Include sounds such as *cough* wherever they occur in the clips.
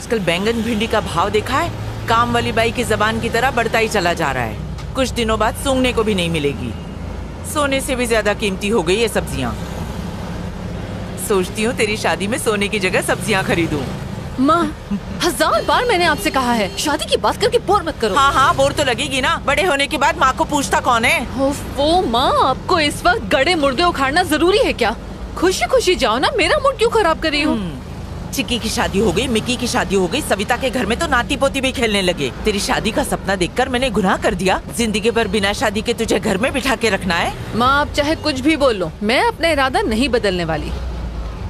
आजकल बैंगन भिंडी का भाव देखा है? काम वाली बाई की जबान की तरह बढ़ता ही चला जा रहा है। कुछ दिनों बाद सूंघने को भी नहीं मिलेगी। सोने से भी ज़्यादा कीमती हो गई है सब्ज़ियाँ। सोचती हूँ तेरी शादी में सोने की जगह सब्ज़ियाँ खरीदूं। माँ हज़ार बार मैंने आपसे कहा है शादी की बात करके बोर मत करो। हाँ हाँ बोर तो लगेगी ना। बड़े होने के बाद माँ को पूछता कौन है? वो माँ आपको इस वक्त गड़े मुर्दे उखाड़ना ज़रूरी है क्या? खुशी खुशी जाओ ना मेरा मूड क्यों खराब कर रही हूँ? चिक्की की शादी हो गई मिक्की की शादी हो गई सविता के घर में तो नाती पोती भी खेलने लगे। तेरी शादी का सपना देखकर मैंने गुनाह कर दिया। ज़िंदगी भर बिना शादी के तुझे घर में बिठा के रखना है? माँ आप चाहे कुछ भी बोलो मैं अपना इरादा नहीं बदलने वाली।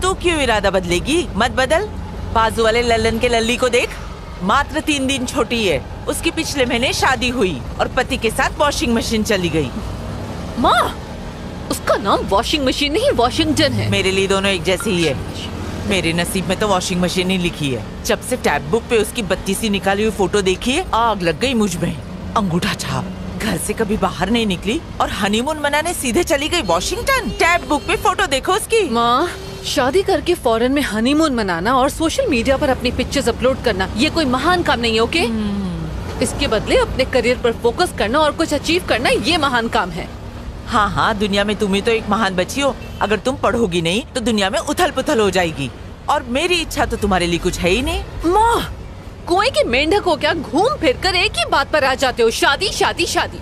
तू क्यों इरादा बदलेगी? मत बदल। बाजू वाले लल्लन के लल्ली को देख। मात्र तीन दिन छोटी है। उसकी पिछले महीने शादी हुई और पति के साथ वॉशिंग मशीन चली गई। माँ उसका नाम वॉशिंग मशीन नहीं वॉशिंगटन है। मेरे लिए दोनों एक जैसे ही है। मेरे नसीब में तो वॉशिंग मशीन ही लिखी है। जब से टैब बुक पे उसकी बत्ती सी निकाली हुई फ़ोटो देखी है आग लग गई मुझमें। अंगूठा छाप। घर से कभी बाहर नहीं निकली और हनीमून मनाने सीधे चली गई वॉशिंगटन टैब बुक पे फ़ोटो देखो उसकी। माँ शादी करके फॉरेन में हनीमून मनाना और सोशल मीडिया पर अपनी पिक्चर्स अपलोड करना ये कोई महान काम नहीं है ओके इसके बदले अपने करियर पर फोकस करना और कुछ अचीव करना ये महान काम है। हाँ हाँ दुनिया में तुम ही तो एक महान बच्ची हो। अगर तुम पढ़ोगी नहीं तो दुनिया में उथल पुथल हो जाएगी। और मेरी इच्छा तो तुम्हारे लिए कुछ है ही नहीं। माँ कुएँ के मेंढक हो क्या घूम फिर कर एक ही बात पर आ जाते हो? शादी शादी शादी।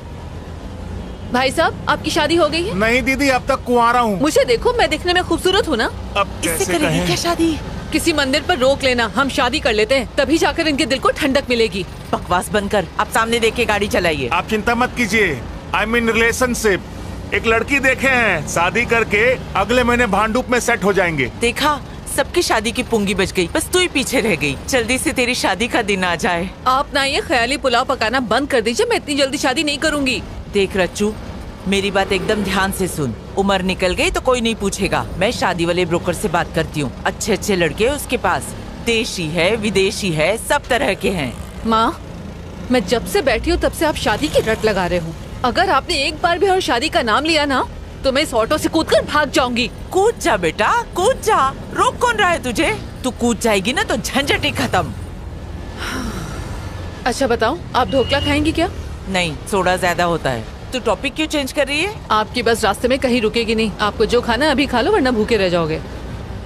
भाई साहब आपकी शादी हो गई है? नहीं दीदी अब तक कुआरा हूँ। मुझे देखो मैं दिखने में खूबसूरत हूँ ना? अब कैसे करेगी क्या शादी? किसी मंदिर पर रोक लेना हम शादी कर लेते हैं तभी जाकर इनके दिल को ठंडक मिलेगी। बकवास बंद कर आप सामने देख के गाड़ी चलाइए। आप चिंता मत कीजिए आई मीन रिलेशनशिप एक लड़की देखे हैं शादी करके अगले महीने भांडुप में सेट हो जाएँगे। देखा सबकी शादी की पुंगी बच गई। बस तू ही पीछे रह गई। जल्दी से तेरी शादी का दिन आ जाए। आप ना ये ख्याली पुलाव पकाना बंद कर दीजिए मैं इतनी जल्दी शादी नहीं करूँगी। देख रच्चू मेरी बात एकदम ध्यान से सुन। उम्र निकल गई तो कोई नहीं पूछेगा। मैं शादी वाले ब्रोकर से बात करती हूँ। अच्छे अच्छे लड़के उसके पास। देशी है विदेशी है सब तरह के हैं। माँ मैं जब से बैठी हूँ तब से आप शादी की रट लगा रहे हो। अगर आपने एक बार भी और शादी का नाम लिया ना तो मैं इस ऑटो से कूदकर भाग जाऊँगी। कूद जा बेटा कूद जा। रोक कौन रहा है तुझे? तू कूद जाएगी ना तो झंझट ही खत्म। अच्छा बताओ आप ढोकला खाएँगी क्या? नहीं सोडा ज़्यादा होता है। तू टॉपिक क्यों चेंज कर रही है? आपकी बस रास्ते में कहीं रुकेगी नहीं। आपको जो खाना है अभी खा लो वरना भूखे रह जाओगे।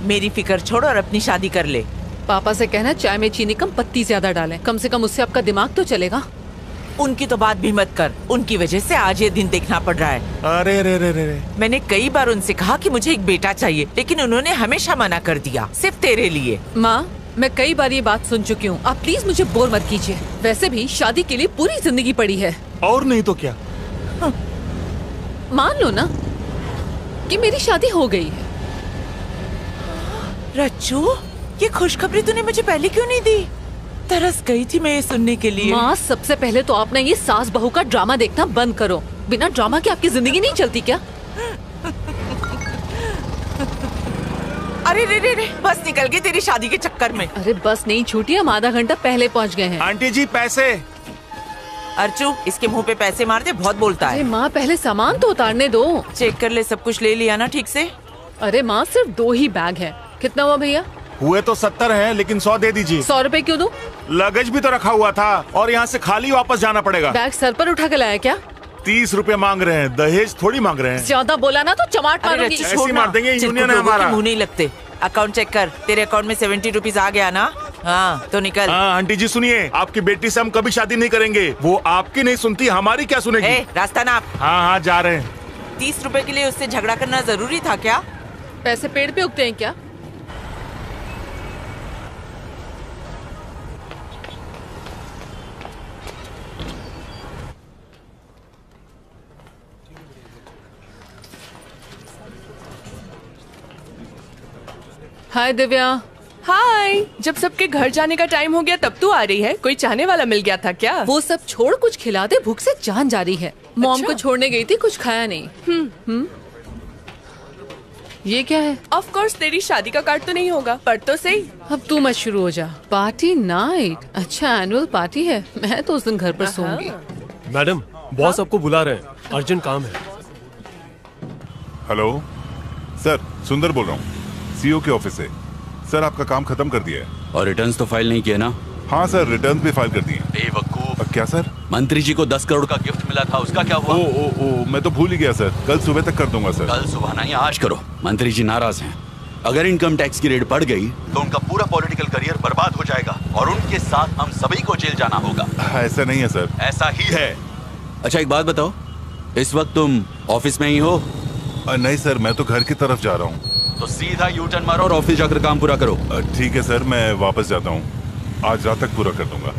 मेरी फ़िक्र छोड़ और अपनी शादी कर ले। पापा से कहना चाय में चीनी कम पत्ती ज़्यादा डालें। कम से कम उससे आपका दिमाग तो चलेगा। उनकी तो बात भी मत कर। उनकी वजह से आज ये दिन देखना पड़ रहा है। अरे रे रे रे रे। मैंने कई बार उनसे कहा कि मुझे एक बेटा चाहिए लेकिन उन्होंने हमेशा मना कर दिया सिर्फ़ तेरे लिए। माँ मैं कई बार ये बात सुन चुकी हूँ। आप प्लीज़ मुझे बोर मत कीजिए। वैसे भी शादी के लिए पूरी ज़िंदगी पड़ी है। और नहीं तो क्या? मान लो ना कि मेरी शादी हो गई है। रच्चू ये खुशखबरी तूने मुझे पहले क्यों नहीं दी? तरस गई थी मैं ये सुनने के लिए। माँ सबसे पहले तो आपने ये सास बहू का ड्रामा देखना बंद करो। बिना ड्रामा के आपकी ज़िंदगी नहीं चलती क्या? अरे रे रे रे बस निकल गई तेरी शादी के चक्कर में। अरे बस नहीं छूटी हम आधा घंटा पहले पहुँच गए हैं। आंटी जी पैसे। अर्चू इसके मुँह पे पैसे मार दे बहुत बोलता अरे है माँ पहले सामान तो उतारने दो। चेक कर ले सब कुछ ले लिया ना ठीक से? अरे माँ सिर्फ़ दो ही बैग है। कितना हुआ भैया? हुए तो सत्तर हैं लेकिन सौ दे दीजिए। सौ रुपए क्यों दूँ? लगेज भी तो रखा हुआ था और यहाँ से खाली वापस जाना पड़ेगा। बैग सर पर उठा के लाया क्या? तीस रुपए मांग रहे हैं दहेज थोड़ी मांग रहे हैं। ज़्यादा बोला ना तो चमाट मारूँगी। ही मार देंगे, यूनियन है हमारा। मुँह नहीं लगते। अकाउंट चेक कर तेरे अकाउंट में सेवेंटी रुपीज़ आ गया ना? हाँ तो निकल। हाँ आंटी जी सुनिए आपकी बेटी से हम कभी शादी नहीं करेंगे। वो आपकी नहीं सुनती हमारी क्या सुनेगी? ए, रास्ता ना आप। हाँ हाँ जा रहे हैं। तीस रुपए के लिए उससे झगड़ा करना ज़रूरी था क्या? पैसे पेड़ पे उगते हैं क्या? हाय दिव्या हाय जब सबके घर जाने का टाइम हो गया तब तू आ रही है? कोई चाहने वाला मिल गया था क्या? वो सब छोड़ कुछ खिला दे भूख से जान जा रही है। मॉम अच्छा। को छोड़ने गई थी कुछ खाया नहीं। हम्म। ये क्या है? ऑफ़ कोर्स तेरी शादी का कार्ड तो नहीं होगा पर तो सही। अब तू मत शुरू हो जा। पार्टी नाइट अच्छा एनुअल पार्टी है। मैं तो उस दिन घर पर सोऊँगी। मैडम बॉस आपको बुला रहे हैं। अर्जेंट काम है। हेलो सर सुंदर बोल रहा हूँ। सीईओ के ऑफ़िस से। सर आपका काम खत्म कर दिया है। और रिटर्न्स तो फ़ाइल नहीं किए ना? हाँ सर रिटर्न भी फ़ाइल कर दिए। बेवकूफ़। क्या सर? मंत्री जी को दस करोड़ का गिफ्ट मिला था उसका क्या हुआ? ओ ओ ओ मैं तो भूल ही गया सर। कल सुबह तक कर दूँगा सर। कल सुबह नहीं आज करो। मंत्री जी नाराज़ हैं। अगर इनकम टैक्स की रेट बढ़ गई तो उनका पूरा पॉलिटिकल करियर बर्बाद हो जाएगा और उनके साथ हम सभी को जेल जाना होगा। ऐसा नहीं है सर। ऐसा ही है। अच्छा एक बात बताओ। इस वक्त तुम ऑफ़िस में ही हो? नहीं सर मैं तो घर की तरफ़ जा रहा हूँ। तो सीधा यू टर्न मारो और ऑफ़िस जाकर काम पूरा करो। ठीक है, सर, मैं वापस जाता हूँ। आज रात तक पूरा कर दूँगा।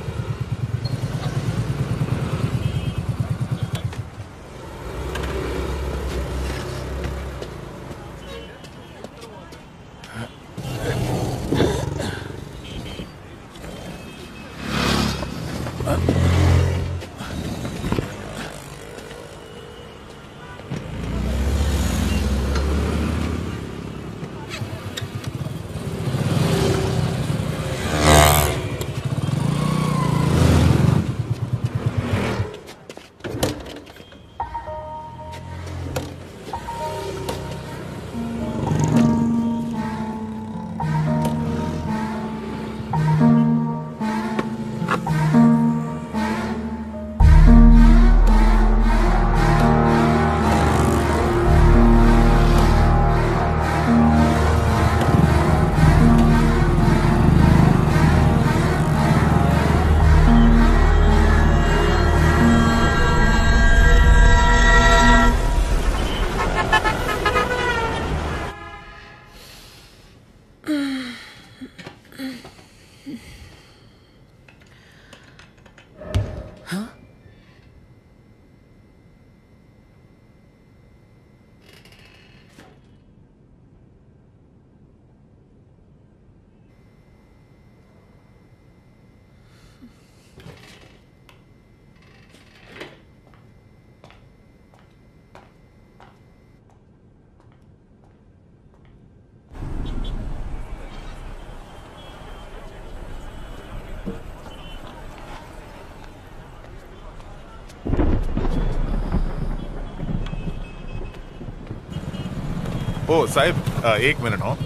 ओ साहेब एक मिनट हो।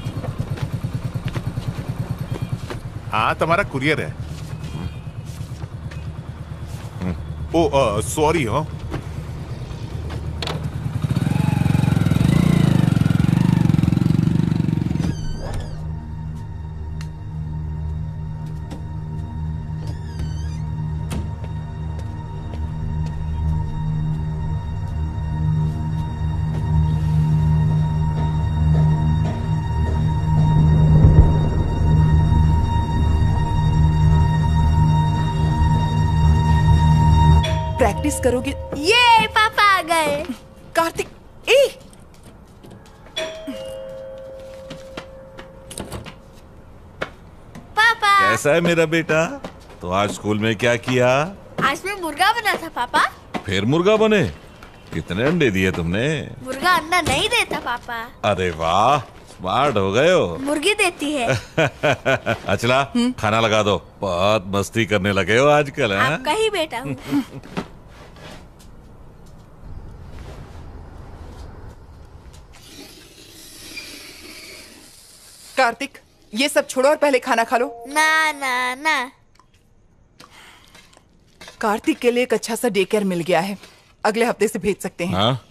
हाँ तुम्हारा कुरियर है। हम्म। ओ मेरा बेटा? तो आज स्कूल में क्या किया? आज मैं मुर्गा बना था पापा। फिर मुर्गा बने? कितने अंडे दिए तुमने? मुर्गा अंडा नहीं देता पापा। अरे वाह स्मार्ट हो गए हो। *laughs* मुर्गी देती है। अचला खाना लगा दो। बहुत मस्ती करने लगे हो आजकल हैं? आपका ही बेटा हूँ। कार्तिक ये सब छोड़ो और पहले खाना खा लो। ना ना ना। कार्तिक के लिए एक अच्छा सा डे केयर मिल गया है। अगले हफ़्ते से भेज सकते हैं। हाँ?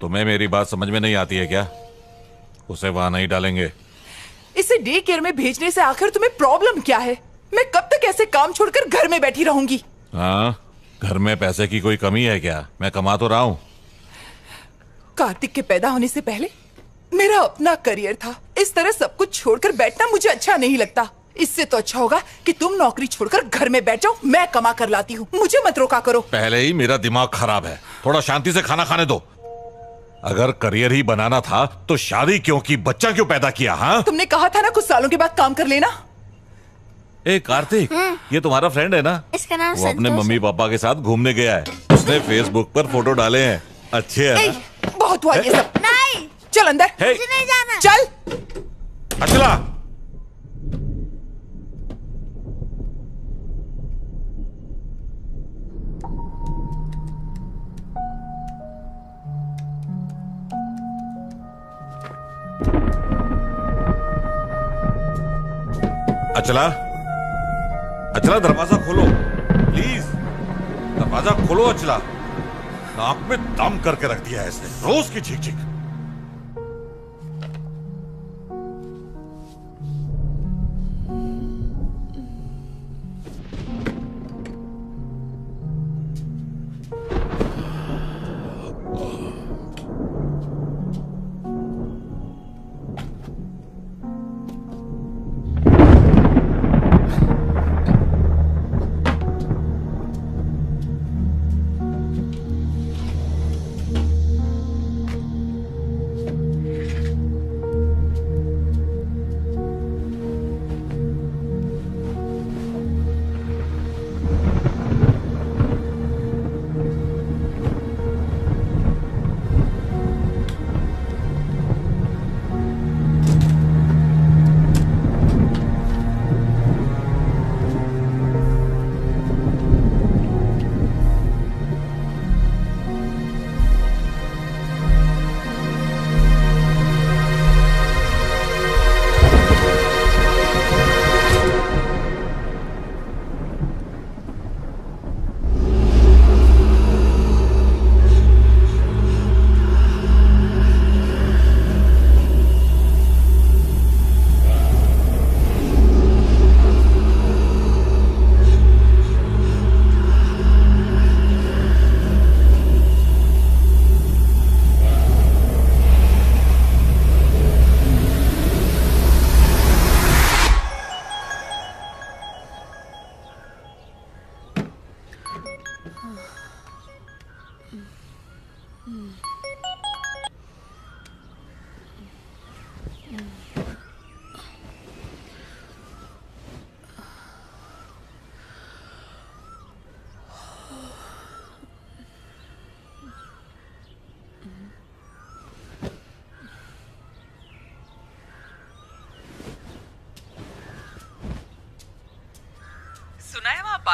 तुम्हें मेरी बात समझ में नहीं आती है क्या? उसे वहाँ नहीं डालेंगे। इसे डे केयर में भेजने से आखिर तुम्हें प्रॉब्लम क्या है? मैं कब तक ऐसे काम छोड़कर घर में बैठी रहूँगी? हाँ? घर में पैसे की कोई कमी है क्या? मैं कमा तो रहा हूँ। कार्तिक के पैदा होने से पहले मेरा अपना करियर था। इस तरह सब कुछ छोड़कर बैठना मुझे अच्छा नहीं लगता। इससे तो अच्छा होगा कि तुम नौकरी छोड़कर घर में बैठ जाओ मैं कमा कर लाती हूँ। मुझे मत रोका करो। पहले ही मेरा दिमाग खराब है। थोड़ा शांति से खाना खाने दो। अगर करियर ही बनाना था तो शादी क्यों की? बच्चा क्यों पैदा किया हाँ? तुमने कहा था ना कुछ सालों के बाद काम कर लेना। ए कार्तिक ये तुम्हारा फ्रेंड है ना? इसका नाम वो अपने मम्मी पापा के साथ घूमने गया है। उसने फेसबुक पर फ़ोटो डाले हैं। अच्छे है ए, बहुत हुआ ये सब। चल अंदर। हे मुझे नहीं जाना। चल। अचला अचला अचला दरवाज़ा खोलो। प्लीज़ दरवाज़ा खोलो अचला नाक में दम करके रख दिया है इसने। रोज की चीख चीख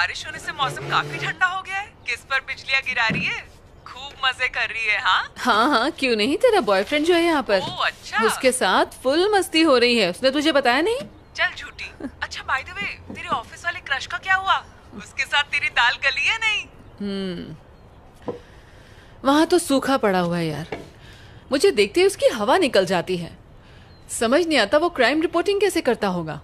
बारिश होने से मौसम काफ़ी ठंडा हो गया है। किस पर बिजलियाँ गिरा रही है? खूब मज़े कर रही है हाँ? हाँ हाँ क्यों नहीं? तेरा बॉयफ्रेंड जो है यहाँ पर। ओह, अच्छा। उसके साथ फुल मस्ती हो रही है। उसने तुझे बताया नहीं? चल झूठी। अच्छा बाय द वे तेरे ऑफ़िस वाले क्रश का क्या हुआ? उसके साथ तेरी दाल गली है नहीं? वहाँ तो सूखा पड़ा हुआ है यार। मुझे देखते ही उसकी हवा निकल जाती है। समझ नहीं आता वो क्राइम रिपोर्टिंग कैसे करता होगा।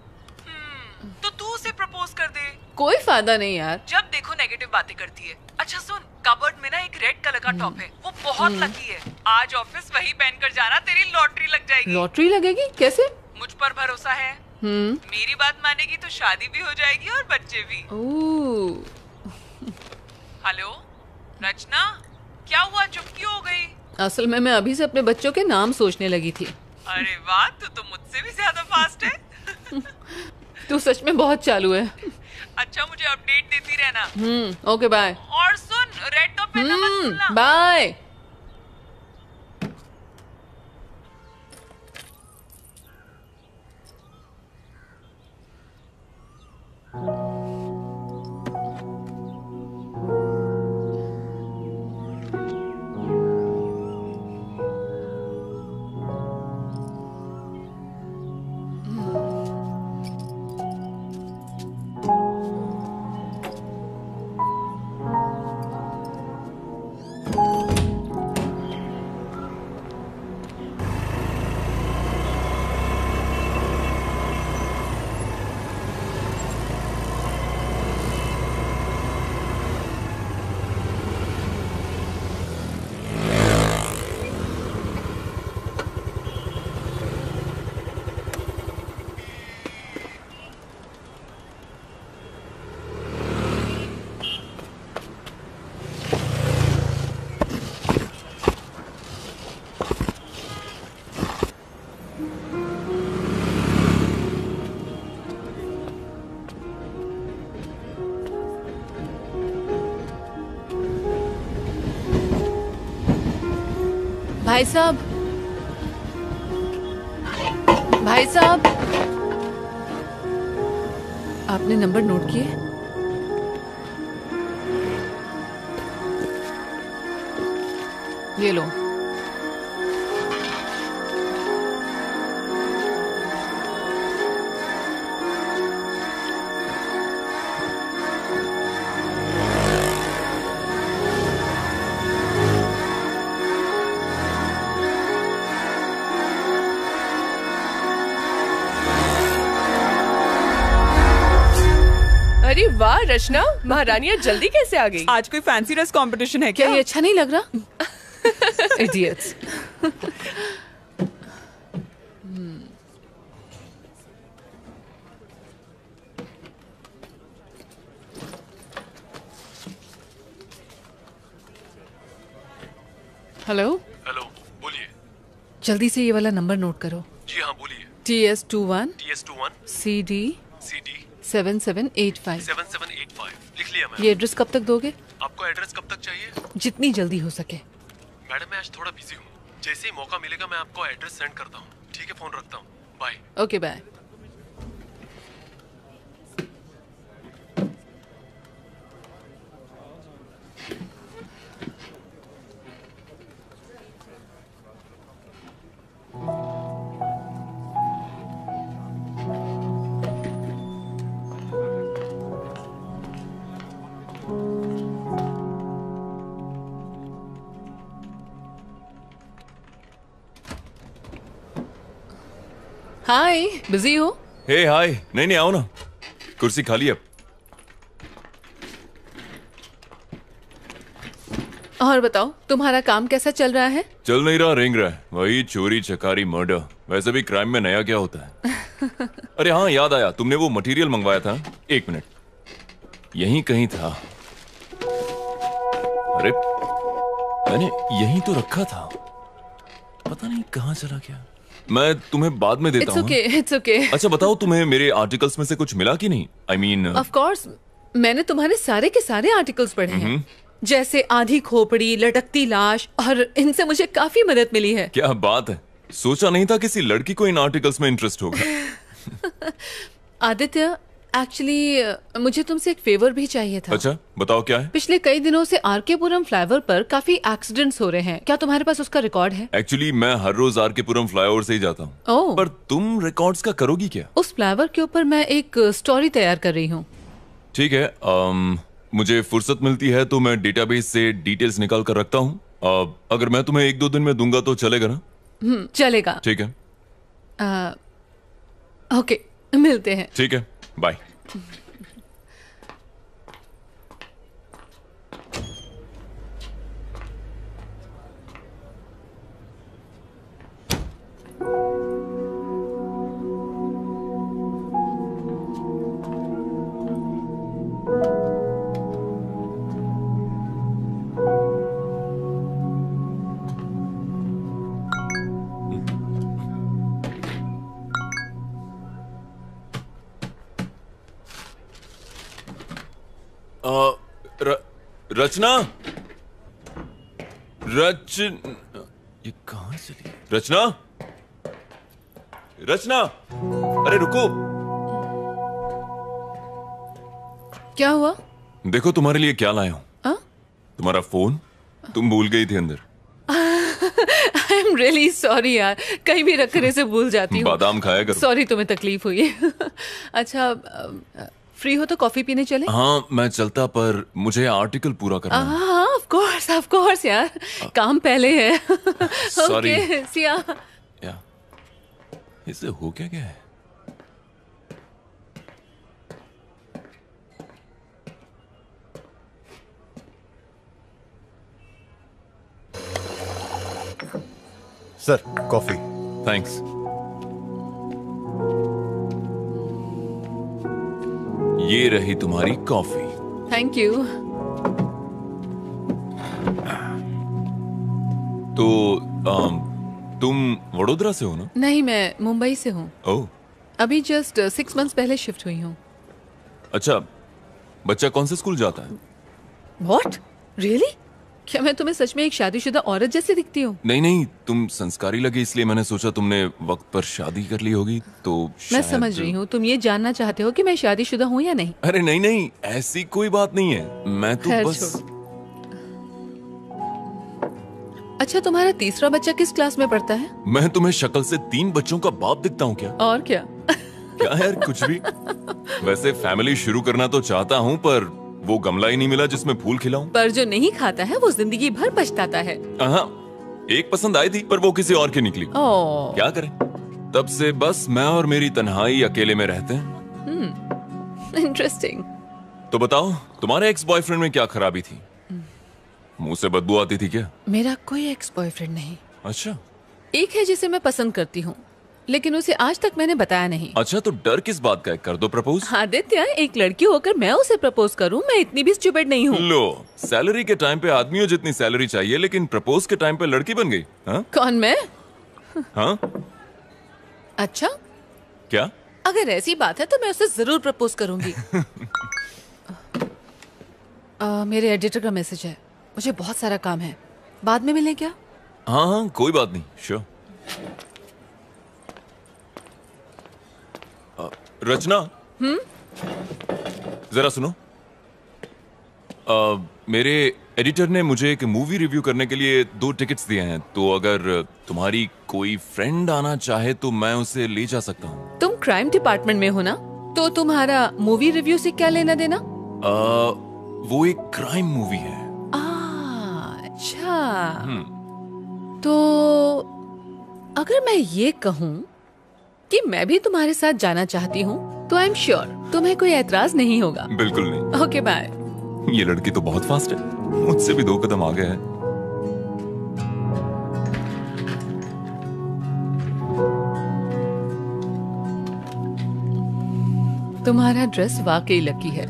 कोई फ़ायदा नहीं यार। जब देखो नेगेटिव बातें करती है। अच्छा सुन कबर्ड में ना एक रेड कलर का टॉप है। वो बहुत लकी है। आज ऑफ़िस वही पहन कर जाना तेरी लॉटरी लग जाएगी। लॉटरी लगेगी? कैसे? मुझ पर भरोसा है। हम्म। मेरी बात मानेगी तो शादी भी हो जाएगी और बच्चे भी। हेलो रचना क्या हुआ? चुप क्यों हो गई। असल में मैं अभी से अपने बच्चों के नाम सोचने लगी थी। अरे वाह तू तो मुझसे भी ज़्यादा फास्ट है। *laughs* तू सच में बहुत चालू है। अच्छा मुझे अपडेट देती रहना। हम्म ओके बाय और सुन रेड टॉप पहनना मत बाय Thank बाय भाई साहब। भाई साहब। आपने नंबर नोट किए? ये लो। महारानिया जल्दी कैसे आ गई? आज कोई फैंसी ड्रेस कंपटीशन है क्या क्या? ये अच्छा नहीं लग रहा? इडियट्स हेलो हेलो बोलिए। जल्दी से ये वाला नंबर नोट करो। जी हाँ बोलिए। T S two one T S two one C D C D seven seven eight five seven seven लिया मैम। ये एड्रेस कब तक दोगे? आपको एड्रेस कब तक चाहिए? जितनी जल्दी हो सके। मैडम मैं आज थोड़ा बिज़ी हूँ। जैसे ही मौका मिलेगा मैं आपको एड्रेस सेंड करता हूँ। ठीक है फ़ोन रखता हूँ। Bye okay bye hi busy हो हे हाय नहीं नहीं आओ ना। कुर्सी खाली है। और बताओ तुम्हारा काम कैसा चल रहा है? चल नहीं रहा रेंग रहा है। वही चोरी चकारी मर्डर वैसे भी क्राइम में नया क्या होता है? *laughs* अरे हाँ याद आया। तुमने वो मटेरियल मंगवाया था। एक मिनट यहीं कहीं था। अरे मैंने यहीं तो रखा था। पता नहीं कहाँ चला गया। मैं तुम्हें बाद में देता हूँ। okay, okay. अच्छा बताओ तुम्हें मेरे आर्टिकल्स में से कुछ मिला कि नहीं? I I mean mean, of course मैंने तुम्हारे सारे के सारे आर्टिकल्स पढ़े हैं। जैसे आधी खोपड़ी लटकती लाश और इनसे मुझे काफ़ी मदद मिली है। क्या बात है। सोचा नहीं था किसी लड़की को इन आर्टिकल्स में इंटरेस्ट होगा। *laughs* आदित्य एक्चुअली मुझे तुमसे एक फेवर भी चाहिए था। अच्छा बताओ क्या है? पिछले कई दिनों से आर के आरकेपुरम फ्लाईओवर पर काफ़ी एक्सीडेंट्स हो रहे हैं। क्या तुम्हारे पास उसका रिकॉर्ड है? एक्चुअली मैं हर रोज आर के पुरम फ्लाईओवर से ही जाता हूँ। ओह पर तुम रिकॉर्ड्स का करोगी क्या? उस फ्लाईओवर के ऊपर मैं एक स्टोरी तैयार कर रही हूँ। ठीक है अम, मुझे फुर्सत मिलती है तो मैं डेटाबेस से डिटेल्स निकाल कर रखता हूँ। अगर मैं तुम्हें एक दो दिन में दूँगा तो चलेगा ना? हम्म, चलेगा। ठीक है। ओके मिलते हैं। ठीक है। बाय रचना? रच ये कहाँ चली रचना? रचना? अरे रुको। क्या हुआ? देखो तुम्हारे लिए क्या लाया हूँ। हाँ? तुम्हारा फ़ोन? तुम भूल गई थी अंदर। आई एम रियली सॉरी यार। कहीं भी रखने से भूल जाती हूँ। बादाम खाया करो। सॉरी तुम्हें तकलीफ़ हुई। *laughs* अच्छा फ्री हो तो कॉफ़ी पीने चले? हाँ मैं चलता पर मुझे आर्टिकल पूरा करना है। हाँ ऑफ़ कोर्स ऑफ़ कोर्स यार। आ, काम पहले है. ओके सिया या इसे हो क्या गया है? सर कॉफ़ी थैंक्स ये रही तुम्हारी कॉफ़ी। थैंक यू तो आ, तुम वडोदरा से हो ना? नहीं मैं मुंबई से हूँ। ओह अभी जस्ट सिक्स मंथ्स पहले शिफ्ट हुई हूँ। अच्छा बच्चा कौन से स्कूल जाता है? व्हाट रियली क्या मैं तुम्हें सच में एक शादीशुदा औरत जैसी दिखती हूँ? नहीं नहीं तुम संस्कारी लगे इसलिए मैंने सोचा तुमने वक्त पर शादी कर ली होगी तो मैं समझ रही हूँ तुम ये जानना चाहते हो कि मैं शादीशुदा हूँ या नहीं? अरे नहीं नहीं ऐसी कोई बात नहीं है। मैं तो बस अच्छा तुम्हारा तीसरा बच्चा किस क्लास में पढ़ता है? मैं तुम्हें शक्ल से तीन बच्चों का बाप दिखता हूँ क्या? और क्या? क्या यार कुछ भी। *laughs* वैसे फैमिली शुरू करना तो चाहता हूँ पर वो गमला ही नहीं मिला जिसमें फूल खिलाऊं। पर जो नहीं खाता है वो ज़िंदगी भर पछताता है। हाँ एक पसंद आई थी पर वो किसी और की निकली। क्या करें? तब से बस मैं और मेरी तन्हाई अकेले में रहते हैं। इंटरेस्टिंग तो बताओ तुम्हारे एक्स बॉयफ्रेंड में क्या खराबी थी? मुँह से बदबू आती थी क्या? मेरा कोई एक्स बॉयफ्रेंड नहीं। अच्छा। एक है जिसे मैं पसंद करती हूँ। लेकिन उसे आज तक मैंने बताया नहीं। अच्छा तो डर किस बात का है? कर दो प्रपोज। आदित्य एक लड़की होकर मैं उसे प्रपोज करूँ? मैं इतनी भी स्टूपिड नहीं हूँ। लो सैलरी के टाइम पे आदमियों जितनी सैलरी चाहिए लेकिन प्रपोज के टाइम पे लड़की बन गई हाँ? कौन मैं? हाँ? अच्छा। क्या? अगर ऐसी बात है तो मैं उसे ज़रूर प्रपोज करूँगी। *laughs* अ, मेरे एडिटर का मैसेज है। मुझे बहुत सारा काम है। बाद में मिलें क्या? हाँ हाँ कोई बात नहीं श्योर रचना? हम्म? जरा सुनो। अ, मेरे एडिटर ने मुझे एक मूवी रिव्यू करने के लिए दो टिकट्स दिए हैं तो अगर तुम्हारी कोई फ्रेंड आना चाहे तो मैं उसे ले जा सकता हूँ। तुम क्राइम डिपार्टमेंट में हो ना? तो तुम्हारा मूवी रिव्यू से क्या लेना देना? अ, वो एक क्राइम मूवी है। आ, अच्छा। हम्म, तो अगर मैं ये कहूँ कि मैं भी तुम्हारे साथ जाना चाहती हूँ तो आई एम श्योर तुम्हें कोई एतराज़ नहीं होगा। बिल्कुल नहीं। ओके बाय ये लड़की तो बहुत फास्ट है। मुझसे भी दो कदम आगे है। तुम्हारा ड्रेस वाकई लकी है।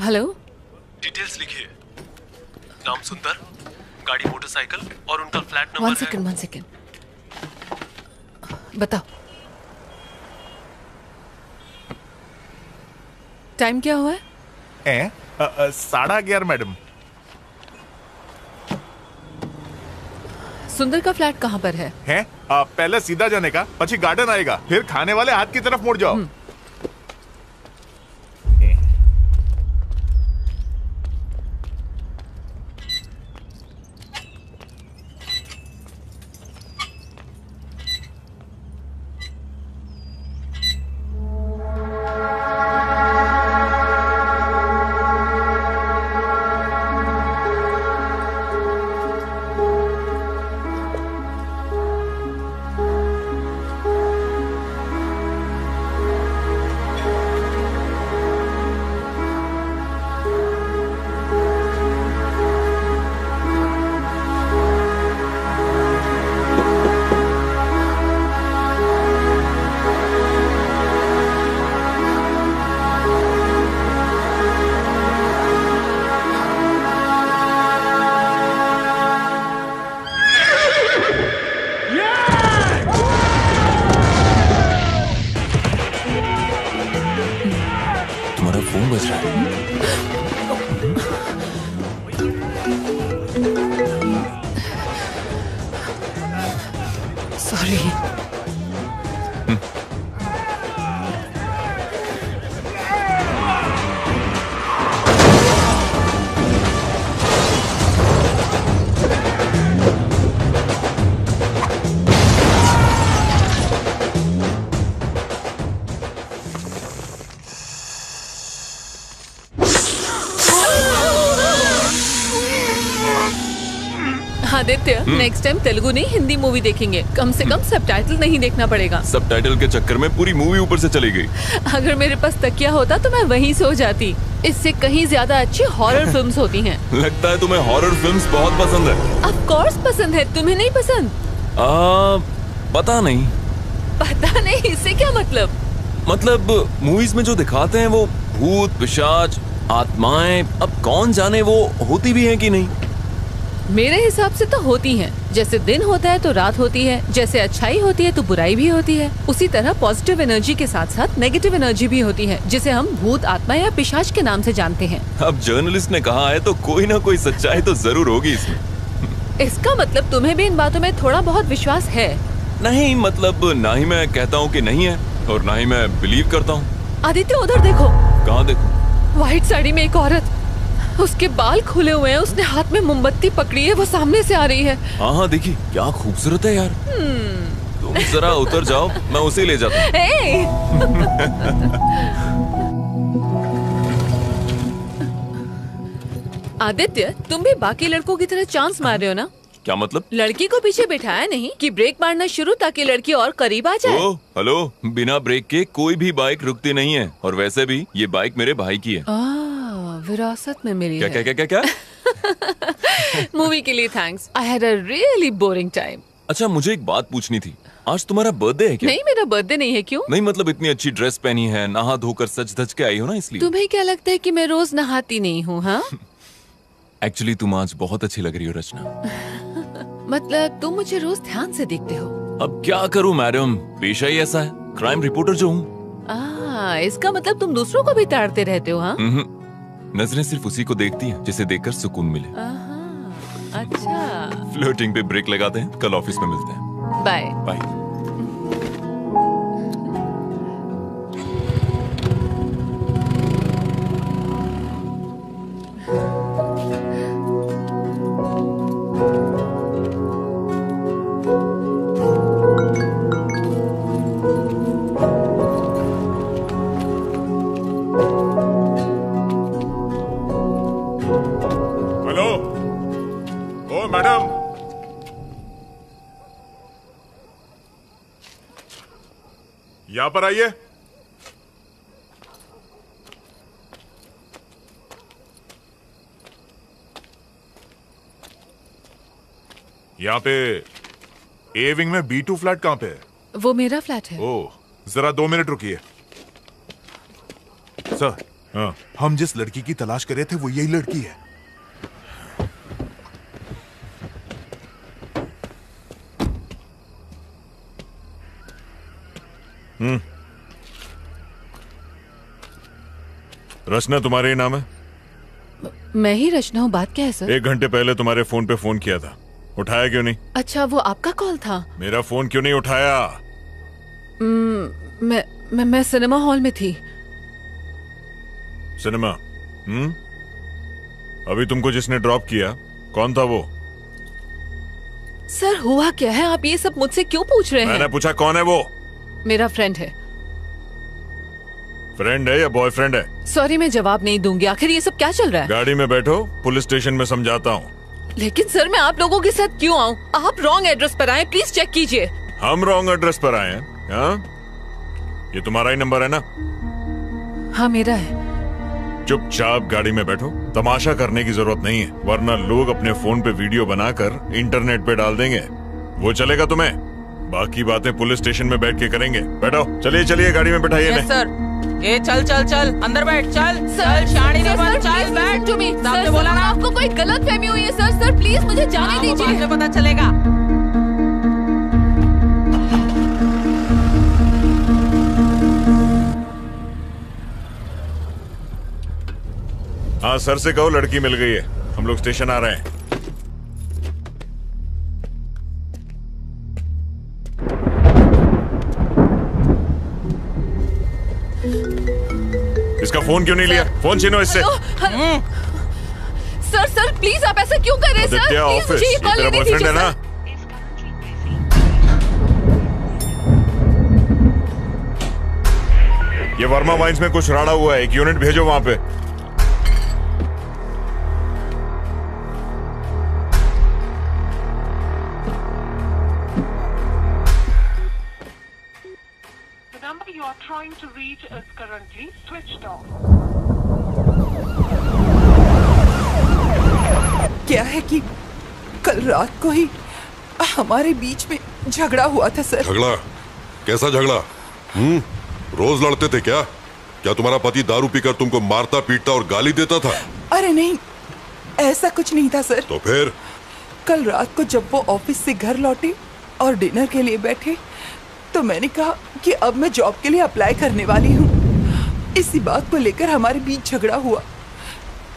हेलो? डिटेल्स लिखिए। नाम सुंदर गाड़ी मोटरसाइकिल और उनका फ्लैट नंबर है। सेकंड वन सेकंड बताओ। टाइम क्या हुआ है? ए? साढ़ा ग्यारह मैडम। सुंदर का फ्लैट कहाँ पर है? है? पहले सीधा जाने का पची गार्डन आएगा, फिर खाने वाले हाथ की तरफ़ मुड़ जाओ। आदित्य नेक्स्ट टाइम तेलुगु नहीं हिंदी मूवी देखेंगे। कम से कम सबटाइटल नहीं देखना पड़ेगा। सबटाइटल के चक्कर में पूरी मूवी ऊपर से चली गई। अगर मेरे पास तकिया होता तो मैं वहीं सो जाती। इससे कहीं ज़्यादा अच्छी हॉरर फिल्म्स *laughs* होती हैं। लगता है तुम्हें हॉरर फिल्म्स बहुत पसंद है। ऑफ़ कोर्स पसंद है तुम्हें नहीं पसंद? आ, पता नहीं। पता नहीं इससे क्या मतलब? मतलब मूवीज़ में जो दिखाते हैं वो भूत पिशाच आत्माएँ अब कौन जाने वो होती भी हैं कि नहीं? मेरे हिसाब से तो होती हैं। जैसे दिन होता है तो रात होती है जैसे अच्छाई होती है तो बुराई भी होती है। उसी तरह पॉजिटिव एनर्जी के साथ साथ नेगेटिव एनर्जी भी होती है जिसे हम भूत आत्मा या पिशाच के नाम से जानते हैं। अब जर्नलिस्ट ने कहा है तो कोई ना कोई सच्चाई तो ज़रूर होगी इसमें। इसका मतलब तुम्हें भी इन बातों में थोड़ा बहुत विश्वास है। नहीं मतलब ना ही मैं कहता हूँ कि नहीं है और ना ही मैं बिलीव करता हूँ। आदित्य उधर देखो। कहाँ देखो? व्हाइट साड़ी में एक औरत उसके बाल खुले हुए हैं उसने हाथ में मोमबत्ती पकड़ी है वो सामने से आ रही है। हाँ हाँ देखिए क्या खूबसूरत है यार। तुम जरा उतर जाओ मैं उसे ले जाता हूँ। आदित्य तुम भी बाकी लड़कों की तरह चांस मार रहे हो ना? क्या मतलब? लड़की को पीछे बिठाया नहीं कि ब्रेक मारना शुरू ताकि लड़की और करीब आ जाए। ओ हेलो बिना ब्रेक के कोई भी बाइक रुकती नहीं है और वैसे भी ये बाइक मेरे भाई की है। आ, विरासत में मिली क्या है। क्या क्या क्या क्या? *laughs* मूवी के लिए thanks I had a really boring time अच्छा मुझे एक बात पूछनी थी। आज तुम्हारा बर्थडे है क्या? नहीं मेरा बर्थडे नहीं है क्यों? नहीं मतलब इतनी अच्छी ड्रेस पहनी है नहा धोकर सच धज के आई हो ना इसलिए। तुम्हें क्या लगता है कि मैं रोज नहाती नहीं हूँ हाँ? *laughs* एक्चुअली तुम आज बहुत अच्छी लग रही हो रचना। *laughs* मतलब तुम मुझे रोज ध्यान से देखते हो। अब क्या करूँ मैडम? पेशा ही ऐसा है। क्राइम रिपोर्टर जो हूँ। इसका मतलब तुम दूसरों को भी ताड़ते रहते हो हाँ? हम्म, नज़रें सिर्फ़ उसी को देखती हैं जिसे देखकर सुकून मिले। अच्छा। फ्लोटिंग पे ब्रेक लगाते हैं कल ऑफ़िस में मिलते हैं। बाय बाय यहाँ पे ए विंग में बी टू फ्लैट कहाँ पे है? वो मेरा फ्लैट है। ओह जरा दो मिनट रुकिए। सर हाँ। हम जिस लड़की की तलाश कर रहे थे वो यही लड़की है। हम्म। रचना तुम्हारे ही नाम है? मैं ही रचना हूँ बात क्या है सर? एक घंटे पहले तुम्हारे फ़ोन पे फ़ोन किया था। उठाया क्यों नहीं? अच्छा वो आपका कॉल था। मेरा फ़ोन क्यों नहीं उठाया? हम्म, मैं मैं मैं सिनेमा हॉल में थी। Cinema hmm? अभी तुमको जिसने ड्रॉप किया कौन था वो? सर हुआ क्या है? आप ये सब मुझसे क्यों पूछ रहे हैं? मैंने पूछा कौन है वो? मेरा फ्रेंड है। फ्रेंड है या बॉयफ्रेंड है? सॉरी मैं जवाब नहीं दूँगी। आखिर ये सब क्या चल रहा है? गाड़ी में बैठो पुलिस स्टेशन में समझाता हूँ। लेकिन सर मैं आप लोगों के साथ क्यों आऊँ? आप रॉन्ग एड्रेस पर आए प्लीज़ चेक कीजिए। हम रॉन्ग एड्रेस पर आए हैं हाँ? ये तुम्हारा ही नंबर है ना? हाँ मेरा है। चुपचाप गाड़ी में बैठो। तमाशा करने की ज़रूरत नहीं है वरना लोग अपने फ़ोन पे वीडियो बनाकर इंटरनेट पे डाल देंगे। वो चलेगा तुम्हें। बाकी बातें पुलिस स्टेशन में बैठ के करेंगे। बैठो चलिए चलिए गाड़ी में बैठाइए इन्हें। सर ए चल चल चल अंदर बैठ चल सर चल शानी सर, ने सर, चल बैठ। me. सामने सर, बोला ना। आपको कोई गलत फहमी हुई है सर सर प्लीज़ मुझे जाने हाँ, दीजिए। में पता चलेगा। हाँ सर से कहो लड़की मिल गई है। हम लोग स्टेशन आ रहे हैं। इसका फ़ोन क्यों नहीं लिया? फ़ोन छीनो इससे। हेलो। सर सर प्लीज़ आप ऐसा क्यों कर रहे हैं सर? प्लीज़ ऑफ़िस मुझे ये ये कॉल लेने बॉयफ्रेंड दीजिए है ना? ये वर्मा वाइन्स में कुछ राड़ा हुआ है। एक यूनिट भेजो वहाँ पे। Trying to reach is currently switched off. क्या है कि कल रात को ही हमारे बीच में झगड़ा हुआ था सर? झगड़ा? कैसा झगड़ा? हम्म? रोज लड़ते थे क्या? क्या तुम्हारा पति दारू पीकर तुमको मारता पीटता और गाली देता था? अरे नहीं ऐसा कुछ नहीं था सर। तो फिर? कल रात को जब वो ऑफ़िस से घर लौटे और डिनर के लिए बैठे तो मैंने कहा कि अब मैं जॉब के लिए अप्लाई करने वाली हूँ। इसी बात को लेकर हमारे बीच झगड़ा हुआ।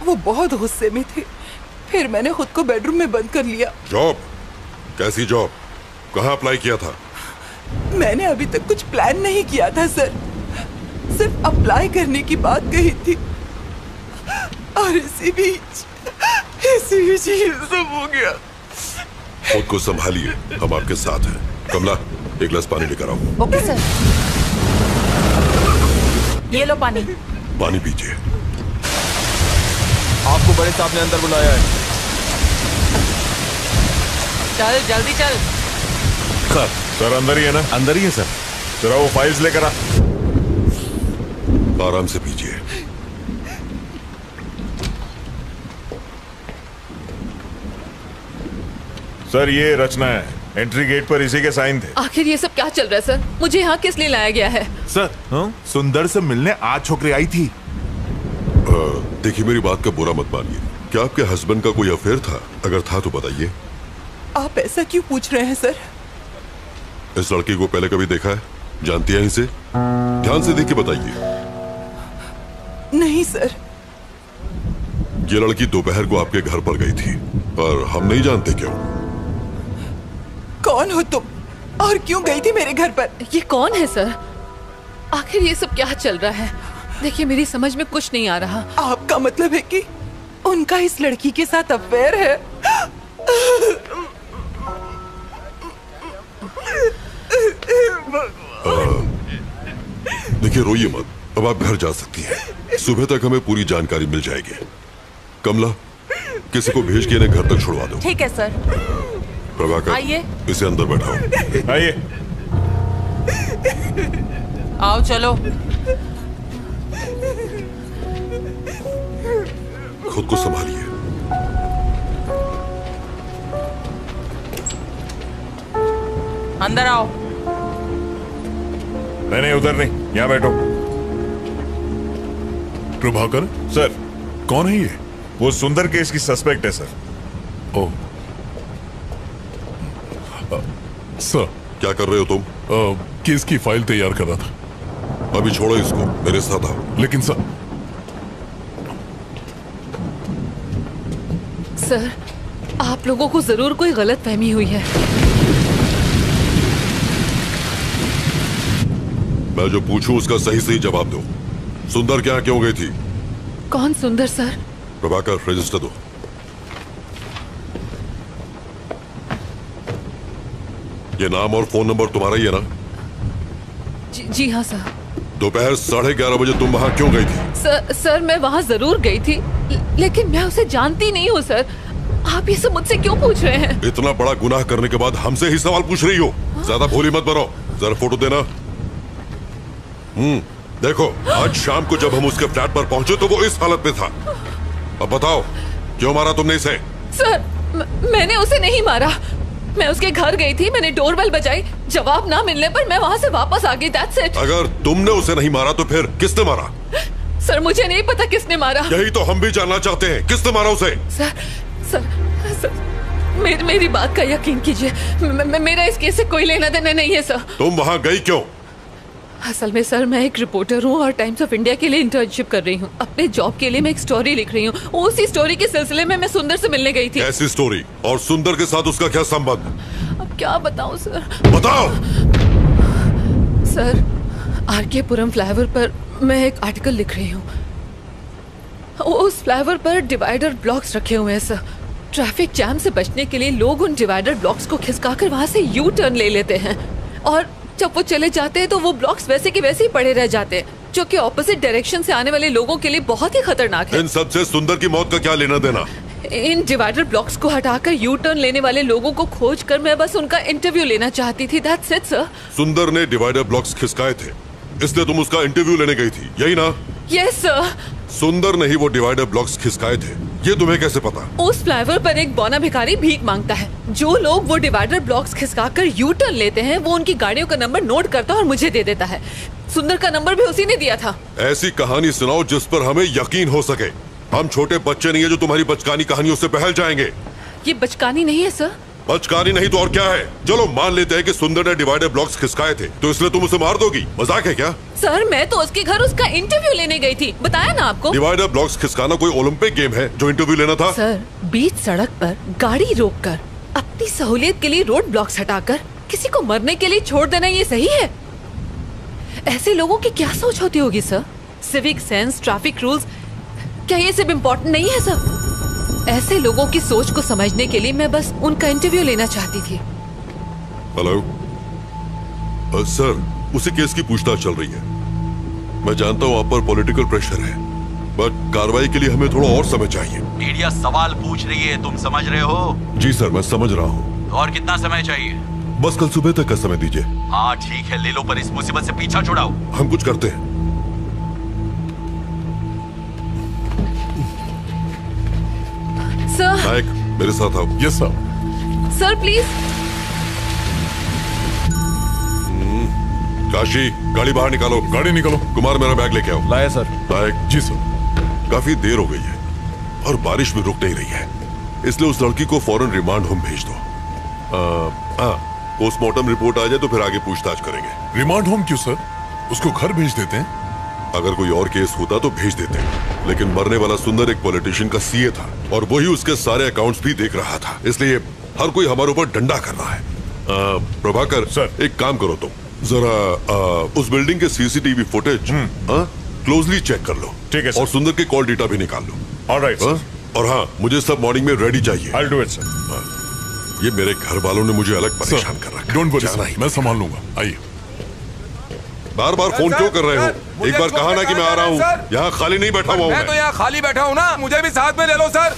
वो बहुत गुस्से में थे। फिर मैंने खुद को बेडरूम में बंद कर लिया। जॉब कैसी जॉब कहाँ अप्लाई किया था? मैंने अभी तक कुछ प्लान नहीं किया था सर सिर्फ़ अप्लाई करने की बात कही थी। और इसी बीच इसी बीच ये सब हो गया। खुद को संभालिए। हम आपके साथ हैं। कमला एक गिलास पानी लेकर आओ। ओके सर ये लो पानी। पानी पीजिए। आपको बड़े साहब ने अंदर बुलाया है। चल जल्दी चल। सर सर अंदर ही है ना? अंदर ही है सर। जरा वो फाइल्स लेकर आ। आराम से पीजिए। सर ये रचना है। एंट्री गेट पर इसी के साइन थे। आखिर ये सब क्या चल रहा है सर? मुझे यहाँ किस लिए लाया गया है? सर सुंदर से मिलने आज छोकरी आई थी। देखिए मेरी बात का बुरा मत मानिए। क्या आपके हस्बैंड का कोई अफेयर था? अगर था तो बताइए। आप ऐसा क्यों पूछ रहे हैं सर? इस लड़की को पहले कभी देखा है? जानती है इसे? ध्यान से देख के बताइए। नहीं सर। ये लड़की दोपहर को आपके घर पर गई थी पर हम नहीं जानते क्यों। कौन हो तुम? और क्यों गई थी मेरे घर पर? ये कौन है सर? आखिर ये सब क्या चल रहा है? देखिए मेरी समझ में कुछ नहीं आ रहा। आपका मतलब है कि उनका इस लड़की के साथ अफेयर है? देखिए रोइए मत। अब आप घर जा सकती हैं। सुबह तक हमें पूरी जानकारी मिल जाएगी। कमला किसी को भेज के इन्हें घर तक छुड़वा दो। ठीक है सर। प्रभाकर आइए। इसे अंदर बैठाओ। आइए। आओ चलो। खुद को संभालिए। अंदर आओ। नहीं नहीं उधर नहीं यहाँ बैठो। प्रभाकर सर कौन है ये? वो सुंदर केस की सस्पेक्ट है सर। ओ सर क्या कर रहे हो तुम? अ, केस की फ़ाइल तैयार कर रहा था। अभी छोड़ो इसको मेरे साथ आओ। लेकिन सर सर आप लोगों को ज़रूर कोई गलत फहमी हुई है। मैं जो पूछूँ उसका सही सही जवाब दो। सुंदर क्या क्यों गई थी? कौन सुंदर सर? प्रभाकर रजिस्टर दो। ये नाम और फ़ोन नंबर तुम्हारा ही है ना? जी, जी हाँ सर। दोपहर साढ़े ग्यारह बजे तुम वहाँ क्यों गई थी? सर सर मैं वहाँ ज़रूर गई थी लेकिन मैं उसे जानती नहीं हूँ सर। आप ये सब मुझसे क्यों पूछ रहे हैं? इतना बड़ा गुनाह करने के बाद हमसे ही सवाल पूछ रही हो। ज़्यादा भोली मत बनो। जरा फ़ोटो देना। हम्म देखो आज शाम को जब हम उसके फ्लैट पर पहुँचे तो वो इस हालत में था। अब बताओ क्यों मारा तुमने इसे? सर मैंने उसे नहीं मारा। मैं उसके घर गई थी मैंने डोरबेल बजाई जवाब ना मिलने पर मैं वहाँ से वापस आ गई दैट्स इट अगर तुमने उसे नहीं मारा तो फिर किसने मारा? सर मुझे नहीं पता किसने मारा। यही तो हम भी जानना चाहते हैं किसने मारा उसे? सर सर सर मेरी मेरी बात का यकीन कीजिए। मेरा इस केस से कोई लेना देना नहीं है सर। तुम वहाँ गई क्यों? असल में सर मैं एक रिपोर्टर हूँ और टाइम्स ऑफ़ इंडिया के लिए इंटर्नशिप कर रही हूँ। अपने जॉब के लिए मैं एक स्टोरी लिख रही हूँ। उसी स्टोरी के सिलसिले में मैं सुंदर से मिलने गई थी। ऐसी स्टोरी और सुंदर के साथ उसका क्या संबंध? अब क्या बताऊँ सर? बताओ! सर आर के पुरम फ्लाईओवर पर मैं एक आर्टिकल लिख रही हूँ। उस फ्लाईओवर पर डिवाइडर ब्लॉक्स रखे हुए हैं सर। ट्रैफ़िक जैम से बचने के लिए लोग उन डिवाइडर ब्लॉक्स को खिसकाकर वहाँ से यू टर्न ले लेते हैं। और जब वो चले जाते हैं तो वो ब्लॉक्स वैसे के वैसे ही पड़े रह जाते हैं जो कि ऑपोजिट डायरेक्शन से आने वाले लोगों के लिए बहुत ही खतरनाक है। इन सबसे सुंदर की मौत का क्या लेना देना? इन डिवाइडर ब्लॉक्स को हटाकर यू टर्न लेने वाले लोगों को खोज कर मैं बस उनका इंटरव्यू लेना चाहती थी। दैट्स इट सर सुंदर ने डिवाइडर ब्लॉक्स खिसकाए थे इसलिए तुम उसका इंटरव्यू लेने गई थी यही ना? यस सर सुंदर नहीं वो डिवाइडर ब्लॉक्स खिसकाए थे। ये तुम्हें कैसे पता? उस फ्लाईओवर पर एक बौना भिखारी भीख माँगता है। जो लोग वो डिवाइडर ब्लॉक्स खिसकाकर यू टर्न लेते हैं वो उनकी गाड़ियों का नंबर नोट करता है और मुझे दे देता है। सुंदर का नंबर भी उसी ने दिया था। ऐसी कहानी सुनाओ जिस पर हमें यकीन हो सके। हम छोटे बच्चे नहीं है जो तुम्हारी बचकानी कहानियों से बहल जाएँगे। ये बचकानी नहीं है सर। बचकानी नहीं तो और क्या है? चलो मान लेते हैं कि सुंदर ने डिवाइडर ब्लॉक्स खिसकाए थे तो इसलिए तुम उसे मार दोगी। मज़ाक है क्या? सर मैं तो उसके घर उसका इंटरव्यू लेने गई थी। बताया ना आपको? डिवाइडर ब्लॉक्स खिसकाना कोई ओलंपिक गेम है जो इंटरव्यू लेना था? सर बीच सड़क पर गाड़ी रोककर अपनी सहूलियत के लिए रोड ब्लॉक्स हटाकर किसी को मरने के लिए छोड़ देना ये सही है? ऐसे लोगों की क्या सोच होती होगी sir? Civic sense traffic rules क्या ये सब इम्पोर्टेंट नहीं है सर? ऐसे लोगों की सोच को समझने के लिए मैं बस उनका इंटरव्यू लेना चाहती थी। हेलो सर उसी केस की पूछताछ चल रही है। मैं जानता हूँ आप पर पॉलिटिकल प्रेशर है बट कार्रवाई के लिए हमें थोड़ा और समय चाहिए। मीडिया सवाल पूछ रही है तुम समझ रहे हो? जी सर मैं समझ रहा हूँ। तो और कितना समय चाहिए? बस कल सुबह तक का समय दीजिए। हाँ ठीक है ले लो पर इस मुसीबत से पीछा छुड़ाओ। हम कुछ करते हैं। सर नायक मेरे साथ आओ। Yes sir sir please Kashi गाड़ी बाहर निकालो। गाड़ी निकालो। कुमार मेरा बैग लेके आओ। लाया सर नायक जी सर काफ़ी देर हो गई है और बारिश भी रुक नहीं रही है। इसलिए उस लड़की को फ़ौरन रिमांड होम भेज दो। पोस्टमार्टम रिपोर्ट आ जाए तो फिर आगे पूछताछ करेंगे। रिमांड होम क्यों सर उसको घर भेज देते हैं। अगर कोई और केस होता तो भेज देते। लेकिन मरने वाला सुंदर एक पॉलिटिशियन का सीए था और वही उसके सारे अकाउंट्स भी देख रहा था। इसलिए हर कोई हमारे ऊपर डंडा कर रहा है। आ, प्रभाकर सर। एक काम करो तुम। जरा आ, उस बिल्डिंग के सीसीटीवी फुटेज क्लोजली चेक कर लो। ठीक है, सर। और सुंदर के कॉल डेटा भी निकाल लो। ऑलराइट? और हाँ मुझे सब मॉर्निंग में रेडी चाहिए। आई डू इट सर ये मेरे घर वालों ने मुझे अलग परेशान कर रखा है। डोंट वरी मैं संभाल लूँगा। आइए। बार बार फ़ोन क्यों कर रहे हो? एक बार कहा ना कि मैं आ रहा हूँ। यहाँ खाली नहीं बैठा हुआ हूँ मैं। तो यहाँ खाली बैठा हूँ ना मुझे भी साथ में ले लो सर।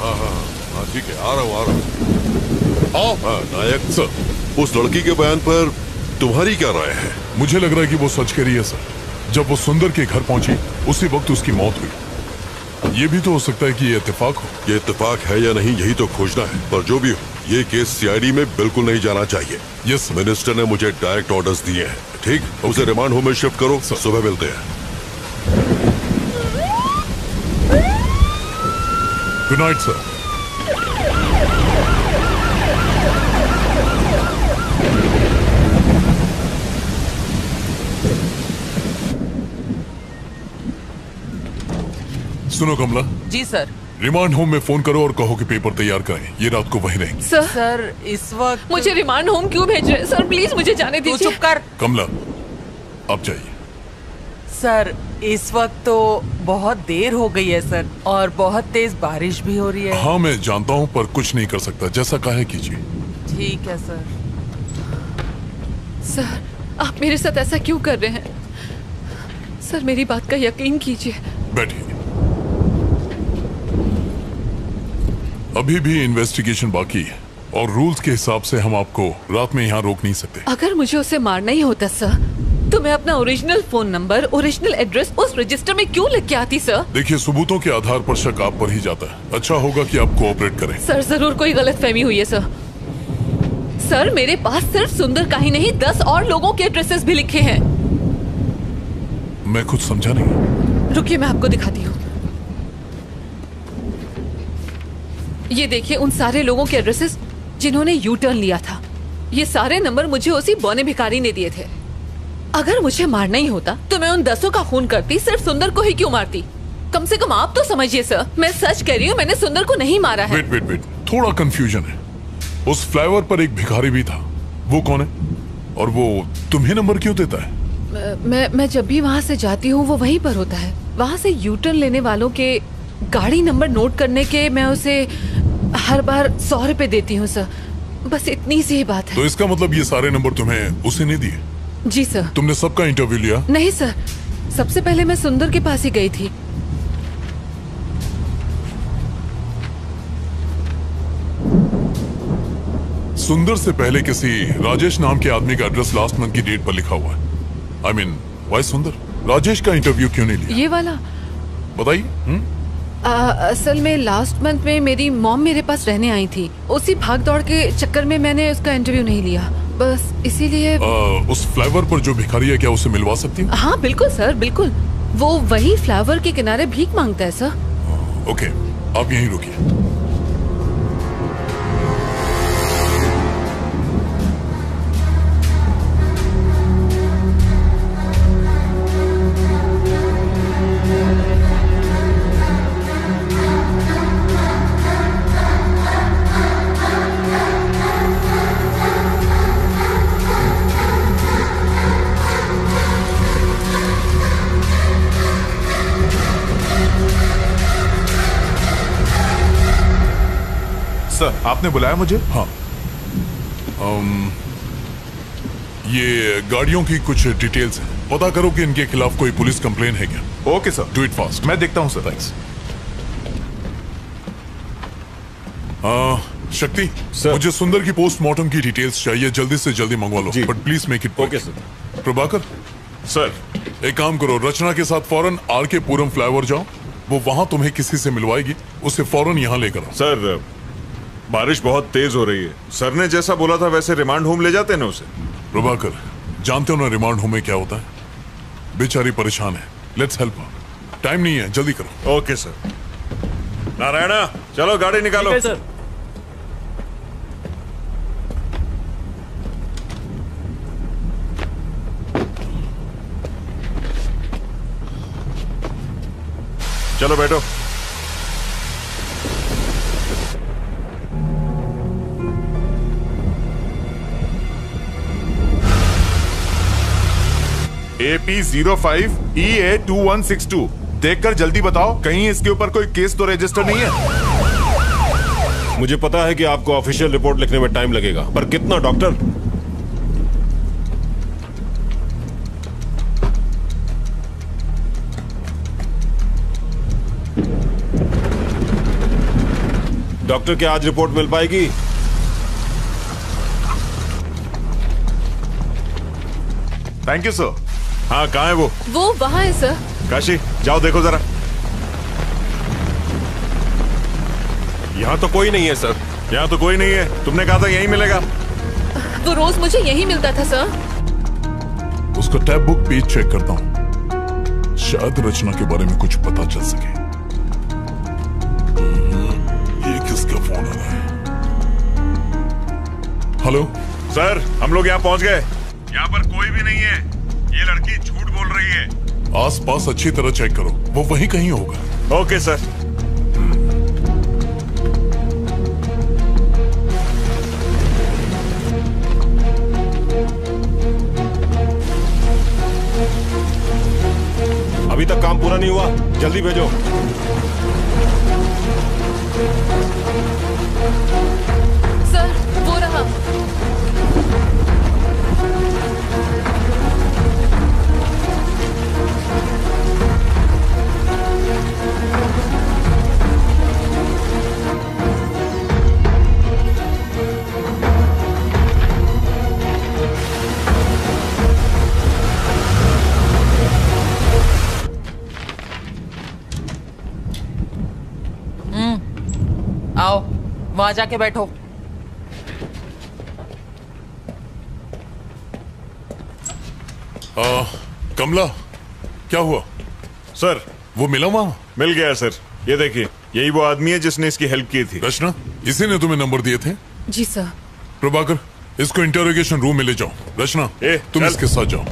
हाँ हाँ हाँ ठीक है आ रहा हूँ आ रहा हूँ। हाँ नायक सर उस लड़की के बयान पर तुम्हारी क्या राय है? मुझे लग रहा है कि वो सच कह रही है सर। जब वो सुंदर के घर पहुँची उसी वक्त उसकी मौत हुई। ये भी तो हो सकता है कि ये इत्तेफाक हो। ये इत्तेफाक है या नहीं यही तो खोजना है पर जो भी हो। ये केस सीआईडी में बिल्कुल नहीं जाना चाहिए। यस मिनिस्टर ने मुझे डायरेक्ट ऑर्डर्स दिए हैं ठीक? उसे रिमांड होम में शिफ्ट करो सुबह मिलते हैं। गुड नाइट सर सुनो कमला। जी सर। रिमांड होम में फ़ोन करो और कहो कि पेपर तैयार करें। ये रात को वहीं रहेंगे। सर। सर इस वक्त मुझे रिमांड होम क्यों भेज रहे हैं? सर प्लीज़ मुझे जाने तू दीजिए। चुप कर। कमला अब जाइए। सर इस वक्त तो बहुत देर हो गई है सर और बहुत तेज बारिश भी हो रही है। हाँ मैं जानता हूँ पर कुछ नहीं कर सकता। जैसा कहे कीजिए। ठीक है सर। सर आप मेरे साथ ऐसा क्यों कर रहे हैं? सर मेरी बात का यकीन कीजिए। बैठिए। अभी भी इन्वेस्टिगेशन बाकी है और रूल्स के हिसाब से हम आपको रात में यहाँ रोक नहीं सकते। अगर मुझे उसे मारना ही होता सर तो मैं अपना original phone number original address उस रजिस्टर में क्यों लिख के आती सर देखिए सबूतों के आधार पर शक आप पर ही जाता है। अच्छा होगा कि आप कोऑपरेट करें। सर ज़रूर कोई गलत फहमी हुई है सर सर मेरे पास सिर्फ़ सुंदर का ही नहीं दस और लोगों के एड्रेसेस भी लिखे हैं। मैं कुछ समझा नहीं। रुकिए मैं आपको दिखाती हूँ। ये देखिए उन सारे लोगों के एड्रेसेस जिन्होंने यू टर्न लिया था। ये सारे नंबर मुझे उसी बौने भिखारी ने दिए थे। अगर मुझे मारना ही होता तो मैं उन दसों का खून करती सिर्फ़ सुंदर को ही क्यों मारती? कम से कम आप तो समझिए सर मैं सच कह रही हूँ मैंने सुंदर को नहीं मारा है। वेट वेट वेट थोड़ा कंफ्यूजन है। उस फ्लाईओवर पर एक भिखारी भी था। वो कौन है? और वो तुम्हें नंबर क्यों देता है? मैं- मैं मैं जब भी वहाँ से जाती हूँ वो वहीं पर होता है। वहाँ से यू टर्न लेने वालों के गाड़ी नंबर नोट करने के मैं उसे हर बार सौ रुपए देती हूँ सर। बस इतनी सी ही बात है। तो इसका मतलब ये सारे नंबर तुम्हें उसे नहीं दिए? जी सर। तुमने सबका इंटरव्यू लिया? नहीं सर। सबसे पहले मैं सुंदर के पास ही गई थी। सुंदर से पहले किसी राजेश नाम के आदमी का एड्रेस लास्ट मंथ की डेट पर लिखा हुआ है। आई मीन वाई सुंदर? राजेश का इंटरव्यू क्यों नहीं लिया? ये वाला। बताइए हम्म? आ, असल में लास्ट मंथ में मेरी मॉम मेरे पास रहने आई थी। उसी भाग दौड़ के चक्कर में मैंने उसका इंटरव्यू नहीं लिया। बस इसीलिए उस फ्लावर पर जो भिखारी है क्या उसे मिलवा सकती हूँ? हाँ बिल्कुल सर बिल्कुल। वो वही फ्लावर के किनारे भीख माँगता है सर। ओके आप यहीं रुकिए। आपने बुलाया मुझे? हाँ। um, ये गाड़ियों की कुछ डिटेल्स हैं। पता करो कि इनके खिलाफ कोई पुलिस कंप्लेन है क्या? Okay sir. Do it fast मैं देखता हूँ सर। थैंक्स शक्ति मुझे सुंदर की पोस्टमार्टम की डिटेल्स चाहिए। जल्दी से जल्दी मंगवा लो but please make it okay sir. Prabhakar? Sir. एक काम करो रचना के साथ फ़ौरन आर के पूरम फ्लाईओवर जाओ। वो वहाँ तुम्हें किसी से मिलवाएगी। उसे फ़ौरन यहाँ लेकर आओ। सर बारिश बहुत तेज हो रही है। सर ने जैसा बोला था वैसे रिमांड होम ले जाते ना उसे। प्रभाकर जानते हो ना रिमांड होम में क्या होता है? बेचारी परेशान है। लेट्स हेल्प टाइम नहीं है जल्दी करो। ओके सर नारायणा चलो गाड़ी निकालो। सर चलो बैठो। AP zero five E A two one six two देखकर जल्दी बताओ, कहीं इसके ऊपर कोई केस तो रजिस्टर नहीं है? मुझे पता है कि आपको ऑफिशियल रिपोर्ट लिखने में टाइम लगेगा, पर कितना डॉक्टर डॉक्टर क्या आज रिपोर्ट मिल पाएगी? थैंक यू सर हाँ कहाँ है वो? वो वहाँ है सर। काशी जाओ देखो जरा। यहाँ तो कोई नहीं है सर। यहाँ तो कोई नहीं है। तुमने कहा था यही मिलेगा। वो रोज मुझे यही मिलता था सर। उसका टैब बुक पेज चेक करता हूँ। शायद रचना के बारे में कुछ पता चल सके। हम्म, ये किसका फ़ोन आ रहा है? हेलो? सर हम लोग यहाँ पहुँच गए। यहाँ पर कोई भी नहीं है। ये लड़की झूठ बोल रही है। आसपास अच्छी तरह चेक करो। वो वहीं कहीं होगा। Okay sir. अभी तक काम पूरा नहीं हुआ। जल्दी भेजो। वहाँ जाके बैठो। आ, कमला क्या हुआ? सर वो मिला वहाँ? मिल गया सर। ये देखिए यही वो आदमी है जिसने इसकी हेल्प की थी। रचना इसी ने तुम्हें नंबर दिए थे? जी सर। प्रभाकर इसको इंटरोगेशन रूम में ले जाओ। रचना ए, तुम इसके साथ जाओ।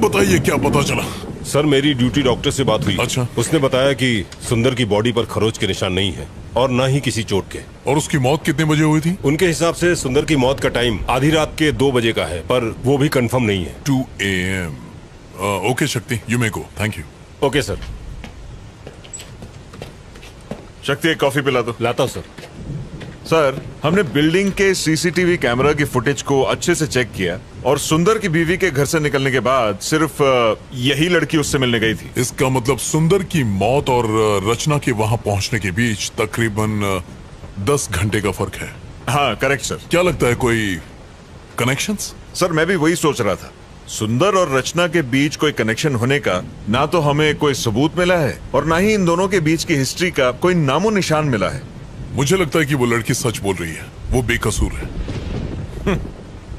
बताइए क्या पता चला? सर मेरी ड्यूटी डॉक्टर से बात हुई। अच्छा। उसने बताया कि सुंदर की बॉडी पर खरोच के निशान नहीं है और न ही किसी चोट के। और उसकी मौत कितने बजे हुई थी? उनके हिसाब से सुंदर की मौत का टाइम आधी रात के दो बजे का है पर वो भी कंफर्म नहीं है। Two A M. Okay Shakti you may go. Thank you. Okay sir. Shakti एक कॉफ़ी पिला दो। लाता हूँ सर। सर हमने बिल्डिंग के सीसीटीवी कैमरा की फुटेज को अच्छे से चेक किया और सुंदर की बीवी के घर से निकलने के बाद सिर्फ़ यही लड़की उससे मिलने गई थी। इसका मतलब सुंदर की मौत और रचना के वहाँ पहुँचने के बीच तकरीबन दस घंटे का फ़र्क है। हाँ करेक्ट सर क्या लगता है कोई कनेक्शन सर मैं भी वही सोच रहा था। सुंदर और रचना के बीच कोई कनेक्शन होने का ना तो हमें कोई सबूत मिला है और ना ही इन दोनों के बीच की हिस्ट्री का कोई नामो निशान मिला है। मुझे लगता है कि वो लड़की सच बोल रही है। वो बेकसूर है।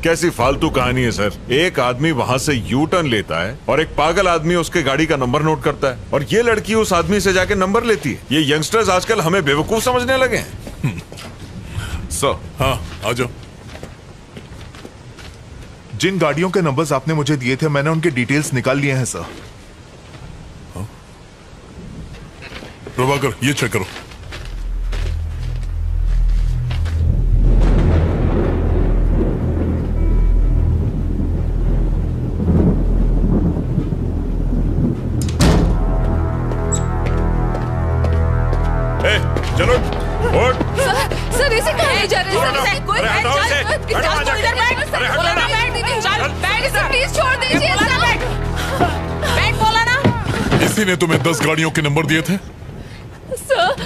कैसी फालतू कहानी है सर। एक आदमी वहाँ से यू टर्न लेता है और एक पागल आदमी उसके गाड़ी का नंबर नोट करता है और ये लड़की उस आदमी से जाके नंबर लेती है। ये यंगस्टर्स आजकल हमें बेवकूफ़ समझने लगे हैं। सर। हाँ आ जाओ। जिन गाड़ियों के नंबर्स आपने मुझे दिए थे मैंने उनके डिटेल्स निकाल लिए हैं सर। प्रभाकर ये चेक करो। तुम्हें दस गाड़ियों के नंबर दिए थे? सर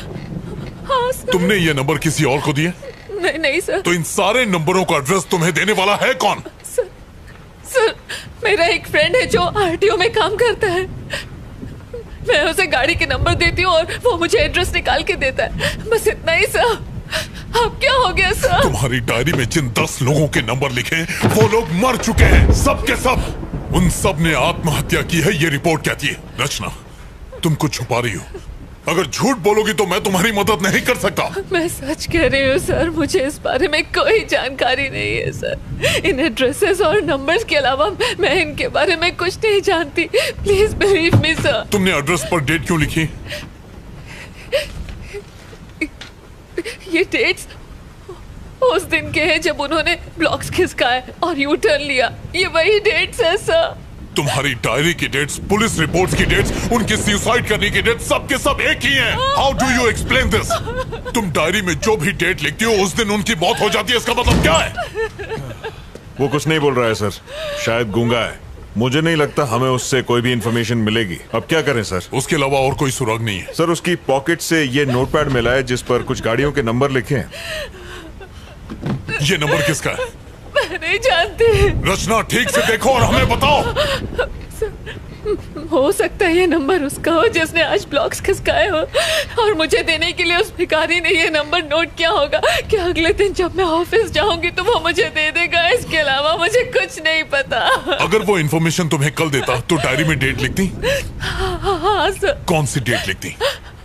हाँ सर तुमने ये नंबर किसी और को दिए? नहीं नहीं सर तो इन सारे नंबरों का एड्रेस तुम्हें देने वाला है कौन? सर सर मेरा एक फ्रेंड है जो आरटीओ में काम करता है। मैं उसे गाड़ी के नंबर देती हूँ और वो मुझे एड्रेस निकाल के देता है। बस इतना ही सर अब क्या हो गया सर तुम्हारी डायरी में जिन दस लोगों के नंबर लिखे वो लोग मर चुके हैं सब के सब। उन सबने आत्महत्या की है ये रिपोर्ट कहती है। रचना। तुम कुछ छुपा रही हो। अगर झूठ बोलोगी तो मैं तुम्हारी मदद नहीं कर सकता। मैं सच कह रही हूँ सर। मुझे इस बारे में कोई जानकारी नहीं है सर। इन एड्रेसेस और नंबर्स के अलावा मैं इनके बारे में कुछ नहीं जानती। प्लीज़ बिलीव मी सर तुमने एड्रेस पर डेट क्यों लिखी? ये डेट्स उस दिन के हैं जब उन्होंने ब्लॉक्स खिसकाए और यू टर्न लिया। ये वही डेट्स है सर तुम्हारी डायरी की डेट्स पुलिस रिपोर्ट्स की डेट्स उनकी सुसाइड करने की डेट्स सब के सब एक ही हैं। How do you explain this तुम डायरी में जो भी डेट लिखती हो उस दिन उनकी मौत हो जाती है। इसका मतलब क्या है? वो कुछ नहीं बोल रहा है सर। शायद गूँगा है। मुझे नहीं लगता हमें उससे कोई भी इंफॉर्मेशन मिलेगी। अब क्या करें सर? उसके अलावा और कोई सुराग नहीं है। सर उसकी पॉकेट से ये नोटपैड मिला है जिस पर कुछ गाड़ियों के नंबर लिखे हैं। ये नंबर किसका है? मैं *laughs* नहीं जानती। रचना ठीक से देखो और हमें बताओ। हो सकता है ये नंबर उसका हो जिसने आज ब्लॉक्स खिसकाए हो। और मुझे देने के लिए उस भिखारी ने ये नंबर नोट किया होगा कि अगले दिन जब मैं ऑफ़िस जाऊँगी तो वो मुझे दे देगा। इसके अलावा मुझे कुछ नहीं पता। अगर वो इन्फॉर्मेशन तुम्हें कल देता तो डायरी में डेट लिखती? हाँ, हाँ सर। कौन सी डेट लिखती?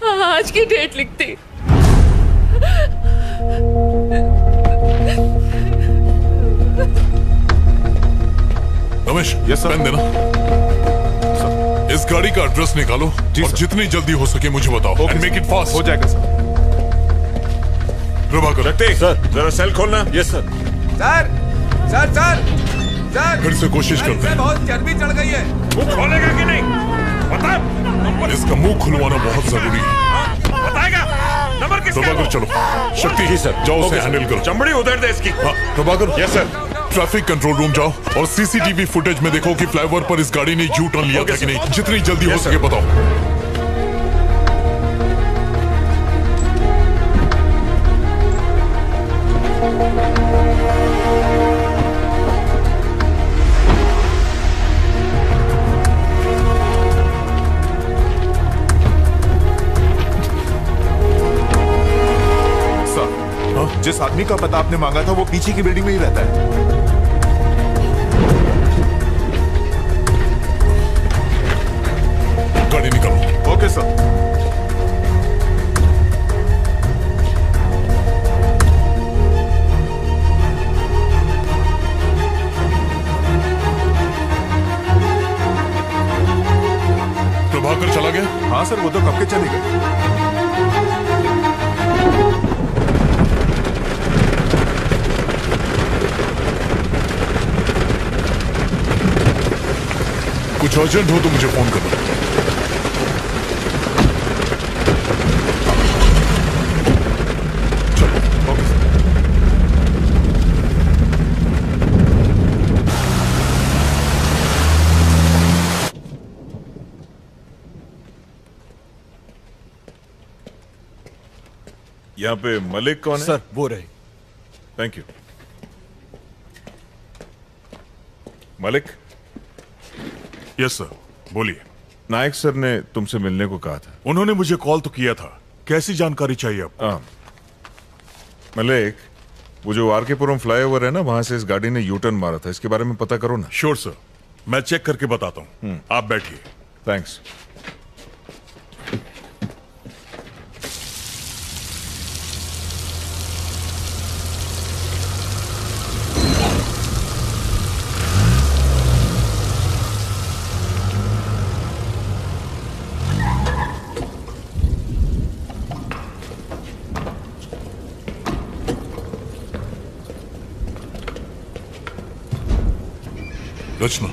हाँ, आज की डेट लिखती। रमेश यस पेन देना। सर इस गाड़ी का एड्रेस निकालो जी और जितनी जल्दी हो सके मुझे बताओ एंड मेक इट फास्ट हो जाएगा सर प्रभाकर। रखते सर जरा सेल खोलना। Yes sir sir sir sir sir फिर से कोशिश करते हैं। बहुत चर्बी चढ़ गई है। मुँह खोलेगा कि नहीं? बता इसका मुँह खुलवाना बहुत ज़रूरी है। बताएगा। नंबर किसका प्रभाकर चलो। शक्ति ही सर जाओ उसे हैंडल करो। चमड़ी उधर दे इसकी। हाँ Prabhakar. Yes sir traffic control room जाओ और सीसीटीवी फुटेज में देखो कि फ्लाईओवर पर इस गाड़ी ने यू टर्न लिया था कि नहीं। जितनी जल्दी हो सके बताओ। आदमी का पता आपने मांगा था वो पीछे की बिल्डिंग में ही रहता है। गाड़ी निकालो। Okay sir. प्रभाकर चला गया? हाँ सर वो तो कब के चले गए? कुछ अर्जेंट हो तो मुझे फ़ोन करना यहाँ पे मलिक कौन है सर वो रहे thank you Malik yes sir बोलिए। नायक सर ने तुमसे मिलने को कहा था। उन्होंने मुझे कॉल तो किया था। कैसी जानकारी चाहिए आपको? हाँ। मलिक वो जो आर के पुरम फ्लाईओवर है ना वहाँ से इस गाड़ी ने यूटर्न मारा था। इसके बारे में पता करो ना। श्योर sure, सर मैं चेक करके बताता हूँ। आप बैठिए। थैंक्स रचना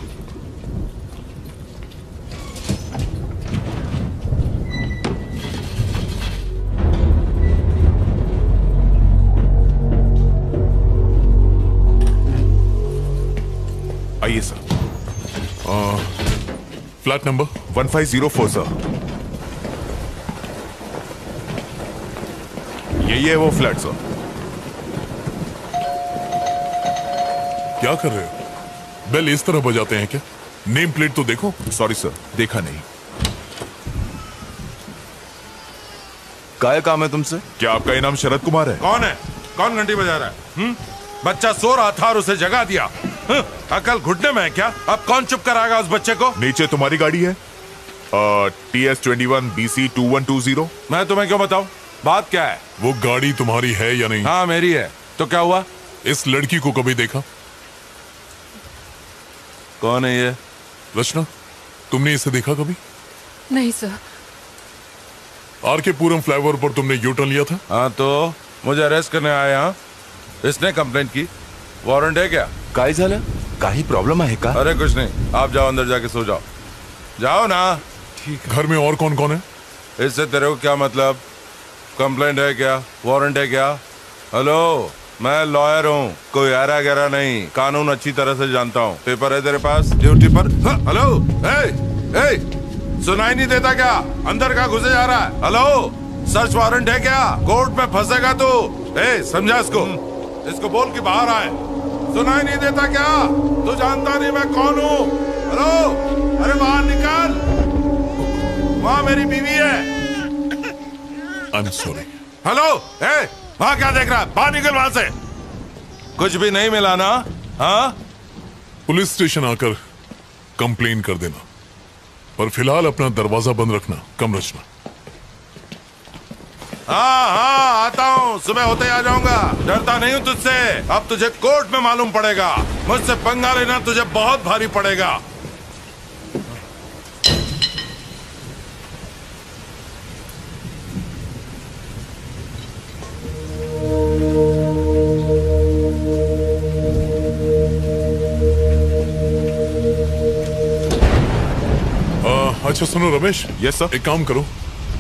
आइए sir flat number one five zero four sir यही है वो फ्लैट सर क्या कर रहे हो? बेल इस तरह बजाते हैं क्या? नेम प्लेट तो देखो। सॉरी सर देखा नहीं। काय काम है तुमसे? क्या आपका इनाम शरद कुमार है? कौन है? कौन घंटी बजा रहा है? हुँ? बच्चा सो रहा था और उसे जगा दिया। हं? अकल घुटने में है क्या? अब कौन चुप कराएगा उस बच्चे को? नीचे तुम्हारी गाड़ी है। T S twenty one B C two one two zero मैं तुम्हें क्यों बताऊँ? बात क्या है? वो गाड़ी तुम्हारी है या नहीं? हाँ मेरी है। तो क्या हुआ? इस लड़की को कभी देखा? कौन है ये? रचना तुमने इसे देखा कभी? नहीं सर। आर के पूरम फ्लाईओवर पर तुमने यू टर्न लिया था? हाँ तो मुझे अरेस्ट करने आया यहाँ इसने कंप्लेंट की। वारंट है क्या? काय झालं? काही प्रॉब्लेम आहे का? अरे कुछ नहीं। आप जाओ अंदर जाके सो जाओ। जाओ ना। ठीक घर में और कौन कौन है? इससे तेरे को क्या मतलब? कंप्लेंट है क्या? वारंट है क्या? हेलो मैं लॉयर हूँ कोई ऐरा गहरा नहीं कानून अच्छी तरह से जानता हूँ। पेपर है तेरे पास? ड्यूटी पर? हाँ, हेलो? ए, ए, सुनाई नहीं देता क्या? अंदर का घुसे जा रहा है। हेलो? सर्च वारंट है क्या? कोर्ट में फंसेगा तू। ए समझा इसको। इसको बोल के बाहर आए। सुनाई नहीं देता क्या? तू जानता नहीं मैं कौन हूँ। हेलो? अरे बाहर निकाल। वहाँ मेरी बीवी है। I am sorry hello? ए वहाँ क्या देख रहा है? बाहर निकल वहाँ से। कुछ भी नहीं मिला ना? हाँ? पुलिस स्टेशन आकर कंप्लेन कर देना। पर फ़िलहाल अपना दरवाज़ा बंद रखना कम रचना। हाँ हाँ आता हूँ। सुबह होते ही आ जाऊँगा। डरता नहीं हूँ तुझसे। अब तुझे कोर्ट में मालूम पड़ेगा। मुझसे पंगा लेना तुझे बहुत भारी पड़ेगा। अच्छा सुनो रमेश। यस सर एक काम करो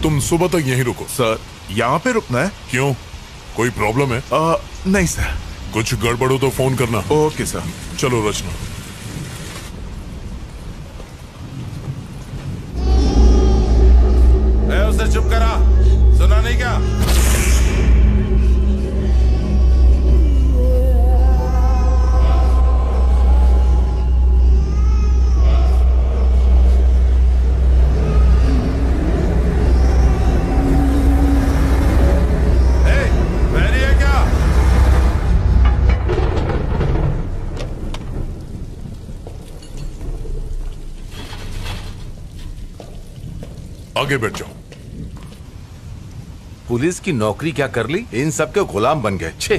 तुम सुबह तक यहीं रुको। सर यहाँ पे रुकना है? क्यों? कोई प्रॉब्लम है? आ, नहीं सर कुछ गड़बड़ हो तो फ़ोन करना। ओके सर चलो रचना। आगे बैठ जाओ। पुलिस की नौकरी क्या कर ली? इन सब के गुलाम बन गए। छे।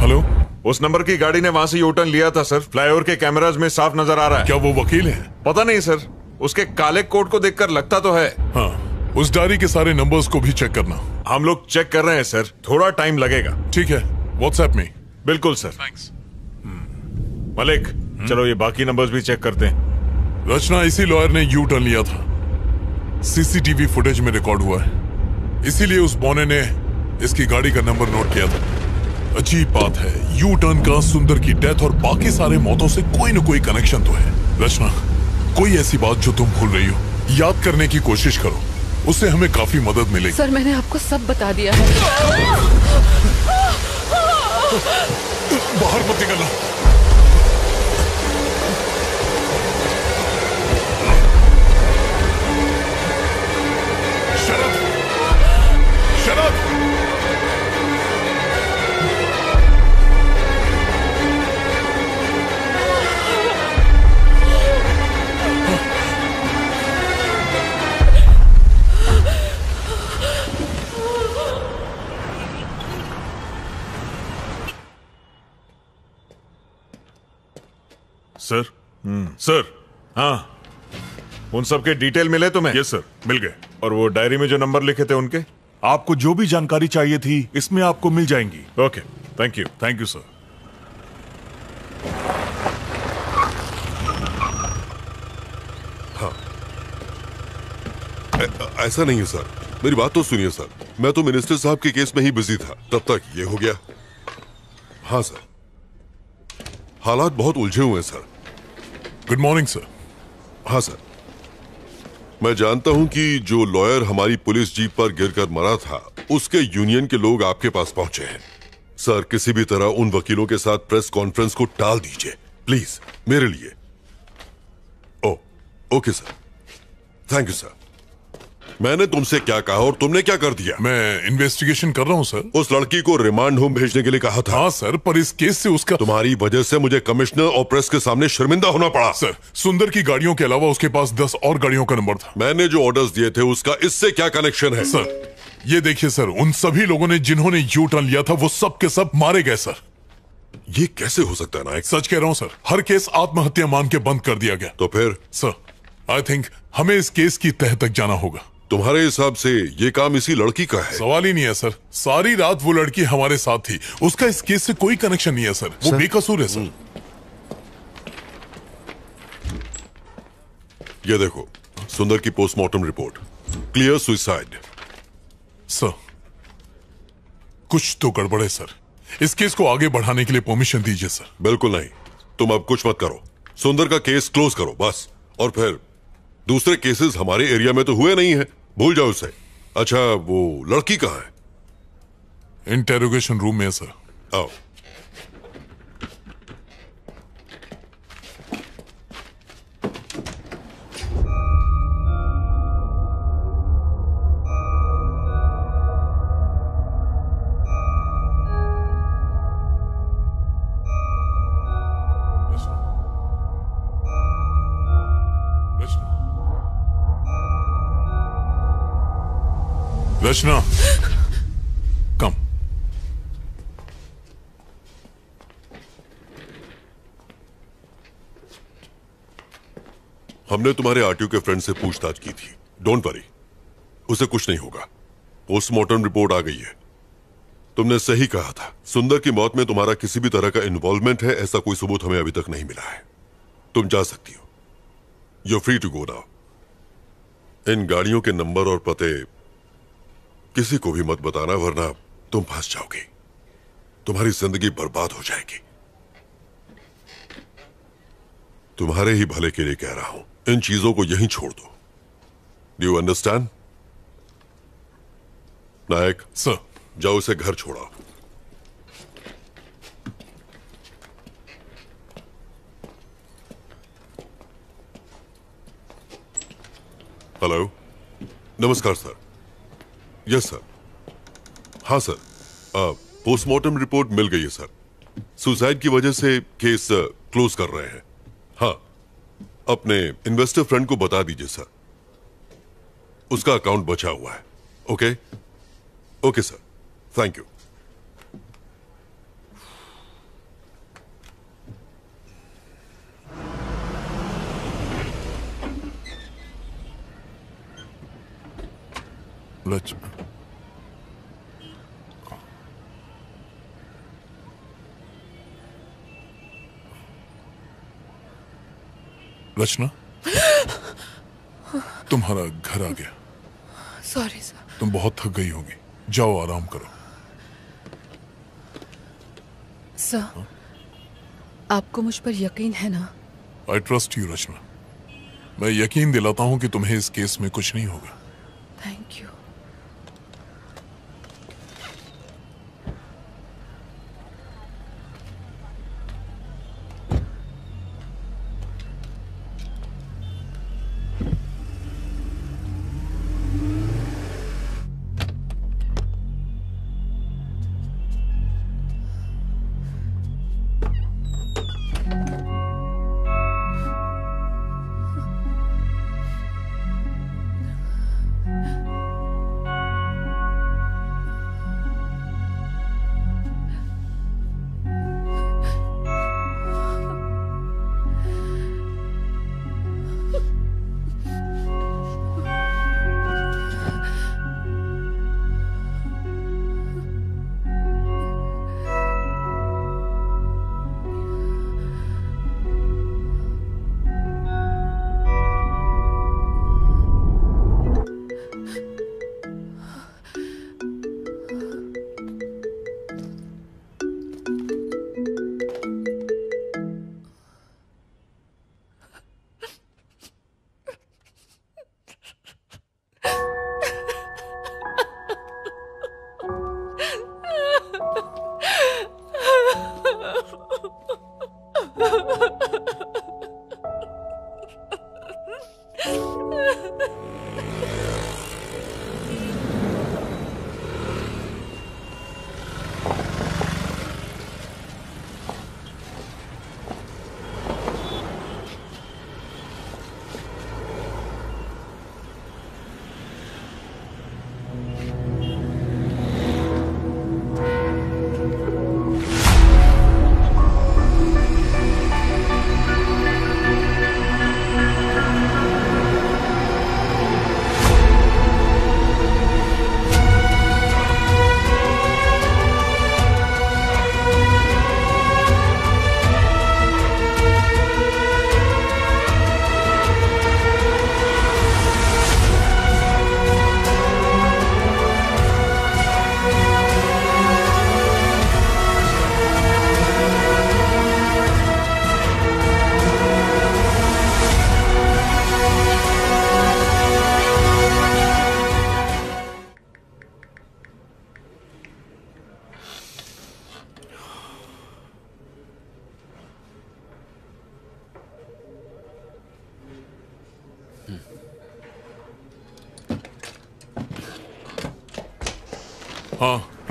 हेलो? उस नंबर की गाड़ी ने वहाँ से यूटर्न लिया था सर। फ्लाईओवर के कैमराज में साफ़ नज़र आ रहा है। क्या वो वकील है? पता नहीं सर। उसके काले कोट को देखकर लगता तो है। हाँ उस डायरी के सारे नंबर्स को भी चेक करना। हम लोग चेक कर रहे हैं सर। थोड़ा टाइम लगेगा। ठीक है व्हाट्सएप में। बिल्कुल सर। मलिक चलो ये बाकी नंबर्स भी चेक करते हैं। रचना इसी लॉयर ने यू टर्न लिया था। सीसीटीवी फुटेज में रिकॉर्ड हुआ है। इसीलिए उस बौने ने इसकी गाड़ी का नंबर नोट किया था। अजीब बात है यू टर्न का सुंदर की डेथ और बाकी सारे मौतों से कोई न कोई कनेक्शन तो है। रचना कोई ऐसी बात जो तुम भूल रही हो? याद करने की कोशिश करो। उससे हमें काफ़ी मदद मिलेगी। सर मैंने आपको सब बता दिया है। बाहर मत निकलना। सर। सर हाँ। उन सब के डिटेल मिले तुम्हें? यस सर मिल गए। और वो डायरी में जो नंबर लिखे थे उनके? आपको जो भी जानकारी चाहिए थी इसमें आपको मिल जाएँगी। Okay thank you thank you sir ऐसा नहीं है सर मेरी बात तो सुनिए सर मैं तो मिनिस्टर साहब के केस में ही बिज़ी था। तब तक ये हो गया। हाँ सर हालात बहुत उलझे हुए हैं सर गुड मॉर्निंग सर हाँ सर मैं जानता हूँ कि जो लॉयर हमारी पुलिस जीप पर गिरकर मरा था, उसके यूनियन के लोग आपके पास पहुँचे हैं। सर किसी भी तरह उन वकीलों के साथ प्रेस कॉन्फ्रेंस को टाल दीजिए। प्लीज़ मेरे लिए। ओ okay sir thank you sir मैंने तुमसे क्या कहा और तुमने क्या कर दिया? मैं इन्वेस्टिगेशन कर रहा हूँ सर उस लड़की को रिमांड होम भेजने के लिए कहा था। हाँ सर पर इस केस से उसका तुम्हारी वजह से मुझे कमिश्नर और प्रेस के सामने शर्मिंदा होना पड़ा। सर सुंदर की गाड़ियों के अलावा उसके पास दस और गाड़ियों का नंबर था। मैंने जो ऑर्डर दिए थे उसका इससे क्या कनेक्शन है? सर ये देखिए सर उन सभी लोगों ने जिन्होंने यू टर्न लिया था वो सब के सब मारे गए सर ये कैसे हो सकता है नायक? सच कह रहा हूँ सर हर केस आत्महत्या मान के बंद कर दिया गया। तो फिर? सर आई थिंक हमें इस केस की तह तक जाना होगा। तुम्हारे हिसाब से ये काम इसी लड़की का है? सवाल ही नहीं है सर। सारी रात वो लड़की हमारे साथ थी। उसका इस केस से कोई कनेक्शन नहीं है सर। वो बेकसूर है सर। ये देखो सुंदर की postmortem report clear suicide sir कुछ तो गड़बड़ है सर। इस केस को आगे बढ़ाने के लिए परमिशन दीजिए सर। बिल्कुल नहीं। तुम अब कुछ मत करो। सुंदर का केस क्लोज करो बस। और फिर दूसरे केसेस हमारे एरिया में तो हुए नहीं है। भूल जाओ उसे अच्छा वो लड़की कहाँ है? इंटेरोगेशन रूम में है सर आओ। रचना कम हमने तुम्हारे आरटीओ के फ्रेंड से पूछताछ की थी। डोंट वरी उसे कुछ नहीं होगा। पोस्टमार्टम रिपोर्ट आ गई है। तुमने सही कहा था। सुंदर की मौत में तुम्हारा किसी भी तरह का इन्वॉल्वमेंट है, ऐसा कोई सबूत हमें अभी तक नहीं मिला है। तुम जा सकती हो। You free to go now इन गाड़ियों के नंबर और पते किसी को भी मत बताना वरना तुम फंस जाओगे। तुम्हारी ज़िंदगी बर्बाद हो जाएगी। तुम्हारे ही भले के लिए कह रहा हूँ इन चीज़ों को यहीं छोड़ दो। Do you understand Nayak sir. जाओ उसे घर छोड़ाओ हेलो नमस्कार सर। यस सर हाँ सर पोस्टमार्टम रिपोर्ट मिल गई है सर सुसाइड की वजह से केस क्लोज कर रहे हैं। हाँ अपने इन्वेस्टर फ्रेंड को बता दीजिए सर उसका अकाउंट बचा हुआ है okay okay sir thank you लच रचना तुम्हारा घर आ गया। सॉरी सर तुम बहुत थक गई होगी। जाओ आराम करो। सर आपको मुझ पर यकीन है ना? आई ट्रस्ट यू रचना मैं यकीन दिलाता हूँ कि तुम्हें इस केस में कुछ नहीं होगा।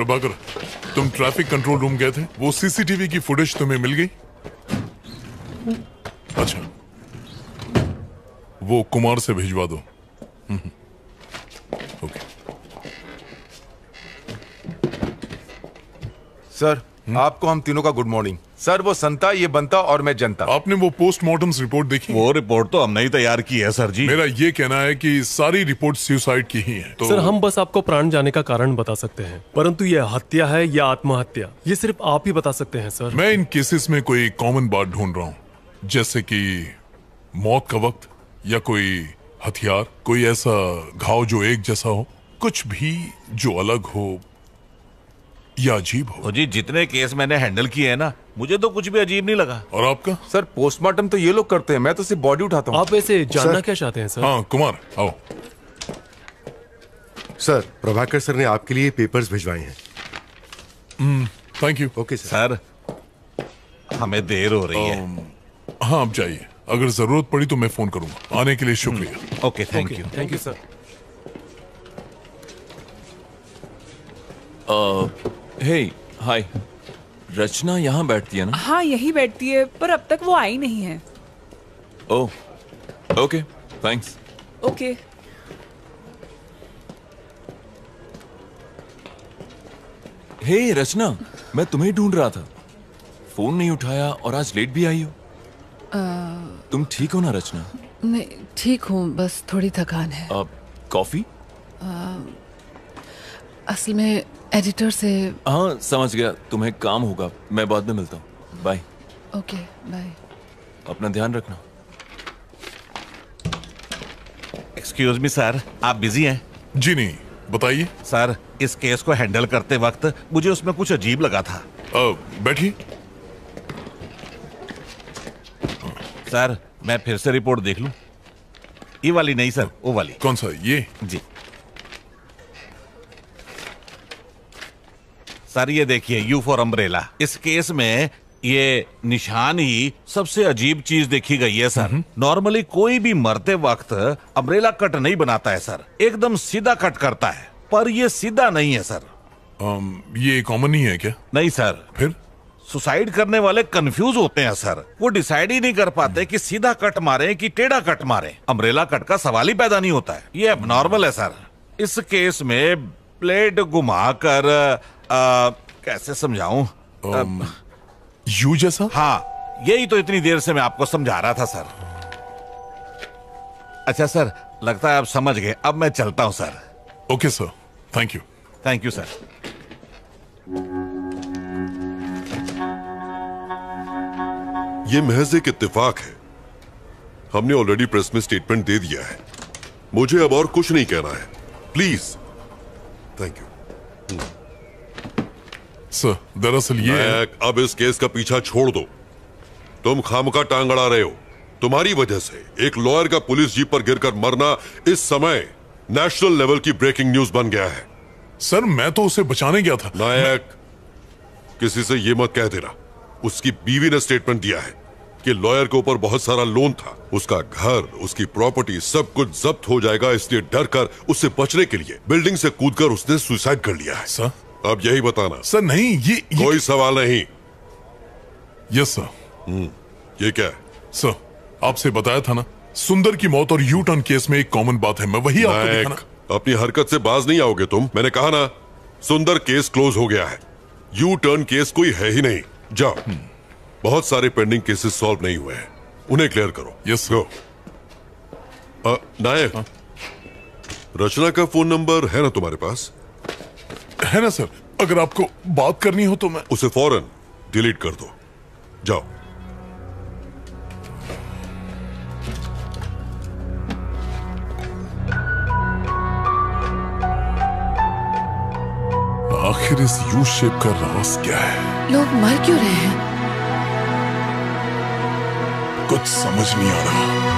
प्रभाकर, तुम ट्रैफ़िक कंट्रोल रूम गए थे? वो सीसीटीवी की फुटेज तुम्हें मिल गई? अच्छा। वो कुमार से भिजवा दो हम्म, सर आपको हम तीनों का गुड मॉर्निंग सर वो संता ये बनता और मैं जनता. आपने वो पोस्टमार्टम रिपोर्ट देखी? वो रिपोर्ट तो हमने ही तैयार की है सर जी. मेरा ये कहना है कि सारी रिपोर्ट सुसाइड की ही है तो सर हम बस आपको प्राण जाने का कारण बता सकते हैं परंतु ये हत्या है या आत्महत्या? ये सिर्फ़ आप ही बता सकते हैं सर। मैं इन केसेस में कोई कॉमन बात ढूंढ रहा हूँ जैसे की मौत का वक्त या कोई हथियार कोई ऐसा घाव जो एक जैसा हो कुछ भी जो अलग हो या अजीब हो। तो जी जितने केस मैंने हैंडल किए हैं ना मुझे तो कुछ भी अजीब नहीं लगा। और आपका? सर पोस्टमार्टम तो ये लोग करते हैं मैं तो सिर्फ़ बॉडी उठाता हूँ। आप ऐसे जानना क्या चाहते हैं सर? हाँ कुमार आओ। सर प्रभाकर सर ने आपके लिए पेपर्स भिजवाए हैं। Thank you okay sir sir हमें देर हो रही है। हाँ आप जाइए। अगर ज़रूरत पड़ी तो मैं फ़ोन करूँगा। आने के लिए शुक्रिया। Okay thank you thank you sir hey hi Rachna यहाँ बैठती है ना? हाँ यही बैठती है पर अब तक वो आई नहीं है। ओह okay thanks okay hey Rachna मैं तुम्हें ढूंढ रहा था। फ़ोन नहीं उठाया और आज लेट भी आई हो। तुम ठीक हो ना रचना? नहीं ठीक हूँ बस थोड़ी थकान है। कॉफ़ी? असल में एडिटर से हाँ समझ गया। तुम्हें काम होगा। मैं बाद में मिलता हूँ। बाय ओके बाय अपना ध्यान रखना। एक्सक्यूज मी सर आप बिज़ी हैं? जी नहीं। बताइए। सर इस केस को हैंडल करते वक्त मुझे उसमें कुछ अजीब लगा था। बैठिए। सर मैं फिर से रिपोर्ट देख लूँ। ये वाली नहीं सर वो वाली। कौन सा? ये? जी। सर ये देखिए यू फॉर अम्ब्रेला। इस केस में ये निशान ही सबसे अजीब चीज़ देखी गई है सर। नॉर्मली कोई भी मरते वक्त अम्ब्रेला कट नहीं बनाता है सर। एकदम सीधा कट करता है। पर ये सीधा नहीं है सर। um, ये कॉमन ही है क्या? नहीं सर। फिर? सुसाइड करने वाले कंफ्यूज होते हैं सर। वो डिसाइड ही नहीं कर पाते कि सीधा कट मारे कि टेढ़ा कट मारे। अम्ब्रेला कट का सवाल ही पैदा नहीं होता है। ये अब नॉर्मल है सर। इस केस में प्लेट घुमाकर आ, कैसे समझाऊं? um, यू जैसा? हाँ यही तो इतनी देर से मैं आपको समझा रहा था सर। अच्छा सर लगता है आप समझ गए। अब मैं चलता हूँ sir. Okay sir thank you thank you sir ये महज एक इत्तेफाक है। हमने ऑलरेडी प्रेस में स्टेटमेंट दे दिया है। मुझे अब और कुछ नहीं कहना है। प्लीज़ थैंक यू सर दरअसल ये अब इस केस का पीछा छोड़ दो। तुम खामका टांग अड़ा रहे हो। तुम्हारी वजह से एक लॉयर का पुलिस जीप पर गिरकर मरना इस समय नेशनल लेवल की ब्रेकिंग न्यूज़ बन गया है। सर मैं तो उसे बचाने गया था। नायक किसी से ये मत कह देना। उसकी बीवी ने स्टेटमेंट दिया है कि लॉयर के ऊपर बहुत सारा लोन था। उसका घर उसकी प्रॉपर्टी सब कुछ जब्त हो जाएगा इसलिए डर कर उससे बचने के लिए बिल्डिंग से कूदकर उसने सुसाइड कर लिया है। सर अब यही बताना। सर नहीं ये, ये... कोई सवाल नहीं। यस सर हम्म ये क्या है? सर आपसे बताया था ना सुंदर की मौत और यू टर्न केस में एक कॉमन बात है। मैं वही आपको दिखाना अपनी हरकत से बाज नहीं आओगे तुम। मैंने कहा ना सुंदर केस क्लोज हो गया है। यू टर्न केस कोई है ही नहीं। जाओ। बहुत सारे पेंडिंग केसेस सॉल्व नहीं हुए हैं। उन्हें क्लियर करो। यस गो नायक रचना का फ़ोन नंबर है ना तुम्हारे पास? है ना सर? अगर आपको बात करनी हो तो मैं उसे फ़ौरन डिलीट कर दो। जाओ। आखिर इस यू शेप का राज क्या है? लोग मर क्यों रहे हैं? कुछ समझ नहीं आ रहा।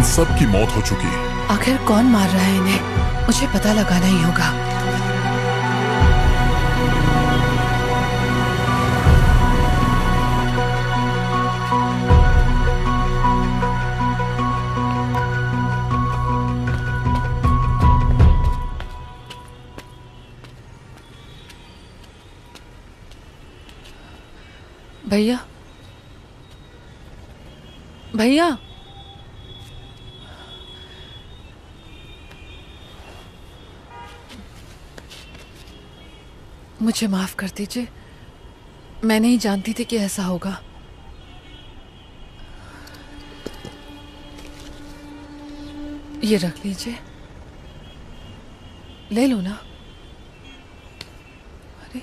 इन सब की मौत हो चुकी। है आखिर कौन मार रहा है इन्हें? मुझे पता लगाना ही होगा। भैया? भैया? मुझे माफ़ कर दीजिए। मैं नहीं जानती थी कि ऐसा होगा। ये रख लीजिए। ले लो ना। अरे।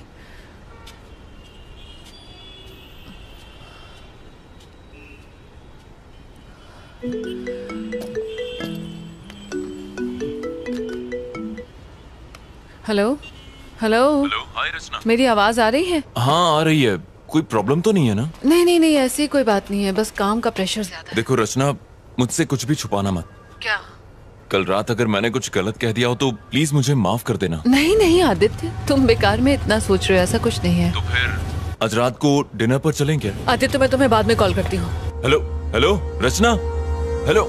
Hello? Hello hello hi Rachna मेरी आवाज़ आ रही है? हाँ आ रही है। कोई प्रॉब्लम तो नहीं है ना? नहीं नहीं नहीं ऐसी कोई बात नहीं है। बस काम का प्रेशर ज़्यादा देखो रचना मुझसे कुछ भी छुपाना मत। क्या? कल रात अगर मैंने कुछ गलत कह दिया हो तो प्लीज़ मुझे माफ़ कर देना। नहीं नहीं आदित्य तुम बेकार में इतना सोच रहे हो ऐसा कुछ नहीं है। तो फिर? आज रात को डिनर पर चलें क्या? आदित्य मैं तुम्हें बाद में कॉल करती हूँ। हेलो हेलो रचना हेलो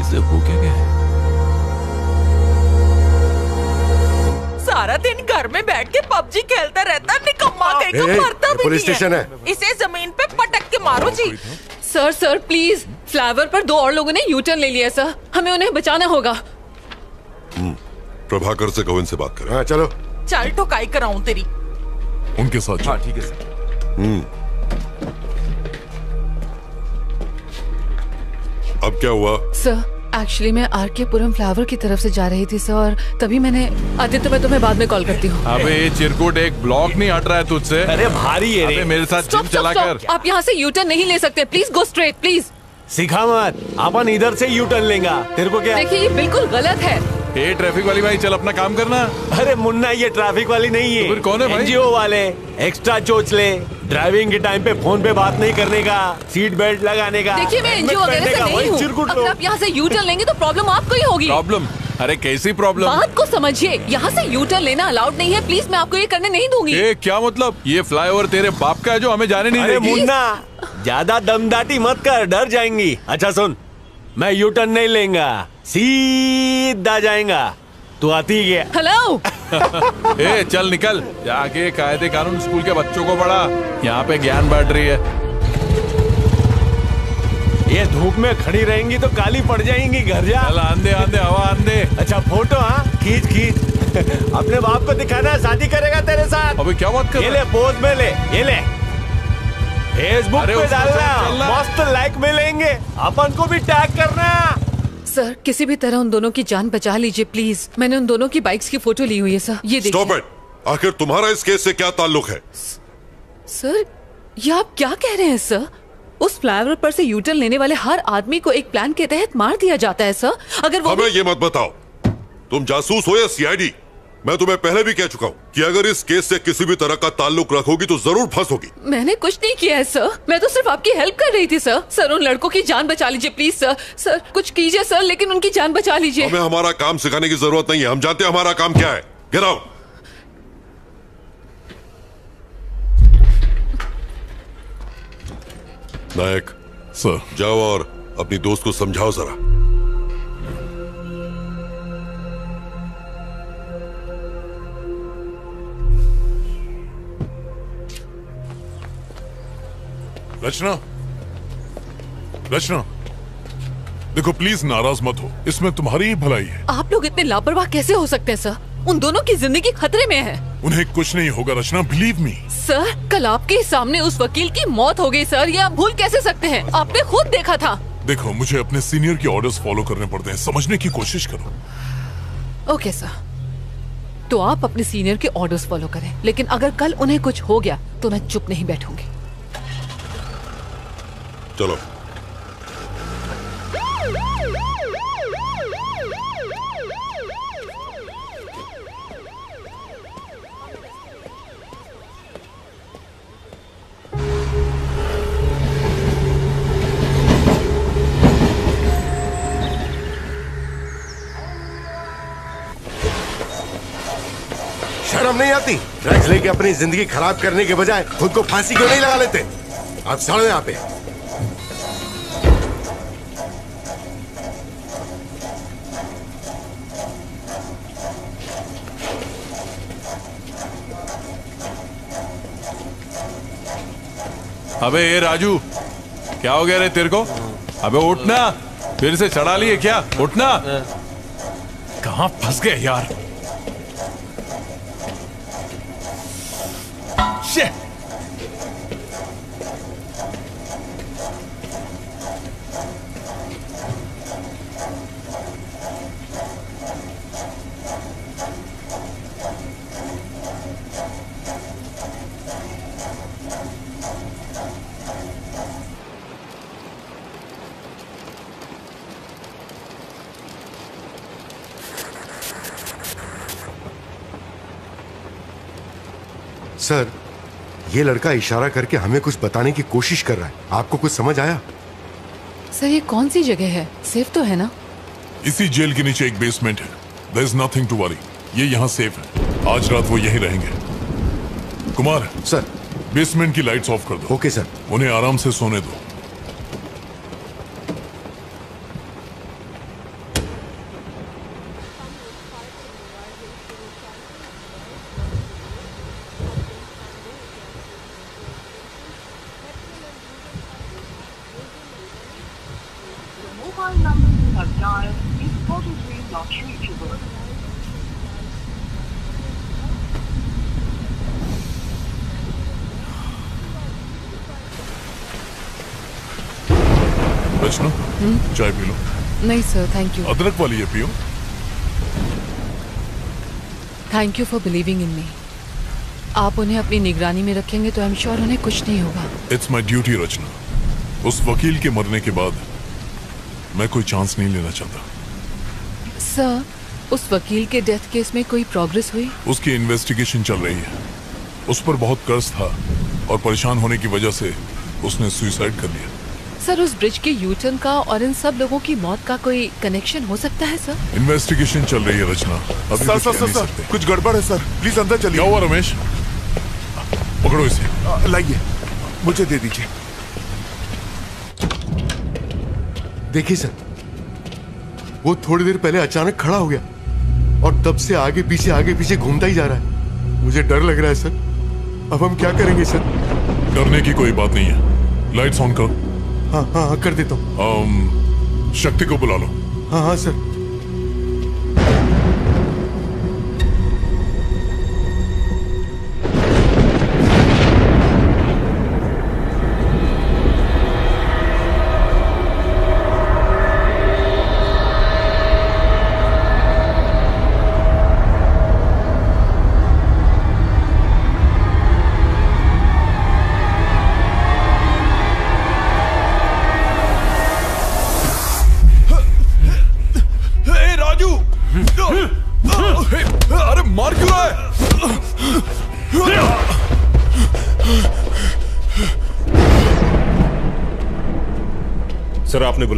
इसे हो क्या गया है सारा दिन घर में बैठ के पबजी खेलता रहता निकम्मा कहीं ए, का ए, मरता भी पुलिस नहीं स्टेशन है है। इसे ज़मीन पे पटक के मारो जी। सर सर प्लीज़ फ्लावर पर दो और लोगों ने यू टर्न ले लिया सर। हमें उन्हें बचाना होगा। हम्म, प्रभाकर से कहो इनसे बात करें। हाँ चलो। चल ठोकाई कराऊं तेरी। उनके साथ हाँ ठीक है सर। हम्म। अब क्या हुआ? सर एक्चुअली मैं आर के पुरम फ्लावर की तरफ़ से जा रही थी सर और तभी मैंने आदित्य मैं तुम्हें बाद में कॉल करती हूँ। अबे ये चिरकुट एक ब्लॉक नहीं हट रहा है तुझसे। अरे भारी है रे। अबे मेरे साथ Stop, चला stop, कर आप यहाँ से यूटर्न नहीं ले सकते। प्लीज़ गो स्ट्रेट प्लीज़ सिखा मत। अपन इधर से यूटर्न लेगा। तेरे को क्या देखिए ये बिल्कुल गलत है। ए ट्रैफ़िक वाली भाई चल अपना काम करना। अरे मुन्ना ये ट्रैफ़िक वाली नहीं है। तो फिर कौन है भाई? एनजीओ वाले एक्स्ट्रा चोच ले। ड्राइविंग के टाइम पे फ़ोन पे बात नहीं करने का सीट बेल्ट लगाने का। देखिए मैं एनजीओ वगैरह से नहीं हूँ। अगर आप यहाँ से यू टर्न लेंगे तो प्रॉब्लम आपको ही होगी। प्रॉब्लम अरे कैसी प्रॉब्लम बात को समझिए यहाँ से यू टर्न लेना अलाउड नहीं है। प्लीज़ मैं आपको ये करने नहीं दूँगी। ए क्या मतलब? ये फ्लाईओवर तेरे बाप का है जो हमें जाने नहीं देगी? मुन्ना ज़्यादा दमदाटी मत कर डर जाएँगी। अच्छा सुन। मैं यू टर्न नहीं लेंगा। सीधा जाएगा। तू आती ही गया हेलो *laughs* ए चल निकल। जाके कायदे कानून स्कूल के बच्चों को पढ़ा। यहाँ पे ज्ञान बांट रही है। ये धूप में खड़ी रहेंगी तो काली पड़ जाएँगी घर जा। चल आंदे आंदे हवा आंदे अच्छा फ़ोटो हाँ? खींच खींच। *laughs* अपने बाप को दिखाना है, शादी करेगा तेरे साथ। अबे क्या बात कर ये ले पोज में ले ये ले। फेसबुक पे डालना। मस्त लाइक मिलेंगे। अपन को भी टैग करना। सर किसी भी तरह उन दोनों की जान बचा लीजिए प्लीज़ मैंने उन दोनों की बाइक्स की फ़ोटो ली हुई है सर ये स्टॉप देखिए। इट आखिर तुम्हारा इस केस से क्या ताल्लुक है? सर ये आप क्या कह रहे हैं सर उस फ्लाईओवर पर से यूटर्न लेने वाले हर आदमी को एक प्लान के तहत मार दिया जाता है सर अगर वो हमें ये मत बताओ। तुम जासूस हो या सीआईडी मैं तुम्हें पहले भी कह चुका हूँ कि अगर इस केस से किसी भी तरह का ताल्लुक रखोगी तो ज़रूर फंसोगी मैंने कुछ नहीं किया है सर। मैं तो सिर्फ़ आपकी हेल्प कर रही थी सर। सर उन लड़कों की जान बचा लीजिए प्लीज़ सर। सर कुछ कीजिए सर लेकिन उनकी जान बचा लीजिए। हमें हमारा काम सिखाने की ज़रूरत नहीं है। हम जानते हैं हमारा काम क्या है। गिराओ नायक सर जाओ और अपनी दोस्त को समझाओ जरा। रचना। रचना। देखो प्लीज़ नाराज़ मत हो। इसमें तुम्हारी ही भलाई है। आप लोग इतने लापरवाह कैसे हो सकते हैं सर? उन दोनों की ज़िंदगी खतरे में है। उन्हें कुछ नहीं होगा रचना बिलीव मी सर कल आपके सामने उस वकील की मौत हो गई सर। ये आप भूल कैसे सकते हैं? आपने खुद देखा था। देखो मुझे अपने सीनियर के ऑर्डर्स फॉलो करने पड़ते हैं। समझने की कोशिश करो। ओके सर तो आप अपने सीनियर के ऑर्डर्स फॉलो करें। लेकिन अगर कल उन्हें कुछ हो गया तो मैं चुप नहीं बैठूँगी। चलो नहीं आती? ड्रग्स लेके अपनी ज़िंदगी खराब करने के बजाय खुद को फांसी क्यों नहीं लगा लेते? आप सड़ो यहाँ पे अबे ये राजू, क्या हो गया रे तेरे को? अबे, उठना, फिर से चढ़ा लिए क्या? उठना। कहाँ फंस गए यार! सर ये लड़का इशारा करके हमें कुछ बताने की कोशिश कर रहा है। आपको कुछ समझ आया? सर ये कौन सी जगह है? सेफ़ तो है ना? इसी जेल के नीचे एक बेसमेंट है। There is nothing to worry ये यहाँ सेफ़ है। आज रात वो यहीं रहेंगे। कुमार सर। बेसमेंट की लाइट्स ऑफ़ कर दो। Okay sir. उन्हें आराम से सोने दो mobile number you have dialed is probably not reachable. Rachna चाय पी लो सर थैंक यू अदरक वाली है पियो। Thank you for believing in me आप उन्हें अपनी निगरानी में रखेंगे तो आई एम श्योर उन्हें कुछ नहीं होगा। इट्स माई ड्यूटी रचना उस वकील के मरने के बाद मैं कोई चांस नहीं लेना चाहता। सर उस वकील के डेथ केस में कोई प्रोग्रेस हुई? उसकी इन्वेस्टिगेशन चल रही है। उस पर बहुत कर्ज था और परेशान होने की वजह से उसने सुइसाइड कर लिया। सर उस ब्रिज के यूटर्न का और इन सब लोगों की मौत का कोई कनेक्शन हो सकता है सर इन्वेस्टिगेशन चल रही है रचना। अभी सर कुछ सर सर सर कुछ गड़बड़ है सर प्लीज़ अंदर चलिए। क्या हुआ रमेश? पकड़ो इसे। लाइए। मुझे दे दीजिए। देखिए सर वो थोड़ी देर पहले अचानक खड़ा हो गया और तब से आगे पीछे आगे पीछे घूमता ही जा रहा है। मुझे डर लग रहा है सर अब हम क्या करेंगे सर डरने की कोई बात नहीं है। लाइट्स ऑन करो। हाँ हाँ हाँ कर देता हूँ। शक्ति को बुला लो। हाँ हाँ सर।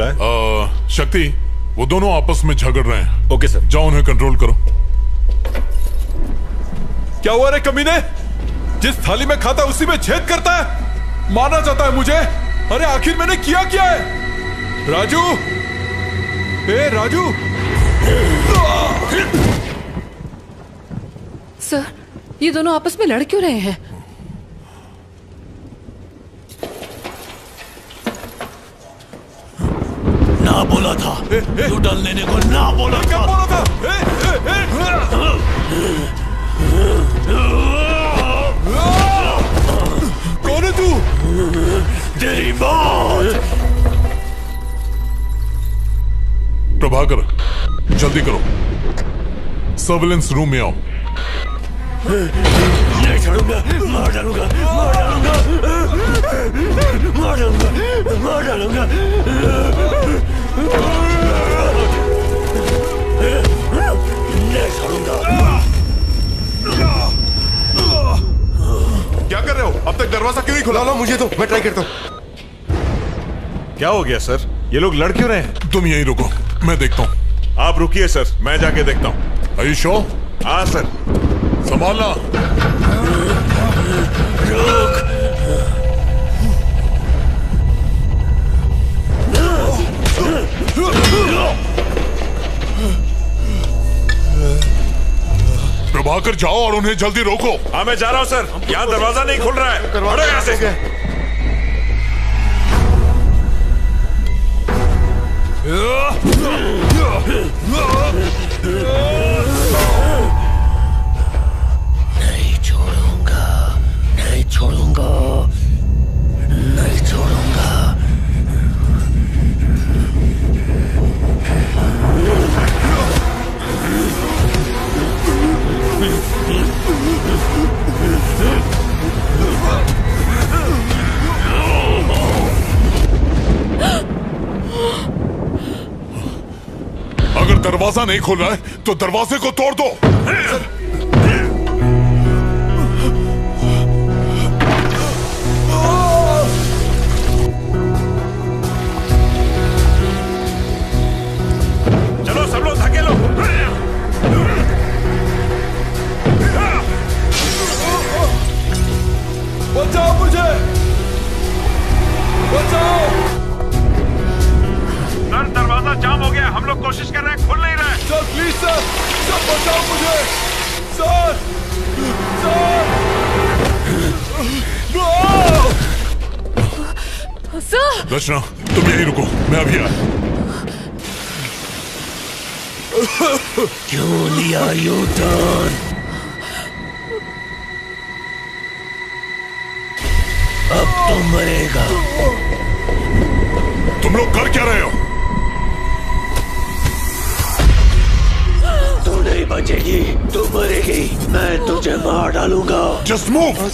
बुलाया शक्ति वो दोनों आपस में झगड़ रहे हैं। Okay sir. जाओ उन्हें कंट्रोल करो। क्या हुआ रे कमीने? जिस थाली में खाता उसी में छेद करता है। माना जाता है मुझे। अरे आखिर मैंने किया क्या है? राजू? ए राजू? सर ये दोनों आपस में लड़ क्यों रहे हैं ना बोला था। तू डल लेने को ना बोला क्या बोला था? कौन है तू? तेरी मौत प्रभाकर जल्दी करो। सर्विलेंस रूम में आओ। नहीं छोड़ूँगा मार डालूँगा मार डालूँगा मार डालूँगा मार डालूँगा क्या कर रहे हो? अब तक दरवाज़ा क्यों नहीं खुला? लो मुझे तो मैं ट्राई करता हूँ। क्या हो गया सर? ये लोग लड़ क्यों रहे हैं? तुम यहीं रुको मैं देखता हूँ। आप रुकिए सर मैं जाके देखता हूँ। आयुषो हाँ सर। संभालना। प्रभाकर कर जाओ और उन्हें जल्दी रोको। हाँ मैं जा रहा हूँ सर। यहाँ दरवाज़ा नहीं खुल रहा है। हटो यहाँ से। नहीं छोड़ूँगा नहीं छोड़ूँगा। अगर दरवाज़ा नहीं खुल रहा है तो दरवाजे को तोड़ दो। मैं अभी आया क्यों लिया यू टर्न अब तो मरेगा। तुम लोग कर क्या रहे हो? तू नहीं बचेगी तू मरेगी। मैं तुझे मार डालूँगा। Just move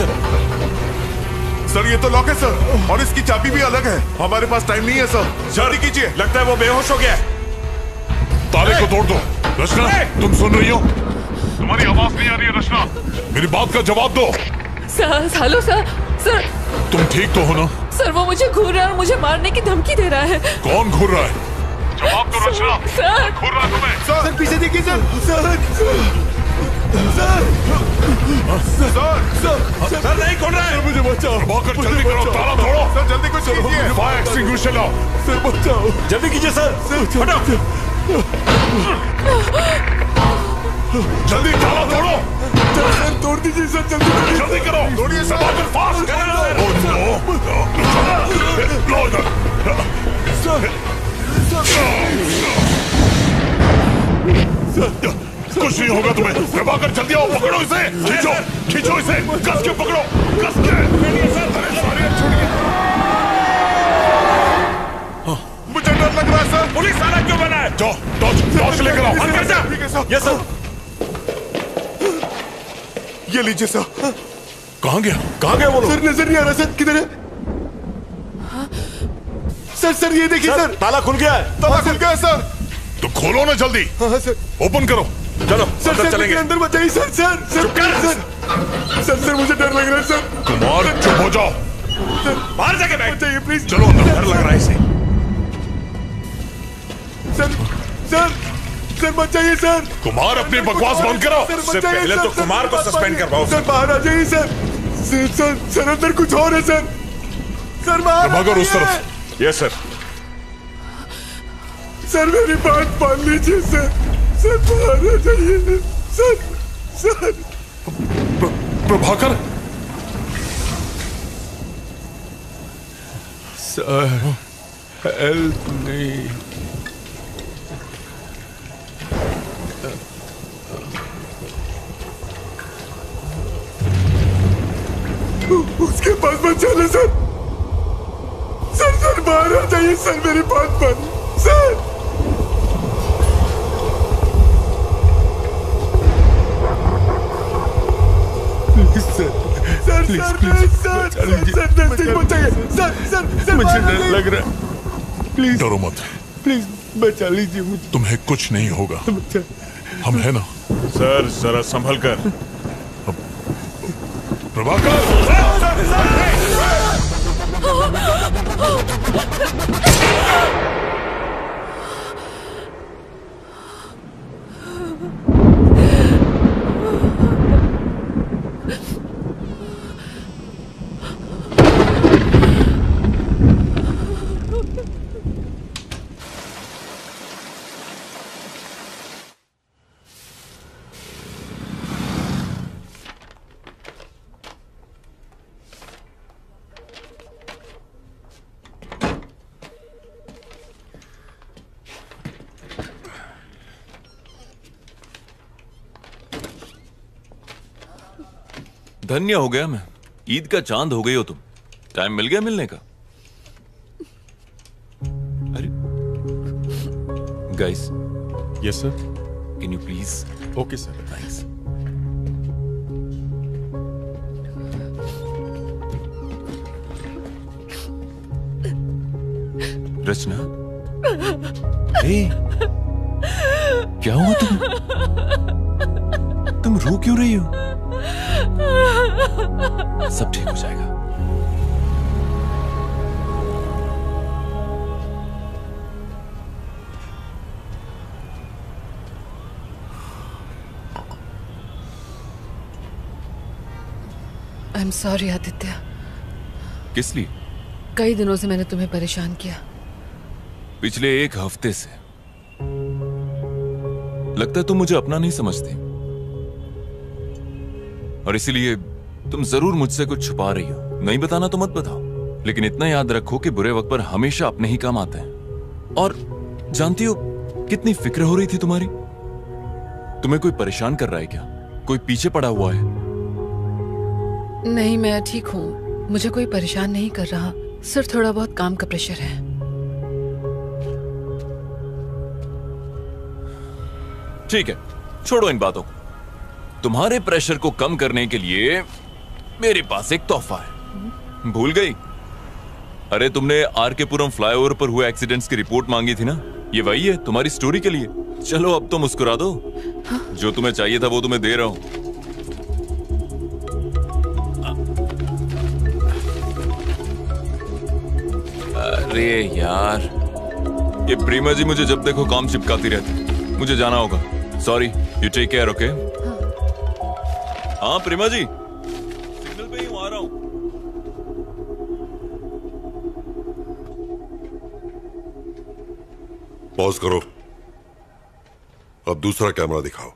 sir. सर ये तो लॉक है सर। और इसकी चाबी भी अलग है। हमारे पास टाइम नहीं है सर। जल्दी कीजिए। लगता है वो बेहोश हो गया ताले को तोड़ दो। रचना तुम सुन रही हो? तुम्हारी आवाज़ नहीं आ रही है रचना। मेरी बात का जवाब दो। Sir hello sir. सर। तुम ठीक तो हो ना? सर वो मुझे घूर रहा है और मुझे मारने की धमकी दे रहा है। कौन घूर रहा है? जवाब दो रचना। सर। घूर रहा है तुम्हें। सर सर पीछे देखिए sir sir. Sir sir sir sir नहीं खोल रहा है मुझे बचाओ प्रभाकर जल्दी करो ताला तोड़ो सर जल्दी कुछ कीजिए फायर एक्सटिंग्विशर लाओ सर बचाओ जल्दी कीजिए सर हटो जल्दी ताला तोड़ो सर तोड़ दीजिए सर जल्दी जल्दी करो तोड़िए सर प्रभाकर फास्ट करो नो लो इधर कुछ नहीं होगा तुम्हें। प्रभाकर जल्दी आओ पकड़ो इसे। खींचो खींचो इसे। कस के पकड़ो कस के। अरे सारे छोड़िए मुझे डर लग रहा है सर। पुलिस वाला क्यों बना है? जाओ टॉर्च टॉर्च लेकर आओ। अंदर जा। ठीक है सर यस सर। ये लीजिए सर। कहाँ गया? कहाँ गया वो लोग? सर नज़र नहीं आ रहा सर। किधर है? सर सर ये देखिए सर ताला खुल गया है। ताला खुल गया है, सर। तो खोलो ना जल्दी। हाँ सर। ओपन करो। चलो सर अंदर सर चलेंगे। अंदर बचाइए sir sir sir sir sir sir मुझे डर लग रहा है सर। कुमार चुप हो जाओ। बाहर जाके बैठ। बचाइए प्लीज़ चलो अंदर डर लग रहा है इसे। सर सर सर बचाइए सर। कुमार अपनी बकवास बंद करो। सर पहले तो कुमार को सस्पेंड करवाओ सर बाहर आ जाइए सर। सर सर सर अंदर कुछ और है सर। सर बाहर आ उस तरफ़ यस सर। सर मेरी बात मान लीजिए sir. Prabhakar? Sir, help me उसके पास मत चले सर सर सर बाहर आ जाइए सर मेरी बात मान please please sir sir sir sir sir sir मुझे डर लग रहा है प्लीज़ डरो मत प्लीज़ बचा लीजिए मुझे। तुम्हें कुछ नहीं होगा। हम है ना? सर जरा संभल कर। प्रभाकर! धन्य हो गया मैं। ईद का चाँद हो गई हो तुम। टाइम मिल गया मिलने का। अरे। Guys yes sir can you please okay sir thanks Rachna ए, क्या हुआ तुम? तुम रो क्यों रही हो? सब ठीक हो जाएगा। आई एम सॉरी आदित्य किस लिए? कई दिनों से मैंने तुम्हें परेशान किया। पिछले एक हफ़्ते से। लगता है तुम मुझे अपना नहीं समझती। और इसीलिए तुम ज़रूर मुझसे कुछ छुपा रही हो। नहीं बताना तो मत बताओ। लेकिन इतना याद रखो कि बुरे वक्त पर हमेशा अपने ही काम आते हैं। और जानती हो कितनी फ़िक्र हो रही थी तुम्हारी? तुम्हें कोई परेशान कर रहा है क्या? कोई पीछे पड़ा हुआ है? नहीं मैं ठीक हूँ। मुझे कोई परेशान नहीं कर रहा। सिर्फ़ थोड़ा बहुत काम का प्रेशर है। ठीक है छोड़ो इन बातों को। तुम्हारे प्रेशर को कम करने के लिए मेरे पास एक तोहफा है। भूल गई? अरे तुमने आर के पुरम फ्लाईओवर पर हुए एक्सीडेंट्स की रिपोर्ट मांगी थी ना? ये वही है तुम्हारी स्टोरी के लिए। चलो अब तो मुस्कुरा दो। जो तुम्हें चाहिए था वो तुम्हें दे रहा हूँ। अरे यार। ये प्रीमा जी मुझे जब देखो काम चिपकाती रहती मुझे जाना होगा। Sorry you take care okay हाँ प्रीमा जी। पॉज करो। अब दूसरा कैमरा दिखाओ।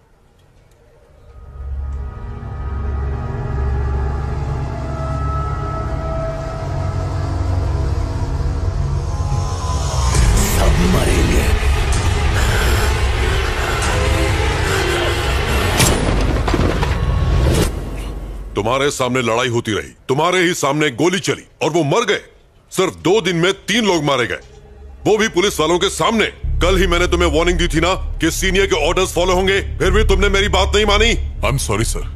तुम्हारे सामने लड़ाई होती रही। तुम्हारे ही सामने गोली चली और वो मर गए। सिर्फ़ दो दिन में तीन लोग मारे गए। वो भी पुलिस वालों के सामने। कल ही मैंने तुम्हें वार्निंग दी थी ना कि सीनियर के ऑर्डर्स फॉलो होंगे फिर भी तुमने मेरी बात नहीं मानी। आई एम सॉरी सर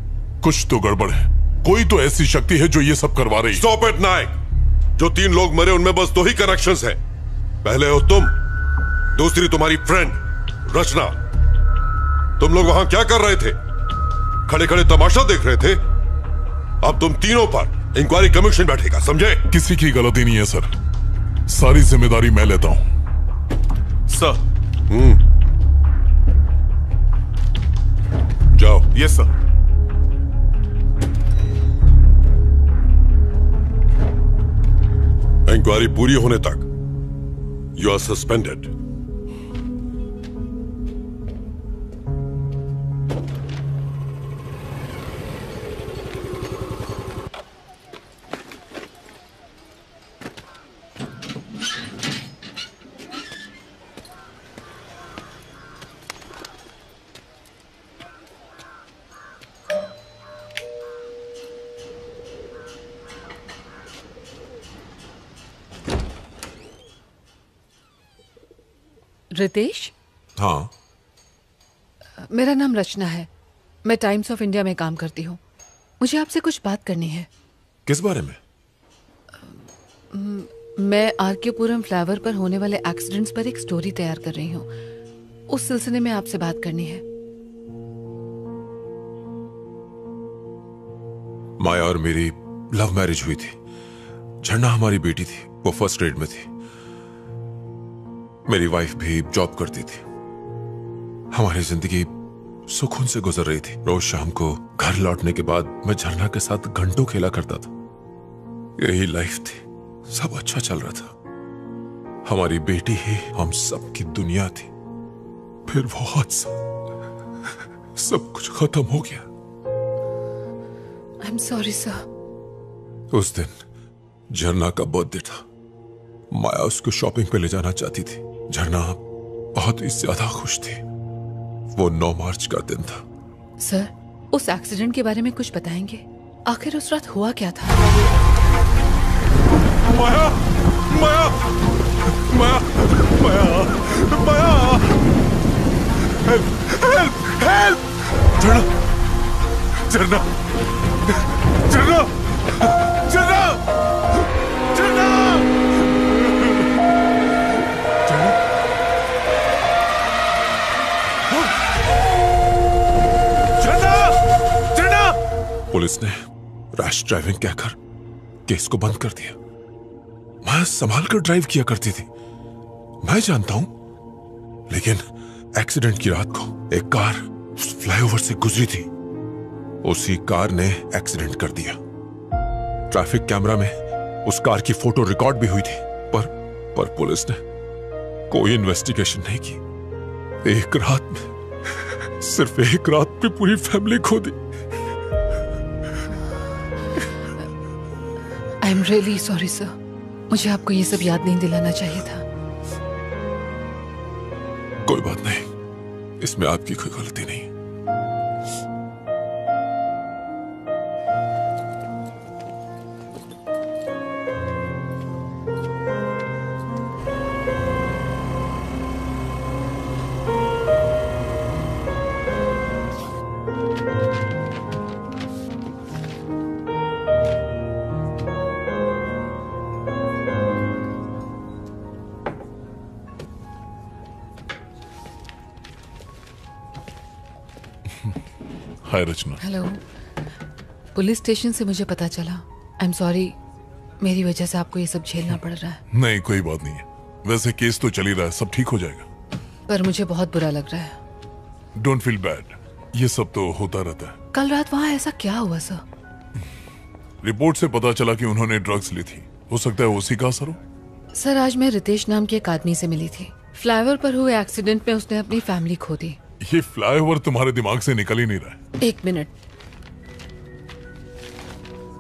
कुछ तो गड़बड़ है। कोई तो ऐसी शक्ति है जो ये सब करवा रही है। Stop it Nayak. जो तीन लोग मरे उनमें बस दो ही कनेक्शंस हैं। पहले हो तुम दूसरी तुम्हारी फ्रेंड रचना। तुम लोग वहाँ क्या कर रहे थे? खड़े खड़े तमाशा देख रहे थे? अब तुम तीनों पर इंक्वायरी कमीशन बैठेगा समझे? किसी की गलती नहीं है सर सारी ज़िम्मेदारी मैं लेता हूँ। सर हम्म जाओ यस सर इंक्वायरी पूरी होने तक। You are suspended Ritesh? हाँ। मेरा नाम रचना है। मैं टाइम्स ऑफ़ इंडिया में काम करती हूँ। मुझे आपसे कुछ बात करनी है। किस बारे में? मैं आर के पुरम फ्लावर पर होने वाले एक्सीडेंट्स पर एक स्टोरी तैयार कर रही हूँ। उस सिलसिले में आपसे बात करनी है। माया और मेरी लव मैरिज हुई थी। झंडा हमारी बेटी थी। वो फ़र्स्ट ग्रेड में थी। मेरी वाइफ भी जॉब करती थी। हमारी ज़िंदगी सुकून से गुजर रही थी। रोज शाम को घर लौटने के बाद मैं झरना के साथ घंटों खेला करता था। यही लाइफ थी। सब अच्छा चल रहा था। हमारी बेटी ही हम सबकी दुनिया थी। फिर वो हादसा सब कुछ खत्म हो गया। आई एम सॉरी सर उस दिन झरना का बर्थडे था। माया उसको शॉपिंग पे ले जाना चाहती थी। झरना बहुत ही ज़्यादा खुश थी। वो 9 मार्च का दिन था। सर उस एक्सीडेंट के बारे में कुछ बताएँगे? आखिर उस रात हुआ क्या था? Maya Maya Maya Maya Maya. Help help help Jharna Jharna Jharna झरना। पुलिस ने रैश ड्राइविंग कहकर केस को बंद कर दिया। मैं संभाल कर ड्राइव किया करती थी। मैं जानता हूँ, लेकिन एक्सीडेंट की रात को एक कार फ्लाईओवर से गुजरी थी। उसी कार ने एक्सीडेंट कर दिया। ट्रैफ़िक कैमरा में उस कार की फ़ोटो रिकॉर्ड भी हुई थी, पर पर पुलिस ने कोई इन्वेस्टिगेशन नहीं की। एक रात में, सिर्फ़ एक रात में पूरी फैमिली खो दी। I am really sorry sir मुझे आपको ये सब याद नहीं दिलाना चाहिए था। कोई बात नहीं। इसमें आपकी कोई गलती नहीं। पुलिस स्टेशन से मुझे पता चला। आई एम सॉरी मेरी वजह से आपको ये सब झेलना पड़ रहा है। नहीं कोई बात नहीं है। वैसे केस तो चल ही रहा है सब ठीक हो जाएगा। पर मुझे बहुत बुरा लग रहा है। डोंट फील बैड ये सब तो होता रहता है। कल रात वहाँ ऐसा क्या हुआ सर? रिपोर्ट से पता चला कि उन्होंने ड्रग्स ली थी। हो सकता है उसी का असर हो। सर आज मैं रितेश नाम के एक आदमी से मिली थी। फ्लाईओवर पर हुए एक्सीडेंट में उसने अपनी फैमिली खो दी। ये फ्लाईओवर तुम्हारे दिमाग से निकल ही नहीं रहा है। एक मिनट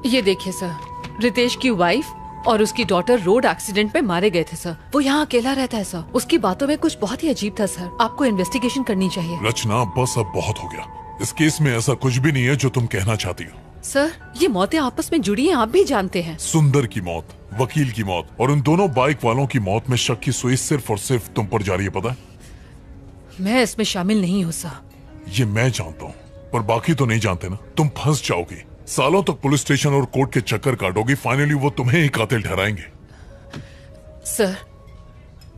ये देखिए सर। रितेश की वाइफ और उसकी डॉटर रोड एक्सीडेंट में मारे गए थे सर। वो यहाँ अकेला रहता है सर। उसकी बातों में कुछ बहुत ही अजीब था सर। आपको इन्वेस्टिगेशन करनी चाहिए। रचना बस अब बहुत हो गया। इस केस में ऐसा कुछ भी नहीं है जो तुम कहना चाहती हो। सर ये मौतें आपस में जुड़ी हैं आप भी जानते हैं। सुंदर की मौत वकील की मौत और उन दोनों बाइक वालों की मौत में शक की सुई सिर्फ़ और सिर्फ़ तुम पर जा रही है पता है? मैं इसमें शामिल नहीं हूँ सर। ये मैं जानता हूँ पर बाकी तो नहीं जानते ना। तुम फंस जाओगी। सालों तक पुलिस स्टेशन और कोर्ट के चक्कर काटोगी फाइनली वो तुम्हें ही कातिल ठहराएँगे। सर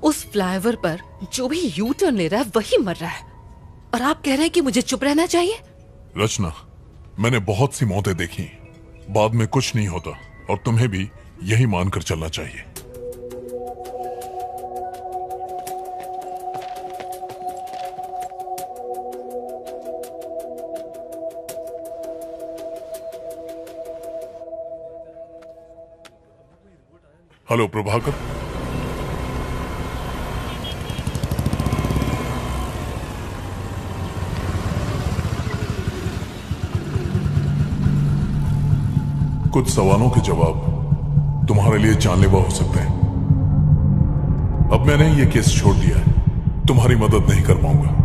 उस फ्लाईओवर पर जो भी यू टर्न ले रहा है वही मर रहा है। और आप कह रहे हैं कि मुझे चुप रहना चाहिए? रचना मैंने बहुत सी मौतें देखी। बाद में कुछ नहीं होता और तुम्हें भी यही मानकर चलना चाहिए। हेलो प्रभाकर कुछ सवालों के जवाब तुम्हारे लिए जानलेवा हो सकते हैं। अब मैंने ये केस छोड़ दिया है। तुम्हारी मदद नहीं कर पाऊँगा।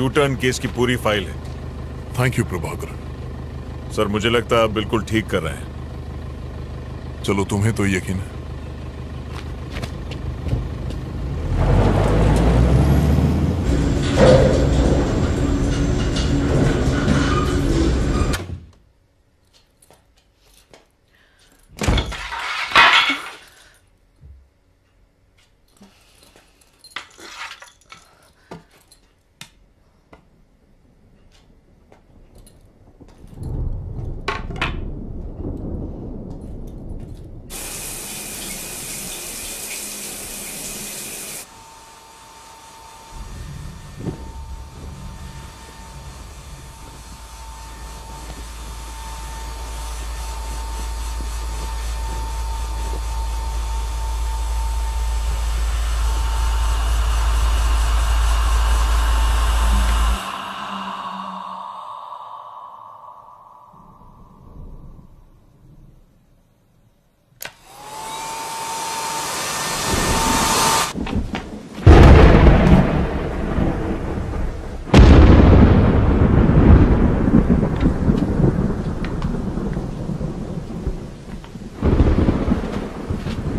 ये यू टर्न केस की पूरी फ़ाइल है। थैंक यू प्रभाकर सर मुझे लगता है आप बिल्कुल ठीक कर रहे हैं। चलो तुम्हें तो यकीन है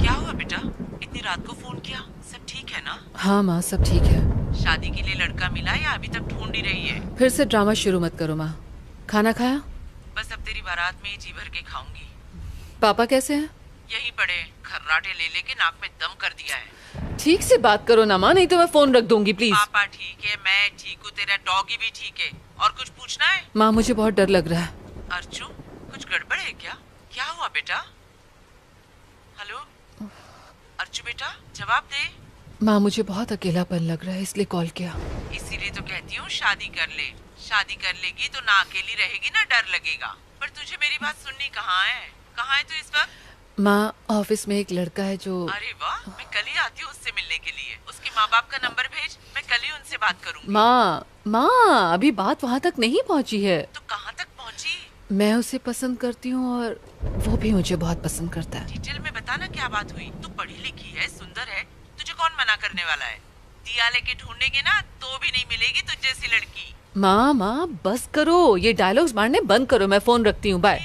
क्या हुआ बेटा इतनी रात को फ़ोन किया सब ठीक है ना हाँ माँ सब ठीक है। शादी के लिए लड़का मिला या अभी तक ढूंढ ही रही है? फिर से ड्रामा शुरू मत करो माँ। खाना खाया? बस अब तेरी बारात में जी भर के खाऊँगी। पापा कैसे हैं? यही पड़े खर्राटे ले लेके नाक में दम कर दिया है। ठीक से बात करो ना माँ नहीं तो मैं फ़ोन रख दूँगी प्लीज़। पापा ठीक है मैं ठीक हूँ तेरा डॉगी भी ठीक है। और कुछ पूछना है? माँ मुझे बहुत डर लग रहा है। अर्जु कुछ गड़बड़ है क्या? क्या हुआ बेटा? हेलो? अर्जु बेटा जवाब दे। माँ मुझे बहुत अकेलापन लग रहा है इसलिए कॉल किया। इसीलिए तो कहती हूँ शादी कर ले। शादी कर लेगी तो ना अकेली रहेगी ना डर लगेगा। पर तुझे मेरी बात सुननी कहाँ है? कहाँ है तू इस वक्त? माँ ऑफ़िस में एक लड़का है जो अरे वाह मैं कल ही आती हूँ उससे मिलने के लिए। उसके माँ बाप का नंबर भेज मैं कल ही उनसे बात करूँ माँ माँ अभी बात वहाँ तक नहीं पहुँची है। तो कहाँ तक पहुँची? मैं उसे पसंद करती हूँ और वो भी मुझे बहुत पसंद करता है। डिटेल में बताना क्या बात हुई। तू पढ़ी लिखी है सुंदर है। कौन मना करने वाला है? दिया लेके ढूंढेंगे ना तो भी नहीं मिलेगी तुझ जैसी लड़की। माँ माँ बस करो। ये डायलॉग्स मारने बंद करो। मैं फ़ोन रखती हूँ। बाय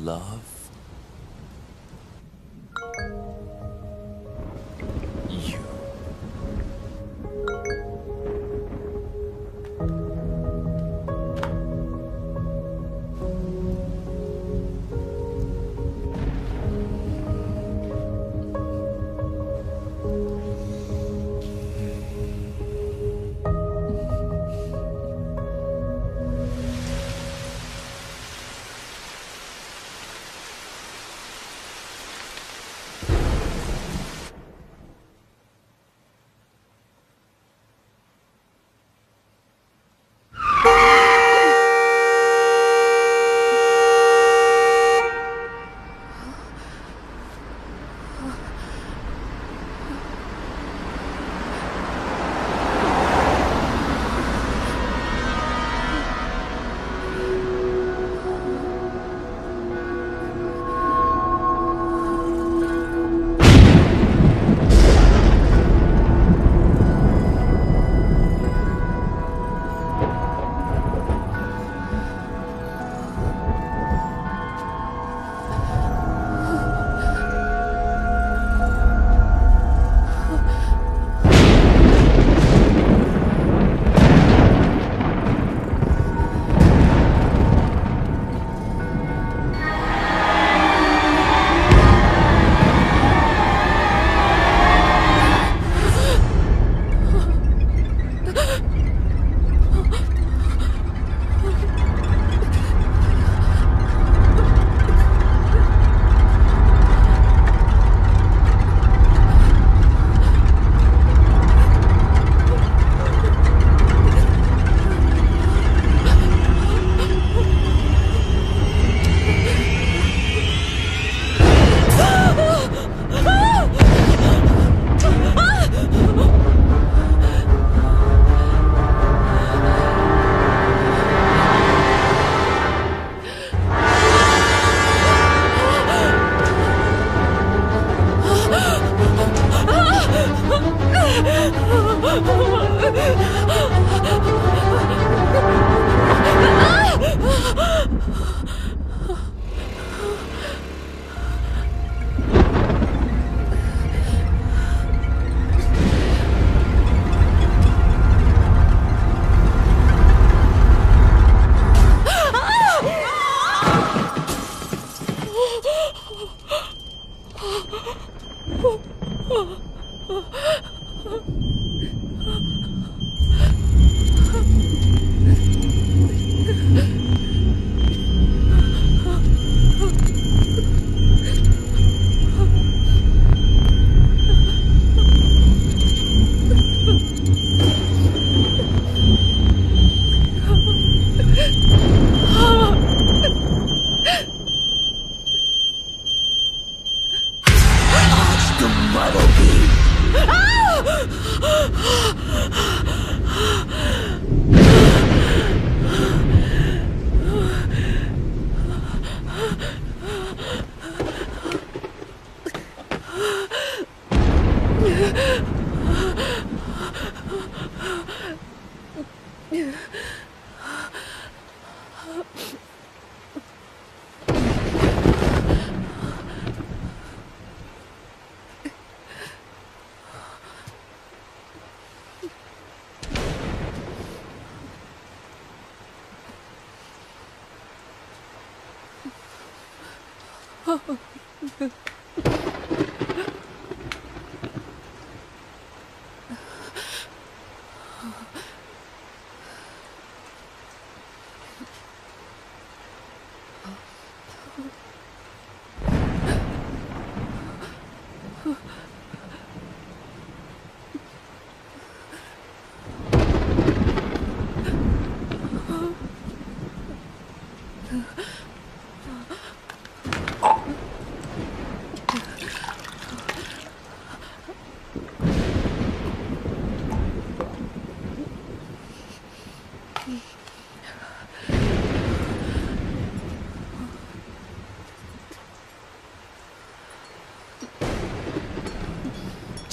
love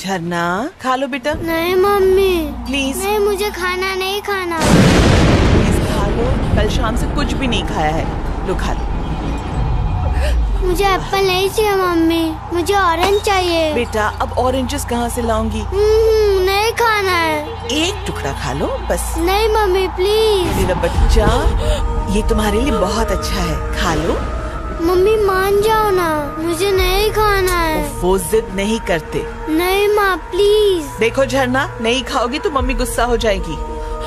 झरना खा लो बेटा। नहीं मम्मी। प्लीज़ नहीं मुझे खाना नहीं खाना। प्लीज़ खा लो। कल शाम से कुछ भी नहीं खाया है। लो खा लो। मुझे एप्पल नहीं चाहिए मम्मी। मुझे ऑरेंज चाहिए। बेटा अब ऑरेंजेस कहाँ से लाऊँगी? हम्म, नहीं खाना है। एक टुकड़ा खा लो बस। नहीं मम्मी प्लीज़ मेरा बच्चा ये तुम्हारे लिए बहुत अच्छा है। खा लो। मम्मी मान जाओ ना। मुझे नहीं खाना है। वो जिद नहीं करते। नहीं प्लीज़ देखो झरना नहीं खाओगी तो मम्मी गुस्सा हो जाएगी।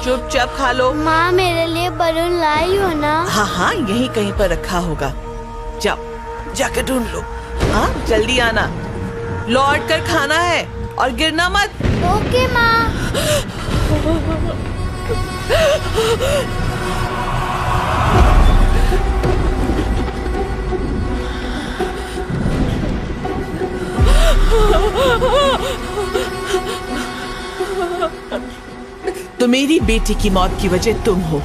चुपचाप खा लो। माँ मेरे लिए बलून लाई हो ना। हाँ हाँ यहीं कहीं पर रखा होगा। जाओ जाकर ढूंढ लो। हाँ जल्दी आना। लौट कर खाना है और गिरना मत। ओके माँ। *laughs* तो मेरी बेटी की मौत की वजह तुम हो।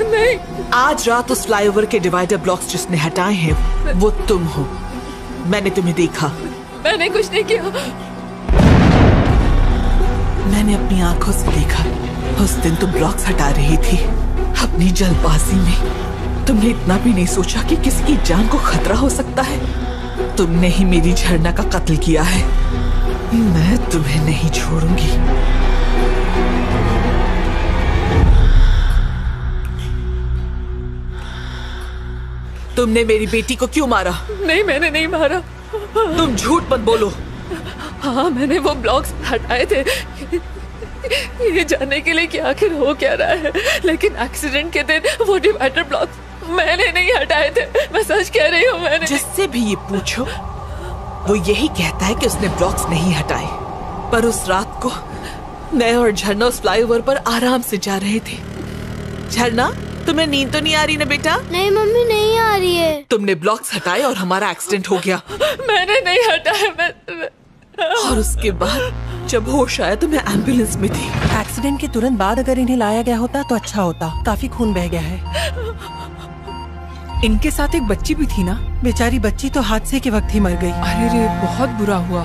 नहीं। आज रात उस फ्लाईओवर के डिवाइडर ब्लॉक्स जिसने हटाए हैं वो तुम हो। मैंने तुम्हें देखा। मैंने कुछ नहीं किया। मैंने अपनी आँखों से देखा। उस दिन तुम ब्लॉक्स हटा रही थी अपनी जल्दबाजी में। तुमने इतना भी नहीं सोचा कि किसी की जान को खतरा हो सकता है। तुमने ही मेरी झरना का कत्ल किया है। मैं तुम्हें नहीं छोड़ूँगी। तुमने मेरी बेटी को क्यों मारा? नहीं मैंने नहीं मारा। तुम झूठ मत बोलो। हाँ मैंने वो ब्लॉग्स हटाए थे। ये जानने के लिए कि आखिर हो क्या रहा है। लेकिन एक्सीडेंट के दिन वो डिवाइडर ब्लॉक मैंने नहीं हटाए थे। मैं सच कह रही हूँ मैंने जिससे भी ये पूछो वो यही कहता है कि उसने ब्लॉक्स नहीं हटाए। पर उस रात को मैं और झरना उस फ्लाईओवर पर आराम से जा रहे थे। झरना तुम्हें नींद तो नहीं आ रही ना बेटा? नहीं मम्मी नहीं आ रही है। तुमने ब्लॉक्स हटाए और हमारा एक्सीडेंट हो गया। मैंने नहीं हटाया मैं, मैं और उसके बाद जब होश आया तो मैं एंबुलेंस में थी। एक्सीडेंट के तुरंत बाद अगर इन्हें लाया गया होता तो अच्छा होता। काफ़ी खून बह गया है। इनके साथ एक बच्ची भी थी ना। बेचारी बच्ची तो हादसे के वक्त ही मर गई। अरे रे बहुत बुरा हुआ।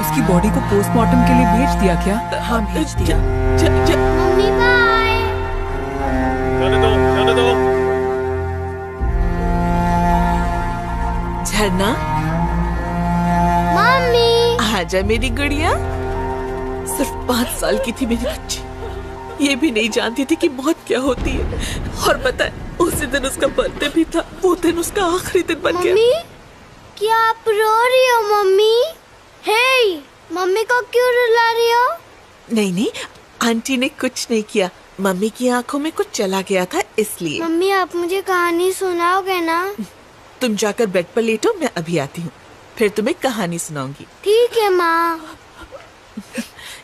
उसकी बॉडी को पोस्टमार्टम के लिए भेज दिया क्या? हाँ भेज दिया। मम्मी दो झरना? मम्मी। आजा मेरी गुड़िया। सिर्फ़ पाँच साल की थी मेरी बच्ची। ये भी नहीं जानती थी कि मौत क्या होती है। और पता है उसी दिन उसका बर्थडे भी था। वो दिन उसका आखिरी दिन बन गया। क्या आप रो रही हो मम्मी? हे मम्मी को क्यों रुला रही हो? नहीं नहीं आंटी ने कुछ नहीं किया। मम्मी की आँखों में कुछ चला गया था इसलिए। मम्मी आप मुझे कहानी सुनाओगे ना? तुम जाकर बेड पर लेटो मैं अभी आती हूँ। फिर तुम्हें कहानी सुनाऊँगी। ठीक है माँ।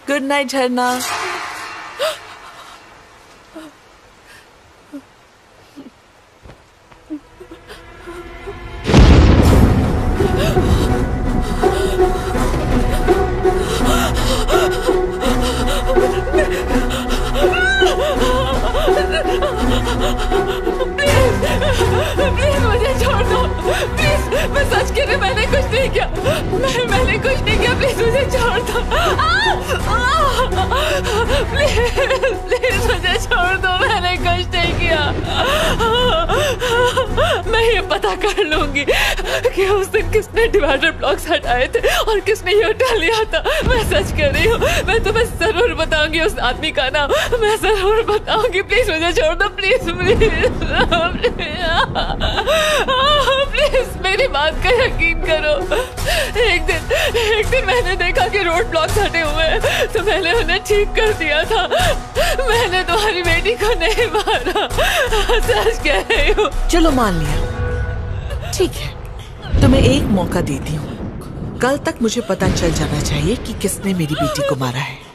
Good night Jharna. Ha ha ha! Please मुझे छोड़ दो। प्लीज़ मैं सच कह रही मैंने कुछ नहीं किया। मैं, मैंने कुछ नहीं किया। प्लीज़ मुझे छोड़ दो। प्लीज़ प्लीज़ मुझे छोड़ दो। मैंने कुछ नहीं किया। मैं ये पता कर लूँगी कि उस दिन किसने डिवाइडर ब्लॉक्स हटाए थे और किसने ये उठा लिया था। मैं सच कह रही हूँ, मैं तुम्हें ज़रूर बताऊँगी उस आदमी का नाम। मैं ज़रूर बताऊँगी। प्लीज़ मुझे छोड़ दो। प्लीज़ प्लीज़ प्लीज़ मेरी बात का यकीन करो। एक दिन एक दिन मैंने देखा कि रोड ब्लॉक हटे हुए हैं तो मैंने उन्हें ठीक कर दिया था। मैंने तुम्हारी बेटी को नहीं मारा। सच कह रही हूँ। चलो मान लिया। ठीक है। तुम्हें एक मौका देती हूँ। कल तक मुझे पता चल जाना चाहिए कि किसने मेरी बेटी को मारा है।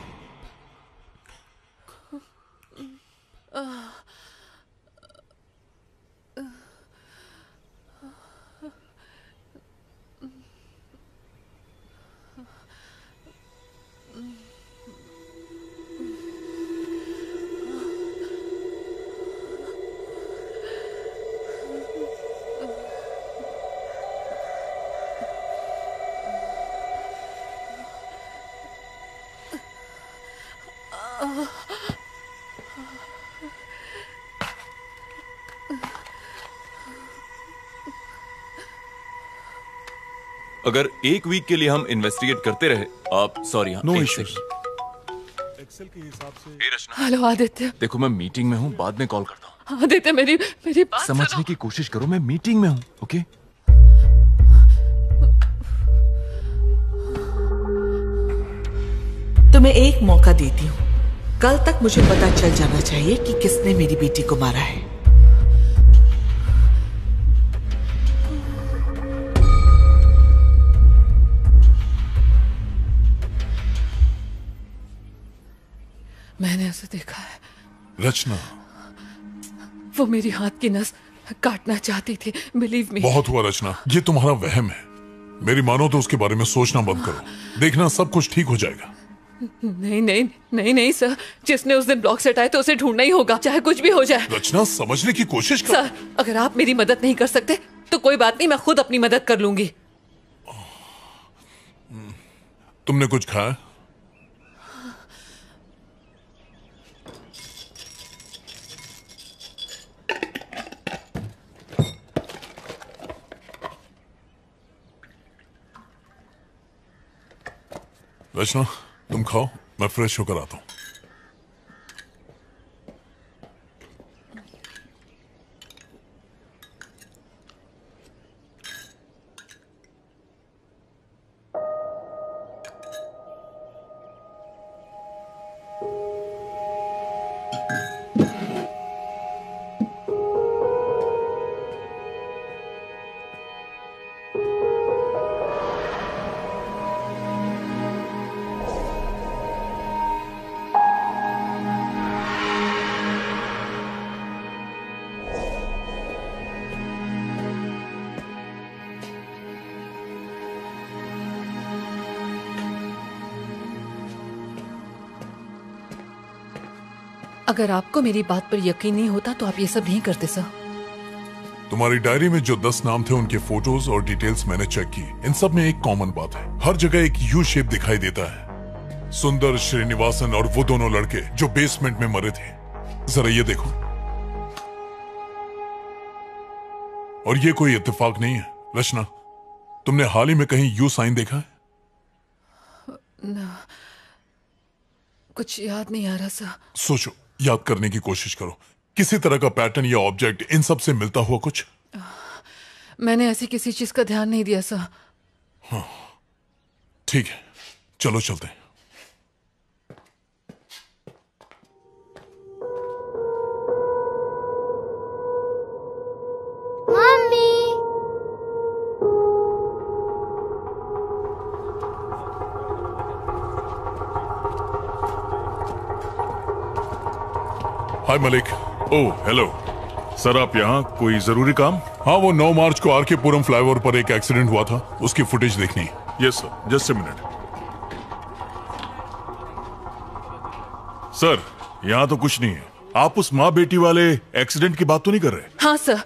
अगर एक वीक के लिए हम इन्वेस्टिगेट करते रहे आप सॉरी हाँ No एक एक्सेल के हिसाब से हेलो आदित्य देखो मैं मीटिंग में हूँ बाद में कॉल करता हूँ। आदित्य मेरी मेरी बात समझने की कोशिश करो मैं मीटिंग में हूँ ओके तुम्हें एक मौका देती हूँ। कल तक मुझे पता चल जाना चाहिए कि किसने मेरी बेटी को मारा है। रचना। वो मेरी हाथ की नस काटना चाहती थी बिलीव मी बहुत हुआ रचना। ये तुम्हारा वहम है। मेरी मानो तो उसके बारे में सोचना बंद करो। देखना सब कुछ ठीक हो जाएगा। नहीं नहीं नहीं नहीं सर जिसने उस दिन ब्लॉक से हटाए तो उसे ढूंढना ही होगा चाहे कुछ भी हो जाए। रचना समझने की कोशिश कर। सर अगर आप मेरी मदद नहीं कर सकते तो कोई बात नहीं मैं खुद अपनी मदद कर लूँगी। तुमने कुछ खाया? रचना तुम खाओ मैं फ्रेश होकर आता हूँ अगर आपको मेरी बात पर यकीन नहीं होता तो आप ये सब नहीं करते सर। तुम्हारी डायरी में जो दस नाम थे उनके फ़ोटोज़ और डिटेल्स मैंने चेक की। इन सब में एक कॉमन बात है। हर जगह एक यू शेप दिखाई देता है। सुंदर श्रीनिवासन और वो दोनों लड़के जो बेसमेंट में मरे थे। जरा ये देखो। और ये कोई इत्तेफाक नहीं है रचना। तुमने हाल ही में कहीं यू साइन देखा है? न, कुछ याद नहीं आ रहा सा सोचो। याद करने की कोशिश करो। किसी तरह का पैटर्न या ऑब्जेक्ट इन सबसे मिलता हुआ कुछ? मैंने ऐसी किसी चीज़ का ध्यान नहीं दिया हाँ। ठीक है। चलो चलते हैं। Hi Malik oh hello sir आप यहाँ कोई ज़रूरी काम? हाँ वो 9 मार्च को आर के पुरम फ्लाईओवर पर एक एक्सीडेंट हुआ था। उसकी फुटेज देखनी yes sir just a minute sir यहाँ तो कुछ नहीं है। आप उस माँ बेटी वाले एक्सीडेंट की बात तो नहीं कर रहे? हाँ सर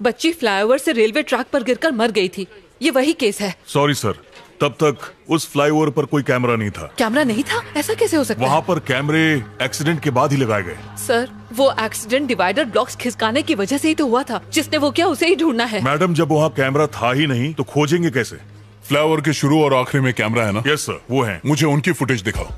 बच्ची फ्लाईओवर से रेलवे ट्रैक पर गिरकर मर गई थी। ये वही केस है। सॉरी सर तब तक उस फ्लाईओवर पर कोई कैमरा नहीं था। कैमरा नहीं था? ऐसा कैसे हो सकता वहाँ पर कैमरे एक्सीडेंट के बाद ही लगाए गए। सर वो एक्सीडेंट डिवाइडर ब्लॉक्स खिसकाने की वजह से ही तो हुआ था जिसने वो किया उसे ही ढूंढना है? मैडम जब वहाँ कैमरा था ही नहीं तो खोजेंगे कैसे? फ्लाईओवर के शुरू और आखिरी में कैमरा है ना? यस सर वो है। मुझे उनकी फुटेज दिखाओ।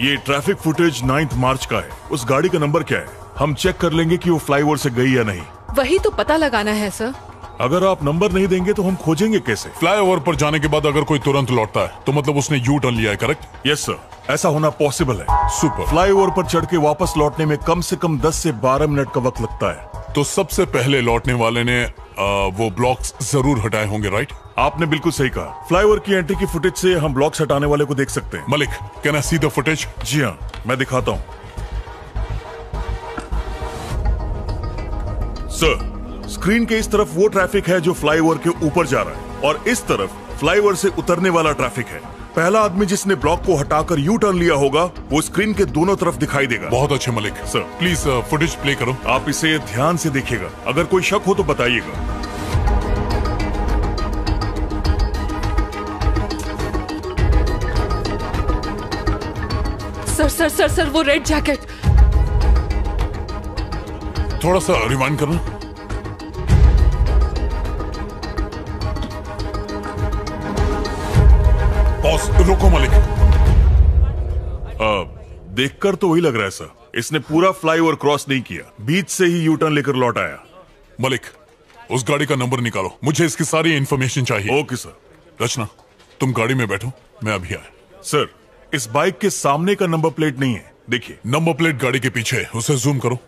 ये ट्रैफ़िक फुटेज नाइन्थ मार्च का है। उस गाड़ी का नंबर क्या है? हम चेक कर लेंगे कि वो फ्लाईओवर से गई या नहीं। वही तो पता लगाना है सर। अगर आप नंबर नहीं देंगे तो हम खोजेंगे कैसे? फ्लाईओवर पर जाने के बाद अगर कोई तुरंत लौटता है तो मतलब उसने यू टर्न लिया है करेक्ट यस सर ऐसा होना पॉसिबल है। सुपर फ्लाईओवर पर चढ़ के वापस लौटने में कम से कम 10 से 12 मिनट का वक्त लगता है। तो सबसे पहले लौटने वाले ने आ, वो ब्लॉक्स ज़रूर हटाए होंगे राइट आपने बिल्कुल सही कहा। फ्लाईओवर की एंट्री की फुटेज से हम ब्लॉक्स हटाने वाले को देख सकते हैं। Malik can I see the footage जी हाँ मैं दिखाता हूँ। सर स्क्रीन के इस तरफ़ वो ट्रैफ़िक है जो फ्लाईओवर के ऊपर जा रहा है और इस तरफ़ फ्लाईओवर से उतरने वाला ट्रैफ़िक है। पहला आदमी जिसने ब्लॉक को हटाकर यू टर्न लिया होगा वो स्क्रीन के दोनों तरफ़ दिखाई देगा। बहुत अच्छे Malik. Sir please footage play करो। आप इसे ध्यान से देखिएगा। अगर कोई शक हो तो बताइएगा। सर सर सर सर वो रेड जैकेट थोड़ा सा रिमाइंड करना। रोको मलिक। आ, देखकर तो वही लग रहा है सर। इसने पूरा फ्लाईओवर क्रॉस नहीं किया। बीच से ही यू टर्न लेकर लौट आया। मलिक उस गाड़ी का नंबर निकालो। मुझे इसकी सारी इन्फॉर्मेशन चाहिए। Okay sir. रचना तुम गाड़ी में बैठो मैं अभी आया। सर इस बाइक के सामने का नंबर प्लेट नहीं है। देखिए नंबर प्लेट गाड़ी के पीछे है। उसे जूम करो।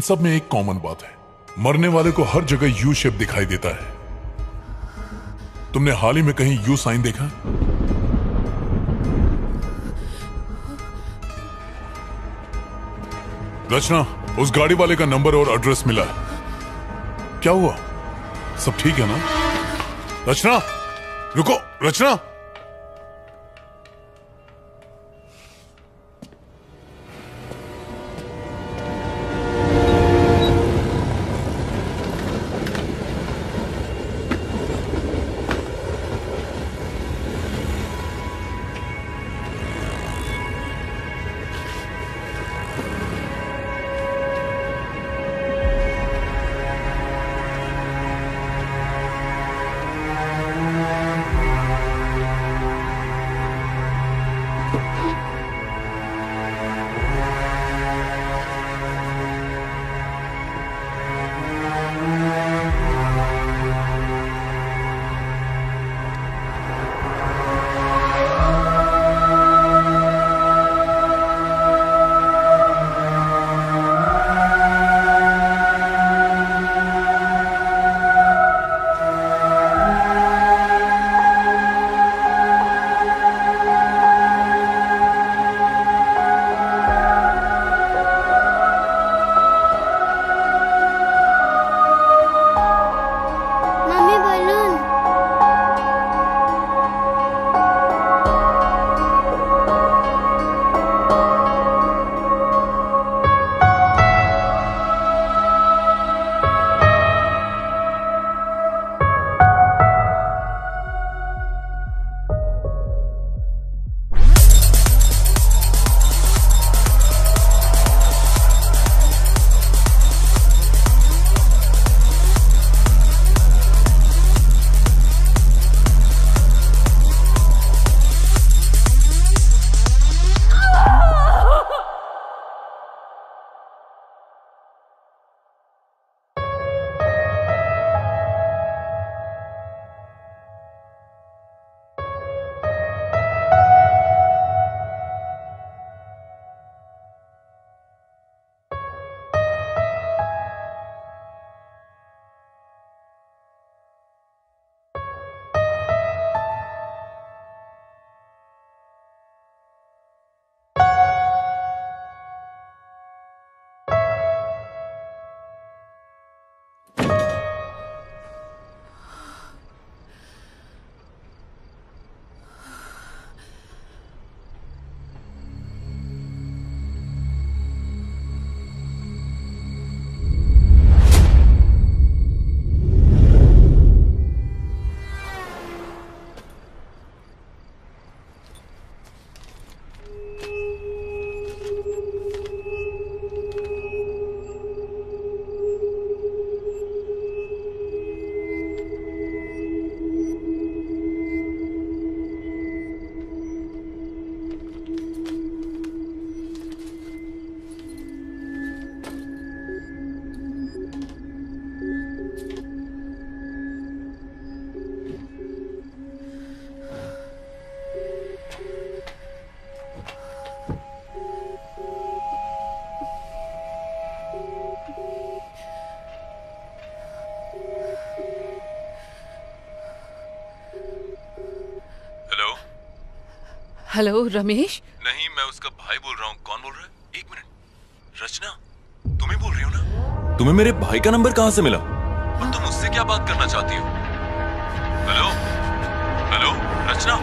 इन सब में एक कॉमन बात है। मरने वाले को हर जगह यू शेप दिखाई देता है। तुमने हाल ही में कहीं यू साइन देखा? रचना, उस गाड़ी वाले का नंबर और एड्रेस मिला। है क्या हुआ? सब ठीक है ना? रचना, रुको, रचना! हेलो रमेश नहीं मैं उसका भाई बोल रहा हूँ। कौन बोल रहा है? एक मिनट। रचना तुम ही बोल रही हो ना? तुम्हें मेरे भाई का नंबर कहाँ से मिला? और तुम उससे क्या बात करना चाहती हो? हेलो हेलो रचना?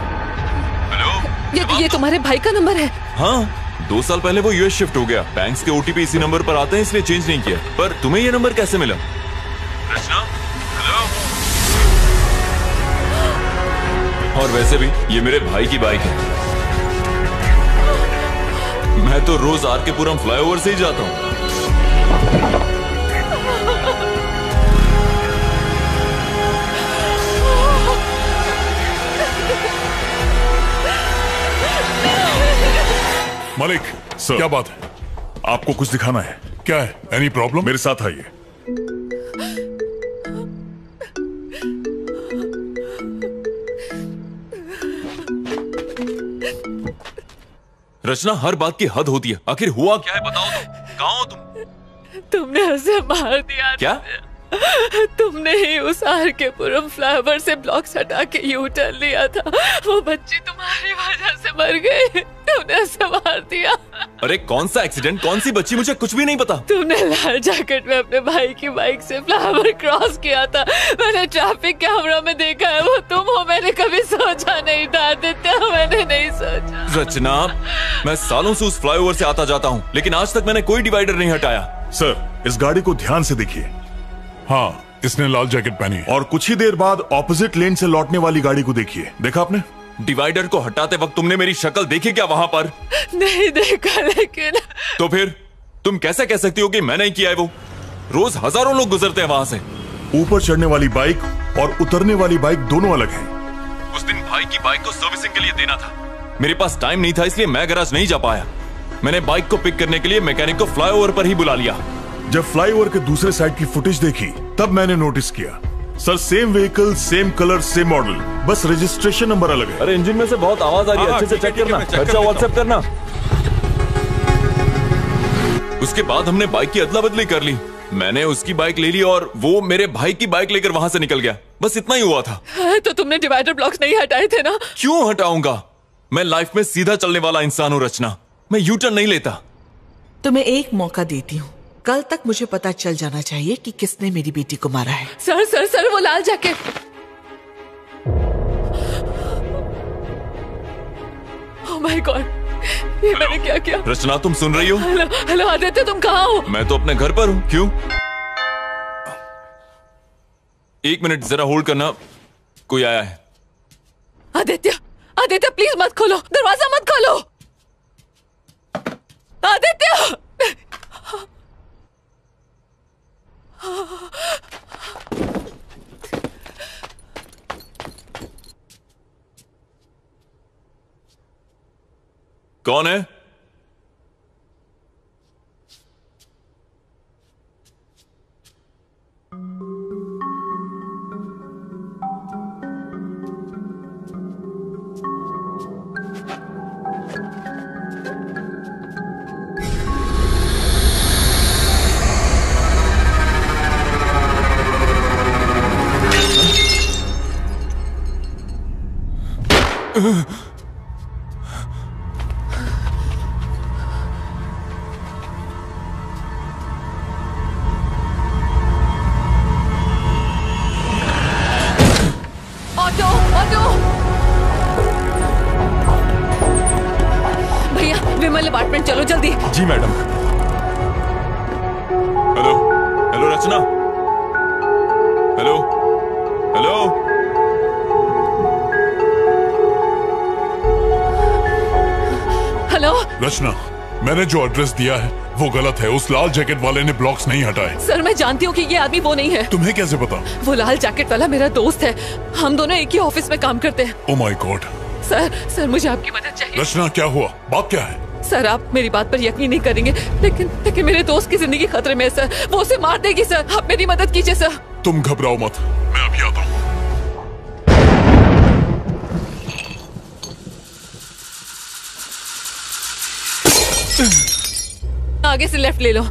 हेलो ये ये तुम्हारे भाई का नंबर है। हाँ दो साल पहले वो यूएस शिफ्ट हो गया। बैंक के ओटीपी इसी नंबर पर आते हैं इसलिए चेंज नहीं किया। पर तुम्हें ये नंबर कैसे मिला? रचना? हेलो और वैसे भी ये मेरे भाई की बाइक है। मैं तो रोज आर के पूरा फ्लाईओवर से ही जाता हूँ। मलिक सर क्या बात है? आपको कुछ दिखाना है? क्या है? एनी प्रॉब्लम मेरे साथ आइए। रचना हर बात की हद होती है। आखिर हुआ क्या है? बताओ तुम। कहाँ हो तुम? तुमने उसे मार दिया क्या? तुमने ही उस आर के पुरम फ्लावर से ब्लॉक्स हटा के यूटर टर्न लिया था। वो बच्ची तुम्हारी वजह से मर गई। तुमने उसे मार दिया। अरे कौन सा एक्सीडेंट कौन सी बच्ची? मुझे कुछ भी नहीं पता। तुमने लाल जैकेट में अपने भाई की बाइक से फ्लावर क्रॉस किया था। मैंने ट्रैफ़िक कैमरा में देखा है वो तुम हो मैंने कभी सोचा नहीं था आदित्य मैंने नहीं सोचा। रचना मैं सालों से उस फ्लाईओवर से आता जाता हूँ लेकिन आज तक मैंने कोई डिवाइडर नहीं हटाया। सर इस गाड़ी को ध्यान से देखिए। हाँ इसने लाल जैकेट पहनी और कुछ ही देर बाद ऑपोजिट लेन से लौटने वाली गाड़ी को देखिए। देखा आपने? डिवाइडर को हटाते वक्त तुमने मेरी शक्ल देखी क्या वहाँ पर? नहीं देखा लेकिन तो फिर तुम कैसे कह सकती हो कि मैं नहीं किया है वो? रोज हज़ारों लोग गुजरते हैं वहाँ से। ऊपर चढ़ने वाली बाइक और उतरने वाली बाइक दोनों अलग है। उस दिन भाई की बाइक को सर्विसिंग के लिए देना था। मेरे पास टाइम नहीं था इसलिए मैं गैराज नहीं जा पाया। मैंने बाइक को पिक करने के लिए मैकेनिक को फ्लाईओवर पर ही बुला लिया। जब फ्लाईओवर के दूसरे साइड की फुटेज देखी तब मैंने नोटिस किया sir same vehicle same colour same model बस रजिस्ट्रेशन नंबर अलग है। अरे इंजन में से बहुत आवाज़ आ रही है। अच्छे से चेक करना। खर्चा व्हाट्सएप करना। उसके बाद हमने बाइक की अदला बदली कर ली। मैंने उसकी बाइक ले ली और वो मेरे भाई की बाइक लेकर वहाँ से निकल गया। बस इतना ही हुआ था। तो तुमने डिवाइडर ब्लॉक्स नहीं हटाए थे ना? क्यों हटाऊँगा? मैं लाइफ में सीधा चलने वाला इंसान हूँ रचना। मैं यूटर्न नहीं लेता। तुम्हें एक मौका देती हूँ। कल तक मुझे पता चल जाना चाहिए कि किसने मेरी बेटी को मारा है। सर सर सर वो लाल जैकेट। ओह माय गॉड ये मैंने क्या किया? रचना तुम सुन रही हो? हेलो हेलो आदित्य तुम कहाँ हो? मैं तो अपने घर पर हूँ। क्यों? एक मिनट जरा होल्ड करना। कोई आया है? आदित्य आदित्य प्लीज़ मत खोलो। दरवाज़ा मत खोलो। आदित्य! कौन है ऑटो ऑटो। भैया विमल अपार्टमेंट चलो जल्दी। जी मैडम। रचना मैंने जो एड्रेस दिया है वो गलत है। उस लाल जैकेट वाले ने ब्लॉक्स नहीं हटाए। सर मैं जानती हूँ कि ये आदमी वो नहीं है। तुम्हें कैसे पता? वो लाल जैकेट वाला मेरा दोस्त है। हम दोनों एक ही ऑफ़िस में काम करते हैं। Oh my god sir sir मुझे आपकी मदद चाहिए। रचना क्या हुआ? बात क्या है? सर आप मेरी बात पर यकीन नहीं करेंगे लेकिन लेकिन मेरे दोस्त की ज़िंदगी खतरे में है सर वो उसे मार देगी सर आप मेरी मदद कीजिए सर तुम घबराओ मत। आगे से लेफ़्ट ले लो।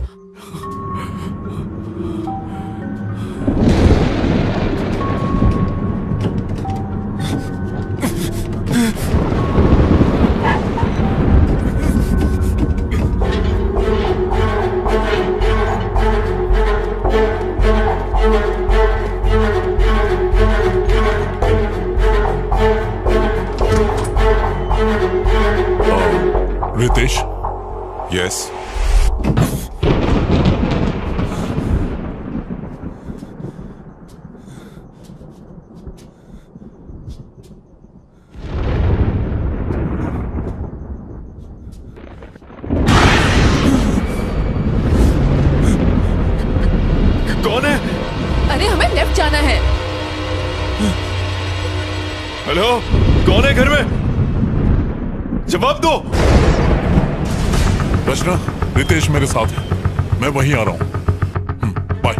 रितेश मेरे साथ है। मैं वहीं आ रहा हूँ। बाय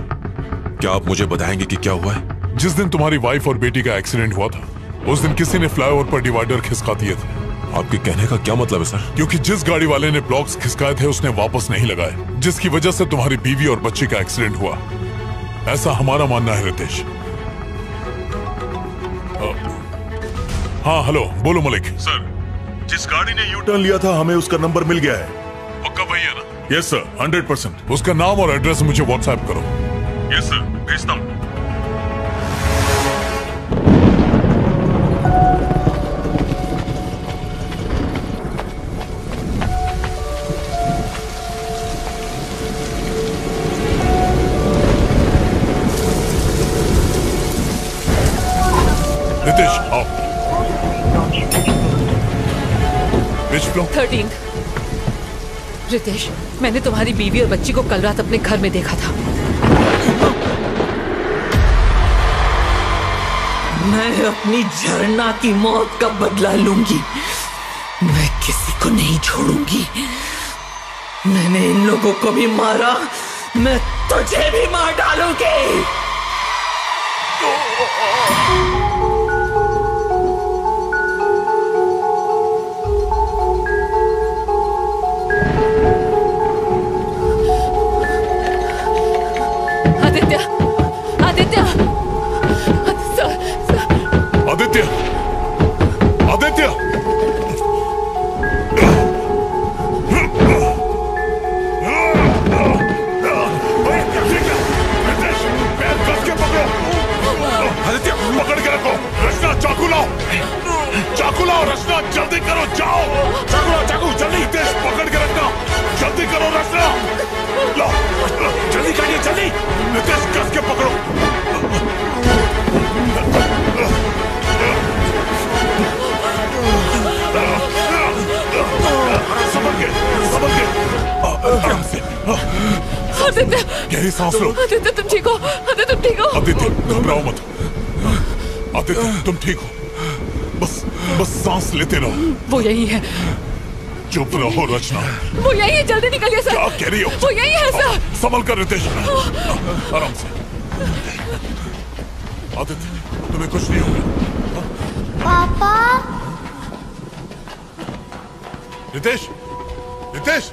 क्या आप मुझे बताएँगे कि क्या हुआ है? जिस दिन तुम्हारी वाइफ और बेटी का एक्सीडेंट हुआ था, उस दिन किसी ने फ्लाईओवर पर डिवाइडर खिसका दिए थे। आपके कहने का क्या मतलब है सर क्योंकि जिस गाड़ी वाले ने ब्लॉक्स खिसकाए थे, उसने वापस नहीं लगाए, जिसकी वजह से तुम्हारी बीवी और बच्ची का एक्सीडेंट हुआ। ऐसा हमारा मानना है, रितेश। हाँ हेलो बोलो मलिक। सर जिस गाड़ी ने यू टर्न लिया था, हमें उसका नंबर मिल गया है। यस सर हंड्रेड परसेंट उसका नाम और एड्रेस मुझे व्हाट्सएप करो। यस सर भेजता हूँ। आओ। विच थर्टीन रितेश मैंने तुम्हारी बीवी और बच्ची को कल रात अपने घर में देखा था। मैं अपनी झरना की मौत का बदला लूँगी। मैं किसी को नहीं छोड़ूँगी। मैंने इन लोगों को भी मारा। मैं तुझे भी मार डालूँगी। आदित्य। आदित्य। आदित्य, पकड़ के रखो। रचना, चाकू लाओ। चाकू लाओ, रचना, जल्दी करो, जाओ। चाकू लाओ, चाकू, जल्दी पकड़ के रखना। जल्दी करो, रचना। लाओ, जल्दी, काटिए, जल्दी। कस के पकड़ो। आराम से आदित्य गहरी सांस लो आदित्य तुम ठीक हो आदित्य तुम ठीक हो आदित्य घबराओ मत आदित्य तुम ठीक हो बस बस सांस लेते रहो वो यही है चुप रहो रचना वो यही है जल्दी निकलिए सर क्या कह रही हो वो यही है सर संभल कर रितेश आराम से आदित्य तुम्हें कुछ नहीं होगा पापा रितेश रितेश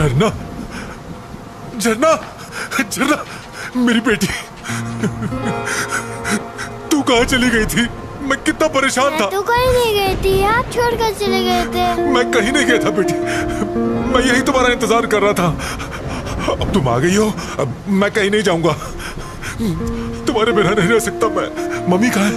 झरना। झरना झरना। मेरी बेटी तू कहाँ चली गई थी? मैं कितना परेशान था। तू कहीं नहीं गई थी आप छोड़कर चले गए थे। मैं कहीं नहीं गया था बेटी। मैं यही तुम्हारा इंतज़ार कर रहा था। अब तुम आ गई हो अब मैं कहीं नहीं जाऊँगा। तुम्हारे बिना नहीं रह सकता मैं। मम्मी कहा है?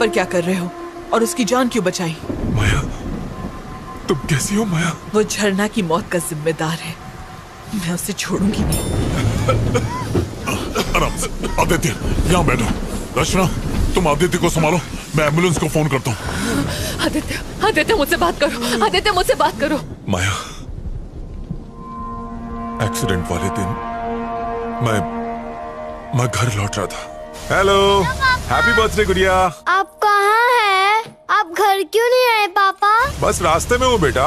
पर क्या कर रहे हो? और उसकी जान क्यों बचाई? माया तुम कैसी हो माया? वो झरना की मौत का जिम्मेदार है। मैं उसे छोड़ूँगी नहीं। आराम से आदित्य यहाँ बैठो। रचना तुम आदित्य को संभालो। मैं एंबुलेंस को फ़ोन करता हूँ। आदित्य आदित्य मुझसे बात करो। आदित्य मुझसे बात करो। माया एक्सीडेंट वाले दिन मैं मैं घर लौट रहा था। हेलो हैप्पी बर्थडे गुड़िया आप कहाँ हैं? आप घर क्यों नहीं आए पापा? बस रास्ते में हूँ बेटा।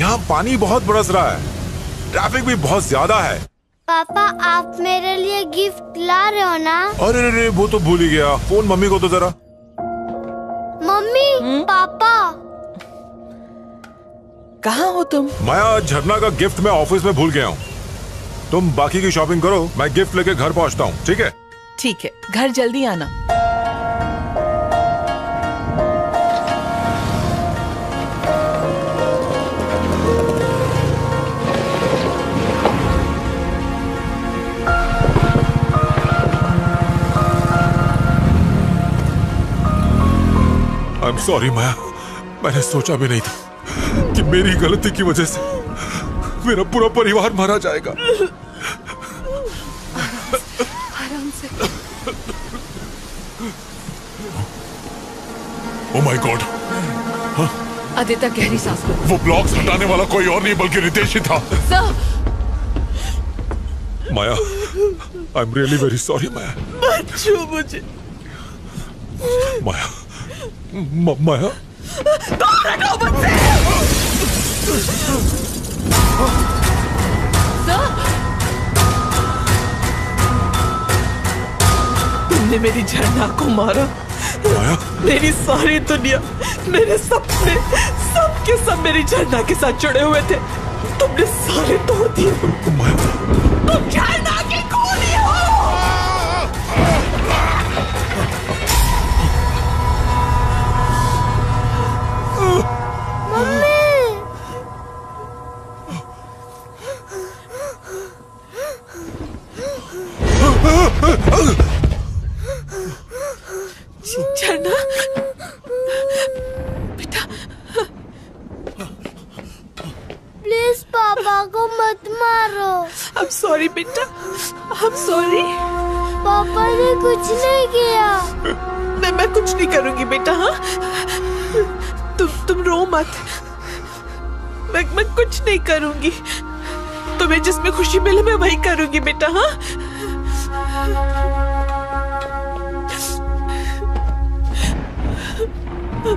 यहाँ पानी बहुत बरस रहा है। ट्रैफ़िक भी बहुत ज़्यादा है। पापा आप मेरे लिए गिफ्ट ला रहे हो ना? अरे अरे वो तो भूल ही गया। फ़ोन मम्मी को तो जरा। मम्मी हुँ? पापा। कहाँ हो तुम? माया झरना का गिफ्ट मैं ऑफ़िस में भूल गया हूँ। तुम बाकी की शॉपिंग करो मैं गिफ्ट लेके घर पहुँचता हूँ ठीक है? ठीक है, घर जल्दी आना। I am sorry Maya. मैंने सोचा भी नहीं था कि मेरी गलती की वजह से मेरा पूरा परिवार मारा जाएगा। ओ माय गॉड आदित्य गहरी सांस लो। वो ब्लॉक्स हटाने वाला कोई और नहीं बल्कि रितेश ही था। Sir. Maya I am really very sorry Maya मुझे। माया म- माया। दूर हटो मुझसे। तुमने मेरी झरना को मारा। मेरी सारी दुनिया मेरे सपने सब के सब मेरी झरना के साथ जुड़े हुए थे। तुमने सारे तोड़ दिए। तुम झरना की खूनी हो। झरना प्लीज़ पापा को मत मारो I'm sorry बेटा I'm sorry. पापा ने कुछ नहीं किया मैं मैं कुछ नहीं करूँगी बेटा हाँ तुम तुम रो मत मैं मैं कुछ नहीं करूँगी तुम्हें जिसमें खुशी मिले मैं वही करूँगी बेटा हाँ नहीं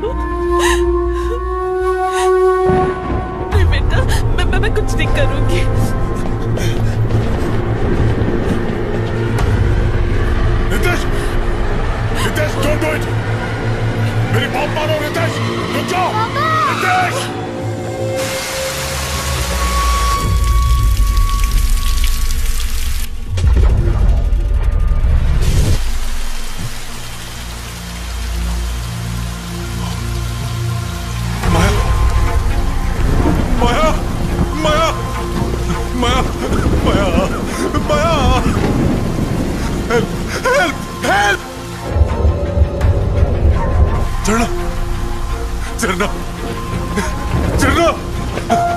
बेटा मैं मैं, मैं कुछ नहीं करूँगी। Nitesh Nitesh don't do it मेरी बात मानो नितेश रुक जाओ। 뭐야? 뭐야? 뭐야? 뭐야? 뭐야? 헬! 헬! 헬! 전라! 전라! 전라!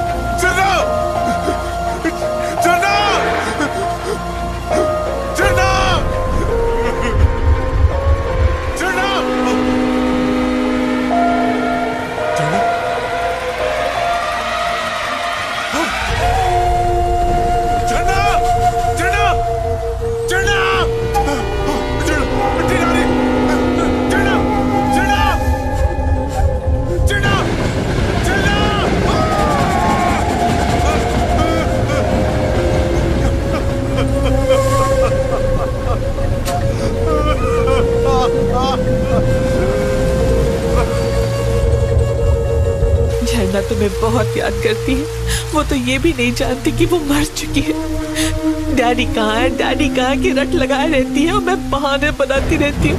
झरना तुम्हें बहुत याद करती है। वो तो ये भी नहीं जानती कि वो मर चुकी है। डैडी कहाँ है? डैडी कहाँ की रट लगाए रहती है और मैं बहाने बनाती रहती हूँ।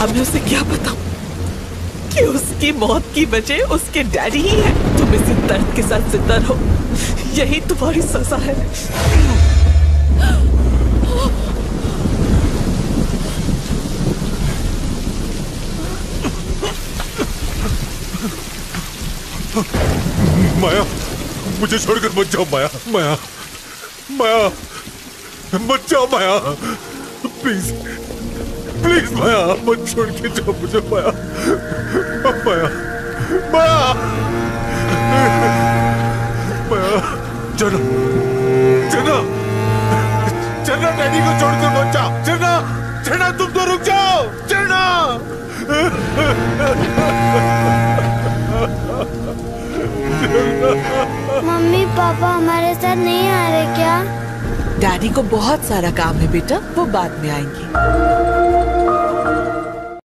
अब मैं उसे क्या बताऊँ? कि उसकी मौत की वजह उसके डैडी ही है। तुम इसी दर्द के साथ ज़िंदा रहो। यही तुम्हारी सजा है। माया, मुझे छोड़कर मत जाओ माया माया माया, मत जाओ माया प्लीज़ प्लीज़ माया, मत छोड़ के जाओ मुझे माया माया माया माया चलो चलो चलना डैडी को छोड़कर मत जाओ चलना चलना तुम तो रुक जाओ चलना मम्मी, पापा हमारे साथ नहीं आ रहे क्या? डैडी को बहुत सारा काम है बेटा, वो बाद में आएँगे।